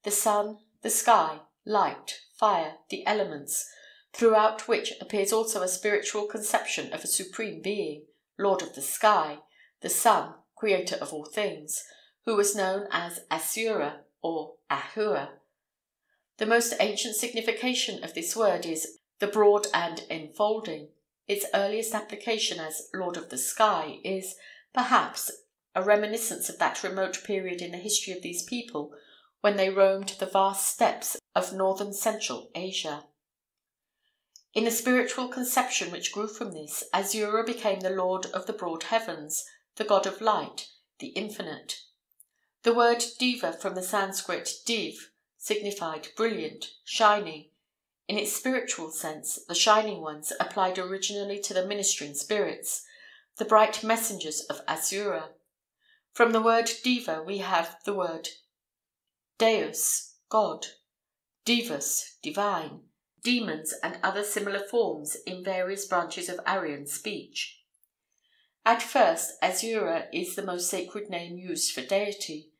the sun, the sky, light, fire, the elements, throughout which appears also a spiritual conception of a supreme being, lord of the sky, the sun, creator of all things, who was known as Asura or Ahura. The most ancient signification of this word is the broad and enfolding. Its earliest application as Lord of the Sky is, perhaps, a reminiscence of that remote period in the history of these people when they roamed the vast steppes of northern central Asia. In the spiritual conception which grew from this, Asura became the lord of the broad heavens, the god of light, the infinite. The word diva from the Sanskrit div signified brilliant, shining. In its spiritual sense, the shining ones applied originally to the ministering spirits, the bright messengers of Asura. From the word diva we have the word deus, god, divus, divine, demons, and other similar forms in various branches of Aryan speech. At first, Asura is the most sacred name used for deity.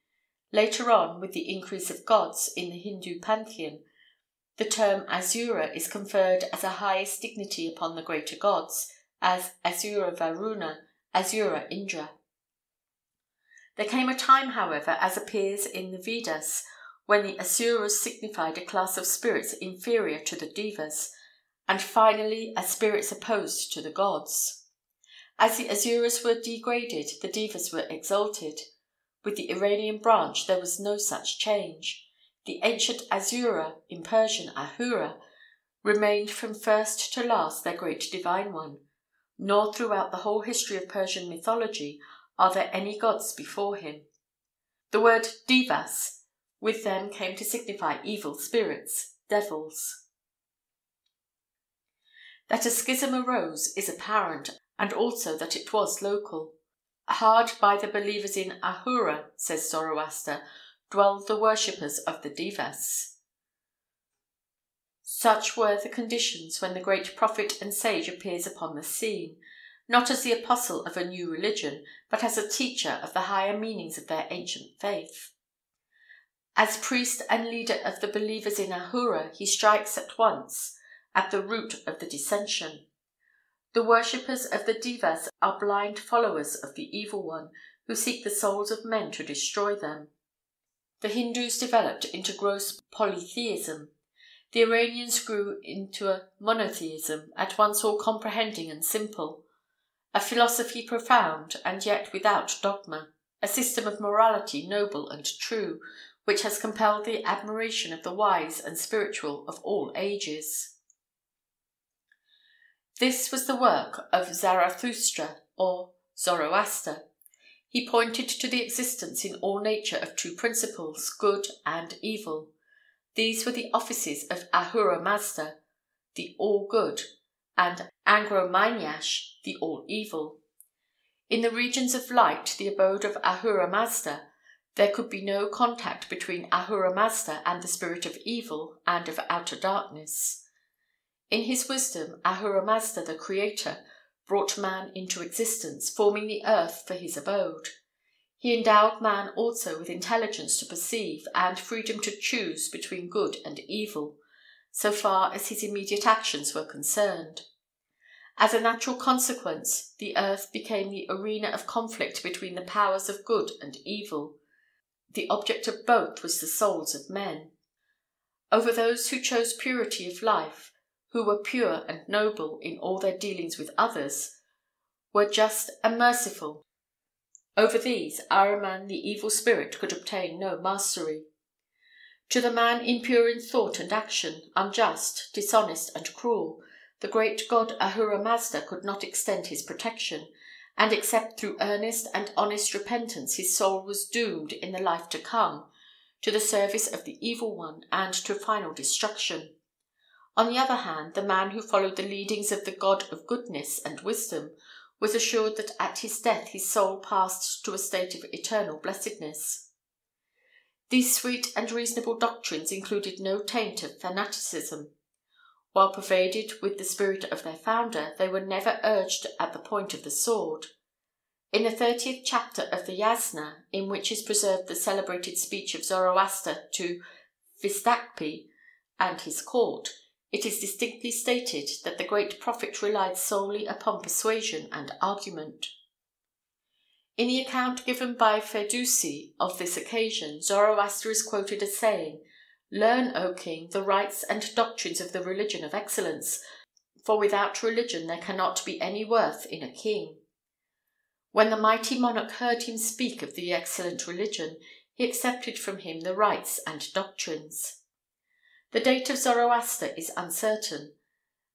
Later on, with the increase of gods in the Hindu pantheon, the term Asura is conferred as a highest dignity upon the greater gods, as Asura Varuna, Asura Indra. There came a time, however, as appears in the Vedas, when the Asuras signified a class of spirits inferior to the Devas, and finally as spirits opposed to the gods. As the Asuras were degraded, the Devas were exalted. With the Iranian branch there was no such change. The ancient Asura, in Persian Ahura, remained from first to last their great divine one, nor throughout the whole history of Persian mythology are there any gods before him. The word Devas with them came to signify evil spirits, devils. That a schism arose is apparent, and also that it was local. Hard by the believers in Ahura, says Zoroaster, dwell the worshippers of the Devas. Such were the conditions when the great prophet and sage appears upon the scene, not as the apostle of a new religion, but as a teacher of the higher meanings of their ancient faith. As priest and leader of the believers in Ahura, he strikes at once at the root of the dissension. The worshippers of the Devas are blind followers of the Evil One, who seek the souls of men to destroy them. The Hindus developed into gross polytheism. The Iranians grew into a monotheism, at once all comprehending and simple. A philosophy profound, and yet without dogma. A system of morality noble and true, which has compelled the admiration of the wise and spiritual of all ages. This was the work of Zarathustra, or Zoroaster. He pointed to the existence in all nature of two principles, good and evil. These were the offices of Ahura Mazda, the all good, and Angro Mainyash, the all evil. In the regions of light, the abode of Ahura Mazda, there could be no contact between Ahura Mazda and the spirit of evil and of outer darkness. In his wisdom, Ahura Mazda, the creator, brought man into existence, forming the earth for his abode. He endowed man also with intelligence to perceive and freedom to choose between good and evil, so far as his immediate actions were concerned. As a natural consequence, the earth became the arena of conflict between the powers of good and evil, the object of both was the souls of men. Over those who chose purity of life, who were pure and noble in all their dealings with others, were just and merciful, over these Ahriman the evil spirit could obtain no mastery. To the man impure in thought and action, unjust, dishonest, and cruel, the great god Ahura Mazda could not extend his protection, and except through earnest and honest repentance his soul was doomed in the life to come to the service of the evil one and to final destruction. On the other hand, the man who followed the leadings of the God of goodness and wisdom was assured that at his death his soul passed to a state of eternal blessedness. These sweet and reasonable doctrines included no taint of fanaticism. While pervaded with the spirit of their founder, they were never urged at the point of the sword. In the thirtieth chapter of the Yasna, in which is preserved the celebrated speech of Zoroaster to Vistakpi and his court, it is distinctly stated that the great prophet relied solely upon persuasion and argument. In the account given by Firdusi of this occasion, Zoroaster is quoted as saying, Learn, O king, the rites and doctrines of the religion of excellence, for without religion there cannot be any worth in a king. When the mighty monarch heard him speak of the excellent religion, he accepted from him the rites and doctrines. The date of Zoroaster is uncertain.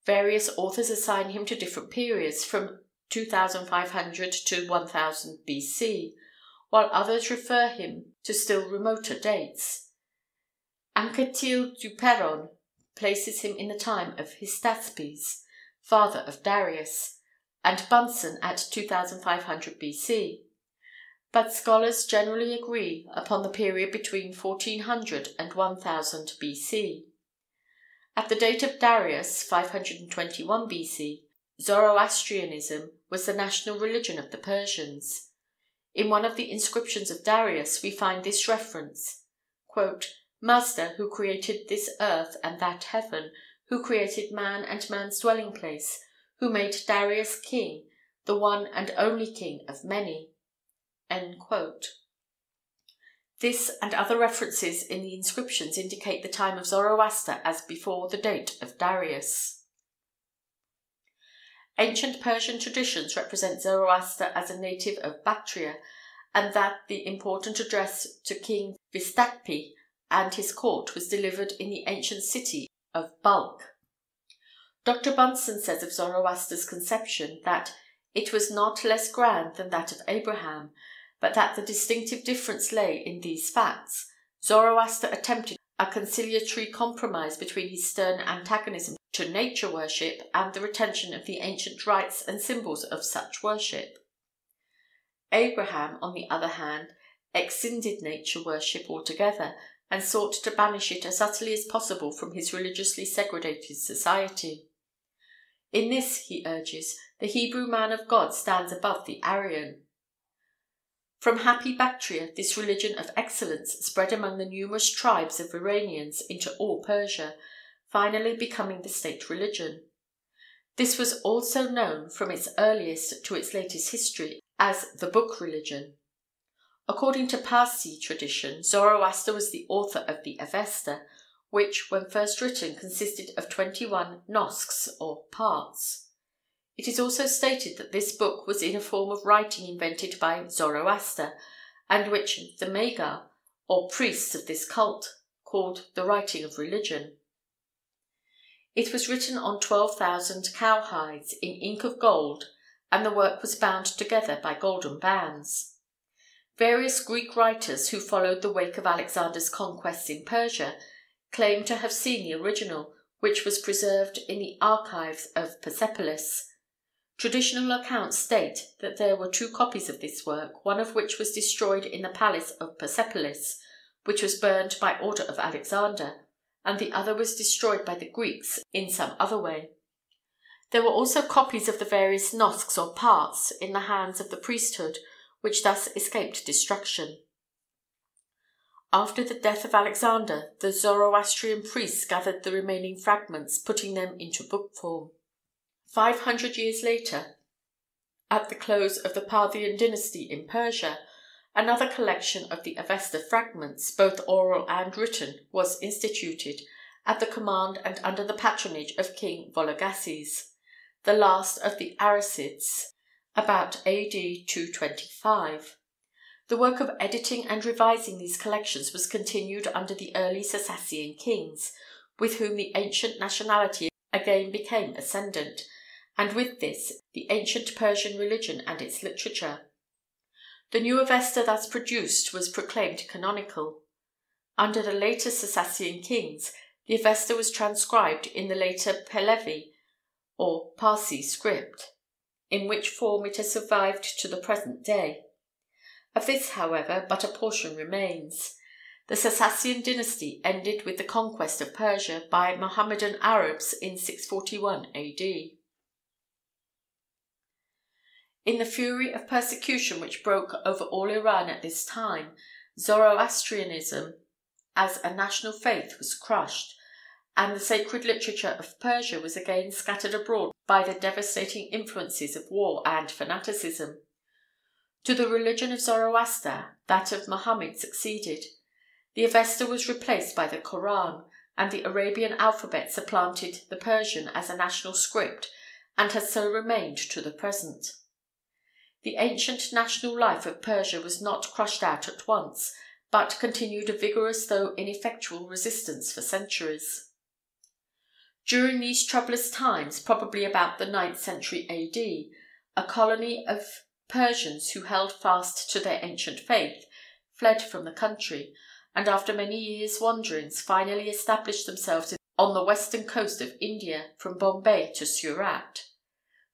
Various authors assign him to different periods, from 2500 to 1000 BC, while others refer him to still remoter dates. Anquetil du Perron places him in the time of Hystaspes, father of Darius, and Bunsen at 2500 BC. But scholars generally agree upon the period between 1400 and 1000 BC. At the date of Darius, 521 BC, Zoroastrianism was the national religion of the Persians. In one of the inscriptions of Darius we find this reference Mazda, who created this earth and that heaven, who created man and man's dwelling place, who made Darius king, the one and only king of many. This and other references in the inscriptions indicate the time of Zoroaster as before the date of Darius. Ancient Persian traditions represent Zoroaster as a native of Bactria, and that the important address to King Vistakpi and his court was delivered in the ancient city of Balkh. Dr. Bunsen says of Zoroaster's conception that it was not less grand than that of Abraham, but that the distinctive difference lay in these facts. Zoroaster attempted a conciliatory compromise between his stern antagonism to nature worship and the retention of the ancient rites and symbols of such worship. Abraham, on the other hand, exscinded nature worship altogether and sought to banish it as utterly as possible from his religiously segregated society. In this, he urges, the Hebrew man of God stands above the Aryan. From happy Bactria, this religion of excellence spread among the numerous tribes of Iranians into all Persia, finally becoming the state religion. This was also known, from its earliest to its latest history, as the book religion. According to Parsi tradition, Zoroaster was the author of the Avesta, which, when first written, consisted of 21 nosks or parts. It is also stated that this book was in a form of writing invented by Zoroaster, and which the Magar, or priests of this cult, called the writing of religion. It was written on 12,000 cowhides in ink of gold, and the work was bound together by golden bands. Various Greek writers who followed the wake of Alexander's conquests in Persia claim to have seen the original, which was preserved in the archives of Persepolis, Traditional accounts state that there were two copies of this work, one of which was destroyed in the palace of Persepolis, which was burned by order of Alexander, and the other was destroyed by the Greeks in some other way. There were also copies of the various nosks or parts in the hands of the priesthood, which thus escaped destruction. After the death of Alexander, the Zoroastrian priests gathered the remaining fragments, putting them into book form. Five hundred years later, at the close of the Parthian dynasty in Persia, another collection of the Avesta fragments, both oral and written, was instituted at the command and under the patronage of King Vologases, the last of the Arsacids, about A.D. 225. The work of editing and revising these collections was continued under the early Sassanian kings, with whom the ancient nationality again became ascendant, and with this the ancient Persian religion and its literature. The new Avesta thus produced was proclaimed canonical. Under the later Sassanian kings, the Avesta was transcribed in the later Pahlavi or Parsi script. in which form it has survived to the present day. Of this, however, but a portion remains. The Sassanian dynasty ended with the conquest of Persia by Mohammedan Arabs in 641 A.D. In the fury of persecution which broke over all Iran at this time, Zoroastrianism as a national faith was crushed, and the sacred literature of Persia was again scattered abroad by the devastating influences of war and fanaticism. To the religion of Zoroaster, that of Mohammed succeeded. The Avesta was replaced by the Koran, and the Arabian alphabet supplanted the Persian as a national script and has so remained to the present. The ancient national life of Persia was not crushed out at once, but continued a vigorous though ineffectual resistance for centuries. During these troublous times, probably about the ninth century A.D., a colony of Persians who held fast to their ancient faith fled from the country, and after many years' wanderings finally established themselves on the western coast of India from Bombay to Surat.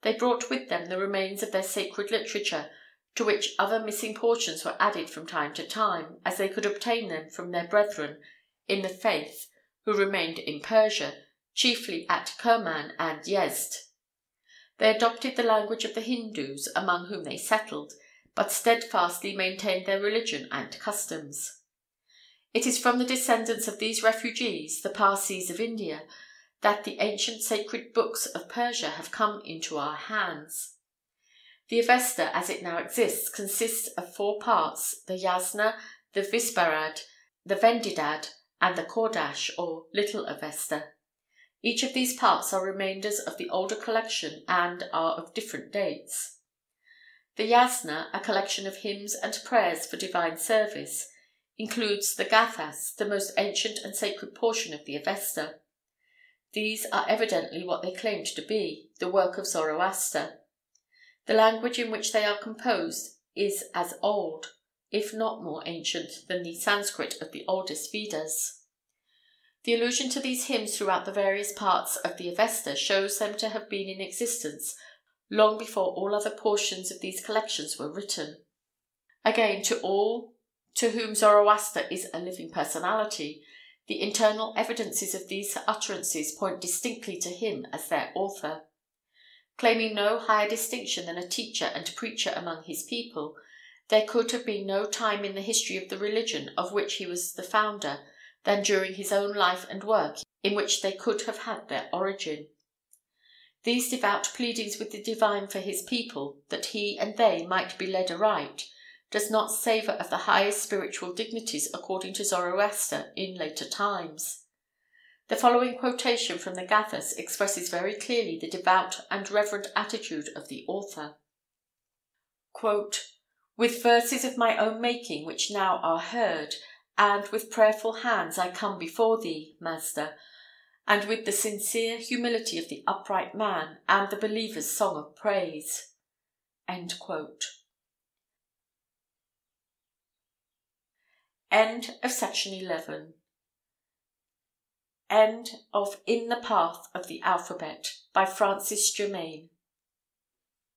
They brought with them the remains of their sacred literature, to which other missing portions were added from time to time, as they could obtain them from their brethren in the faith who remained in Persia, chiefly at Kerman and Yezd. They adopted the language of the Hindus among whom they settled, but steadfastly maintained their religion and customs. It is from the descendants of these refugees, the Parsees of India, that the ancient sacred books of Persia have come into our hands. The Avesta, as it now exists, consists of four parts, the Yasna, the Visperad, the Vendidad, and the Kordash, or Little Avesta. Each of these parts are remainders of the older collection and are of different dates. The Yasna, a collection of hymns and prayers for divine service, includes the Gathas, the most ancient and sacred portion of the Avesta. These are evidently what they claimed to be, the work of Zoroaster. The language in which they are composed is as old, if not more ancient, than the Sanskrit of the oldest Vedas. The allusion to these hymns throughout the various parts of the Avesta shows them to have been in existence long before all other portions of these collections were written. Again, to all to whom Zoroaster is a living personality, the internal evidences of these utterances point distinctly to him as their author. Claiming no higher distinction than a teacher and preacher among his people, there could have been no time in the history of the religion of which he was the founder than during his own life and work in which they could have had their origin. These devout pleadings with the divine for his people, that he and they might be led aright, does not savour of the highest spiritual dignities according to Zoroaster in later times. The following quotation from the Gathas expresses very clearly the devout and reverent attitude of the author. Quote, With verses of my own making which now are heard, and with prayerful hands I come before thee, Master, and with the sincere humility of the upright man and the believer's song of praise. End quote. End of section 11. End of In the Path of the Alphabet by Frances Jermain.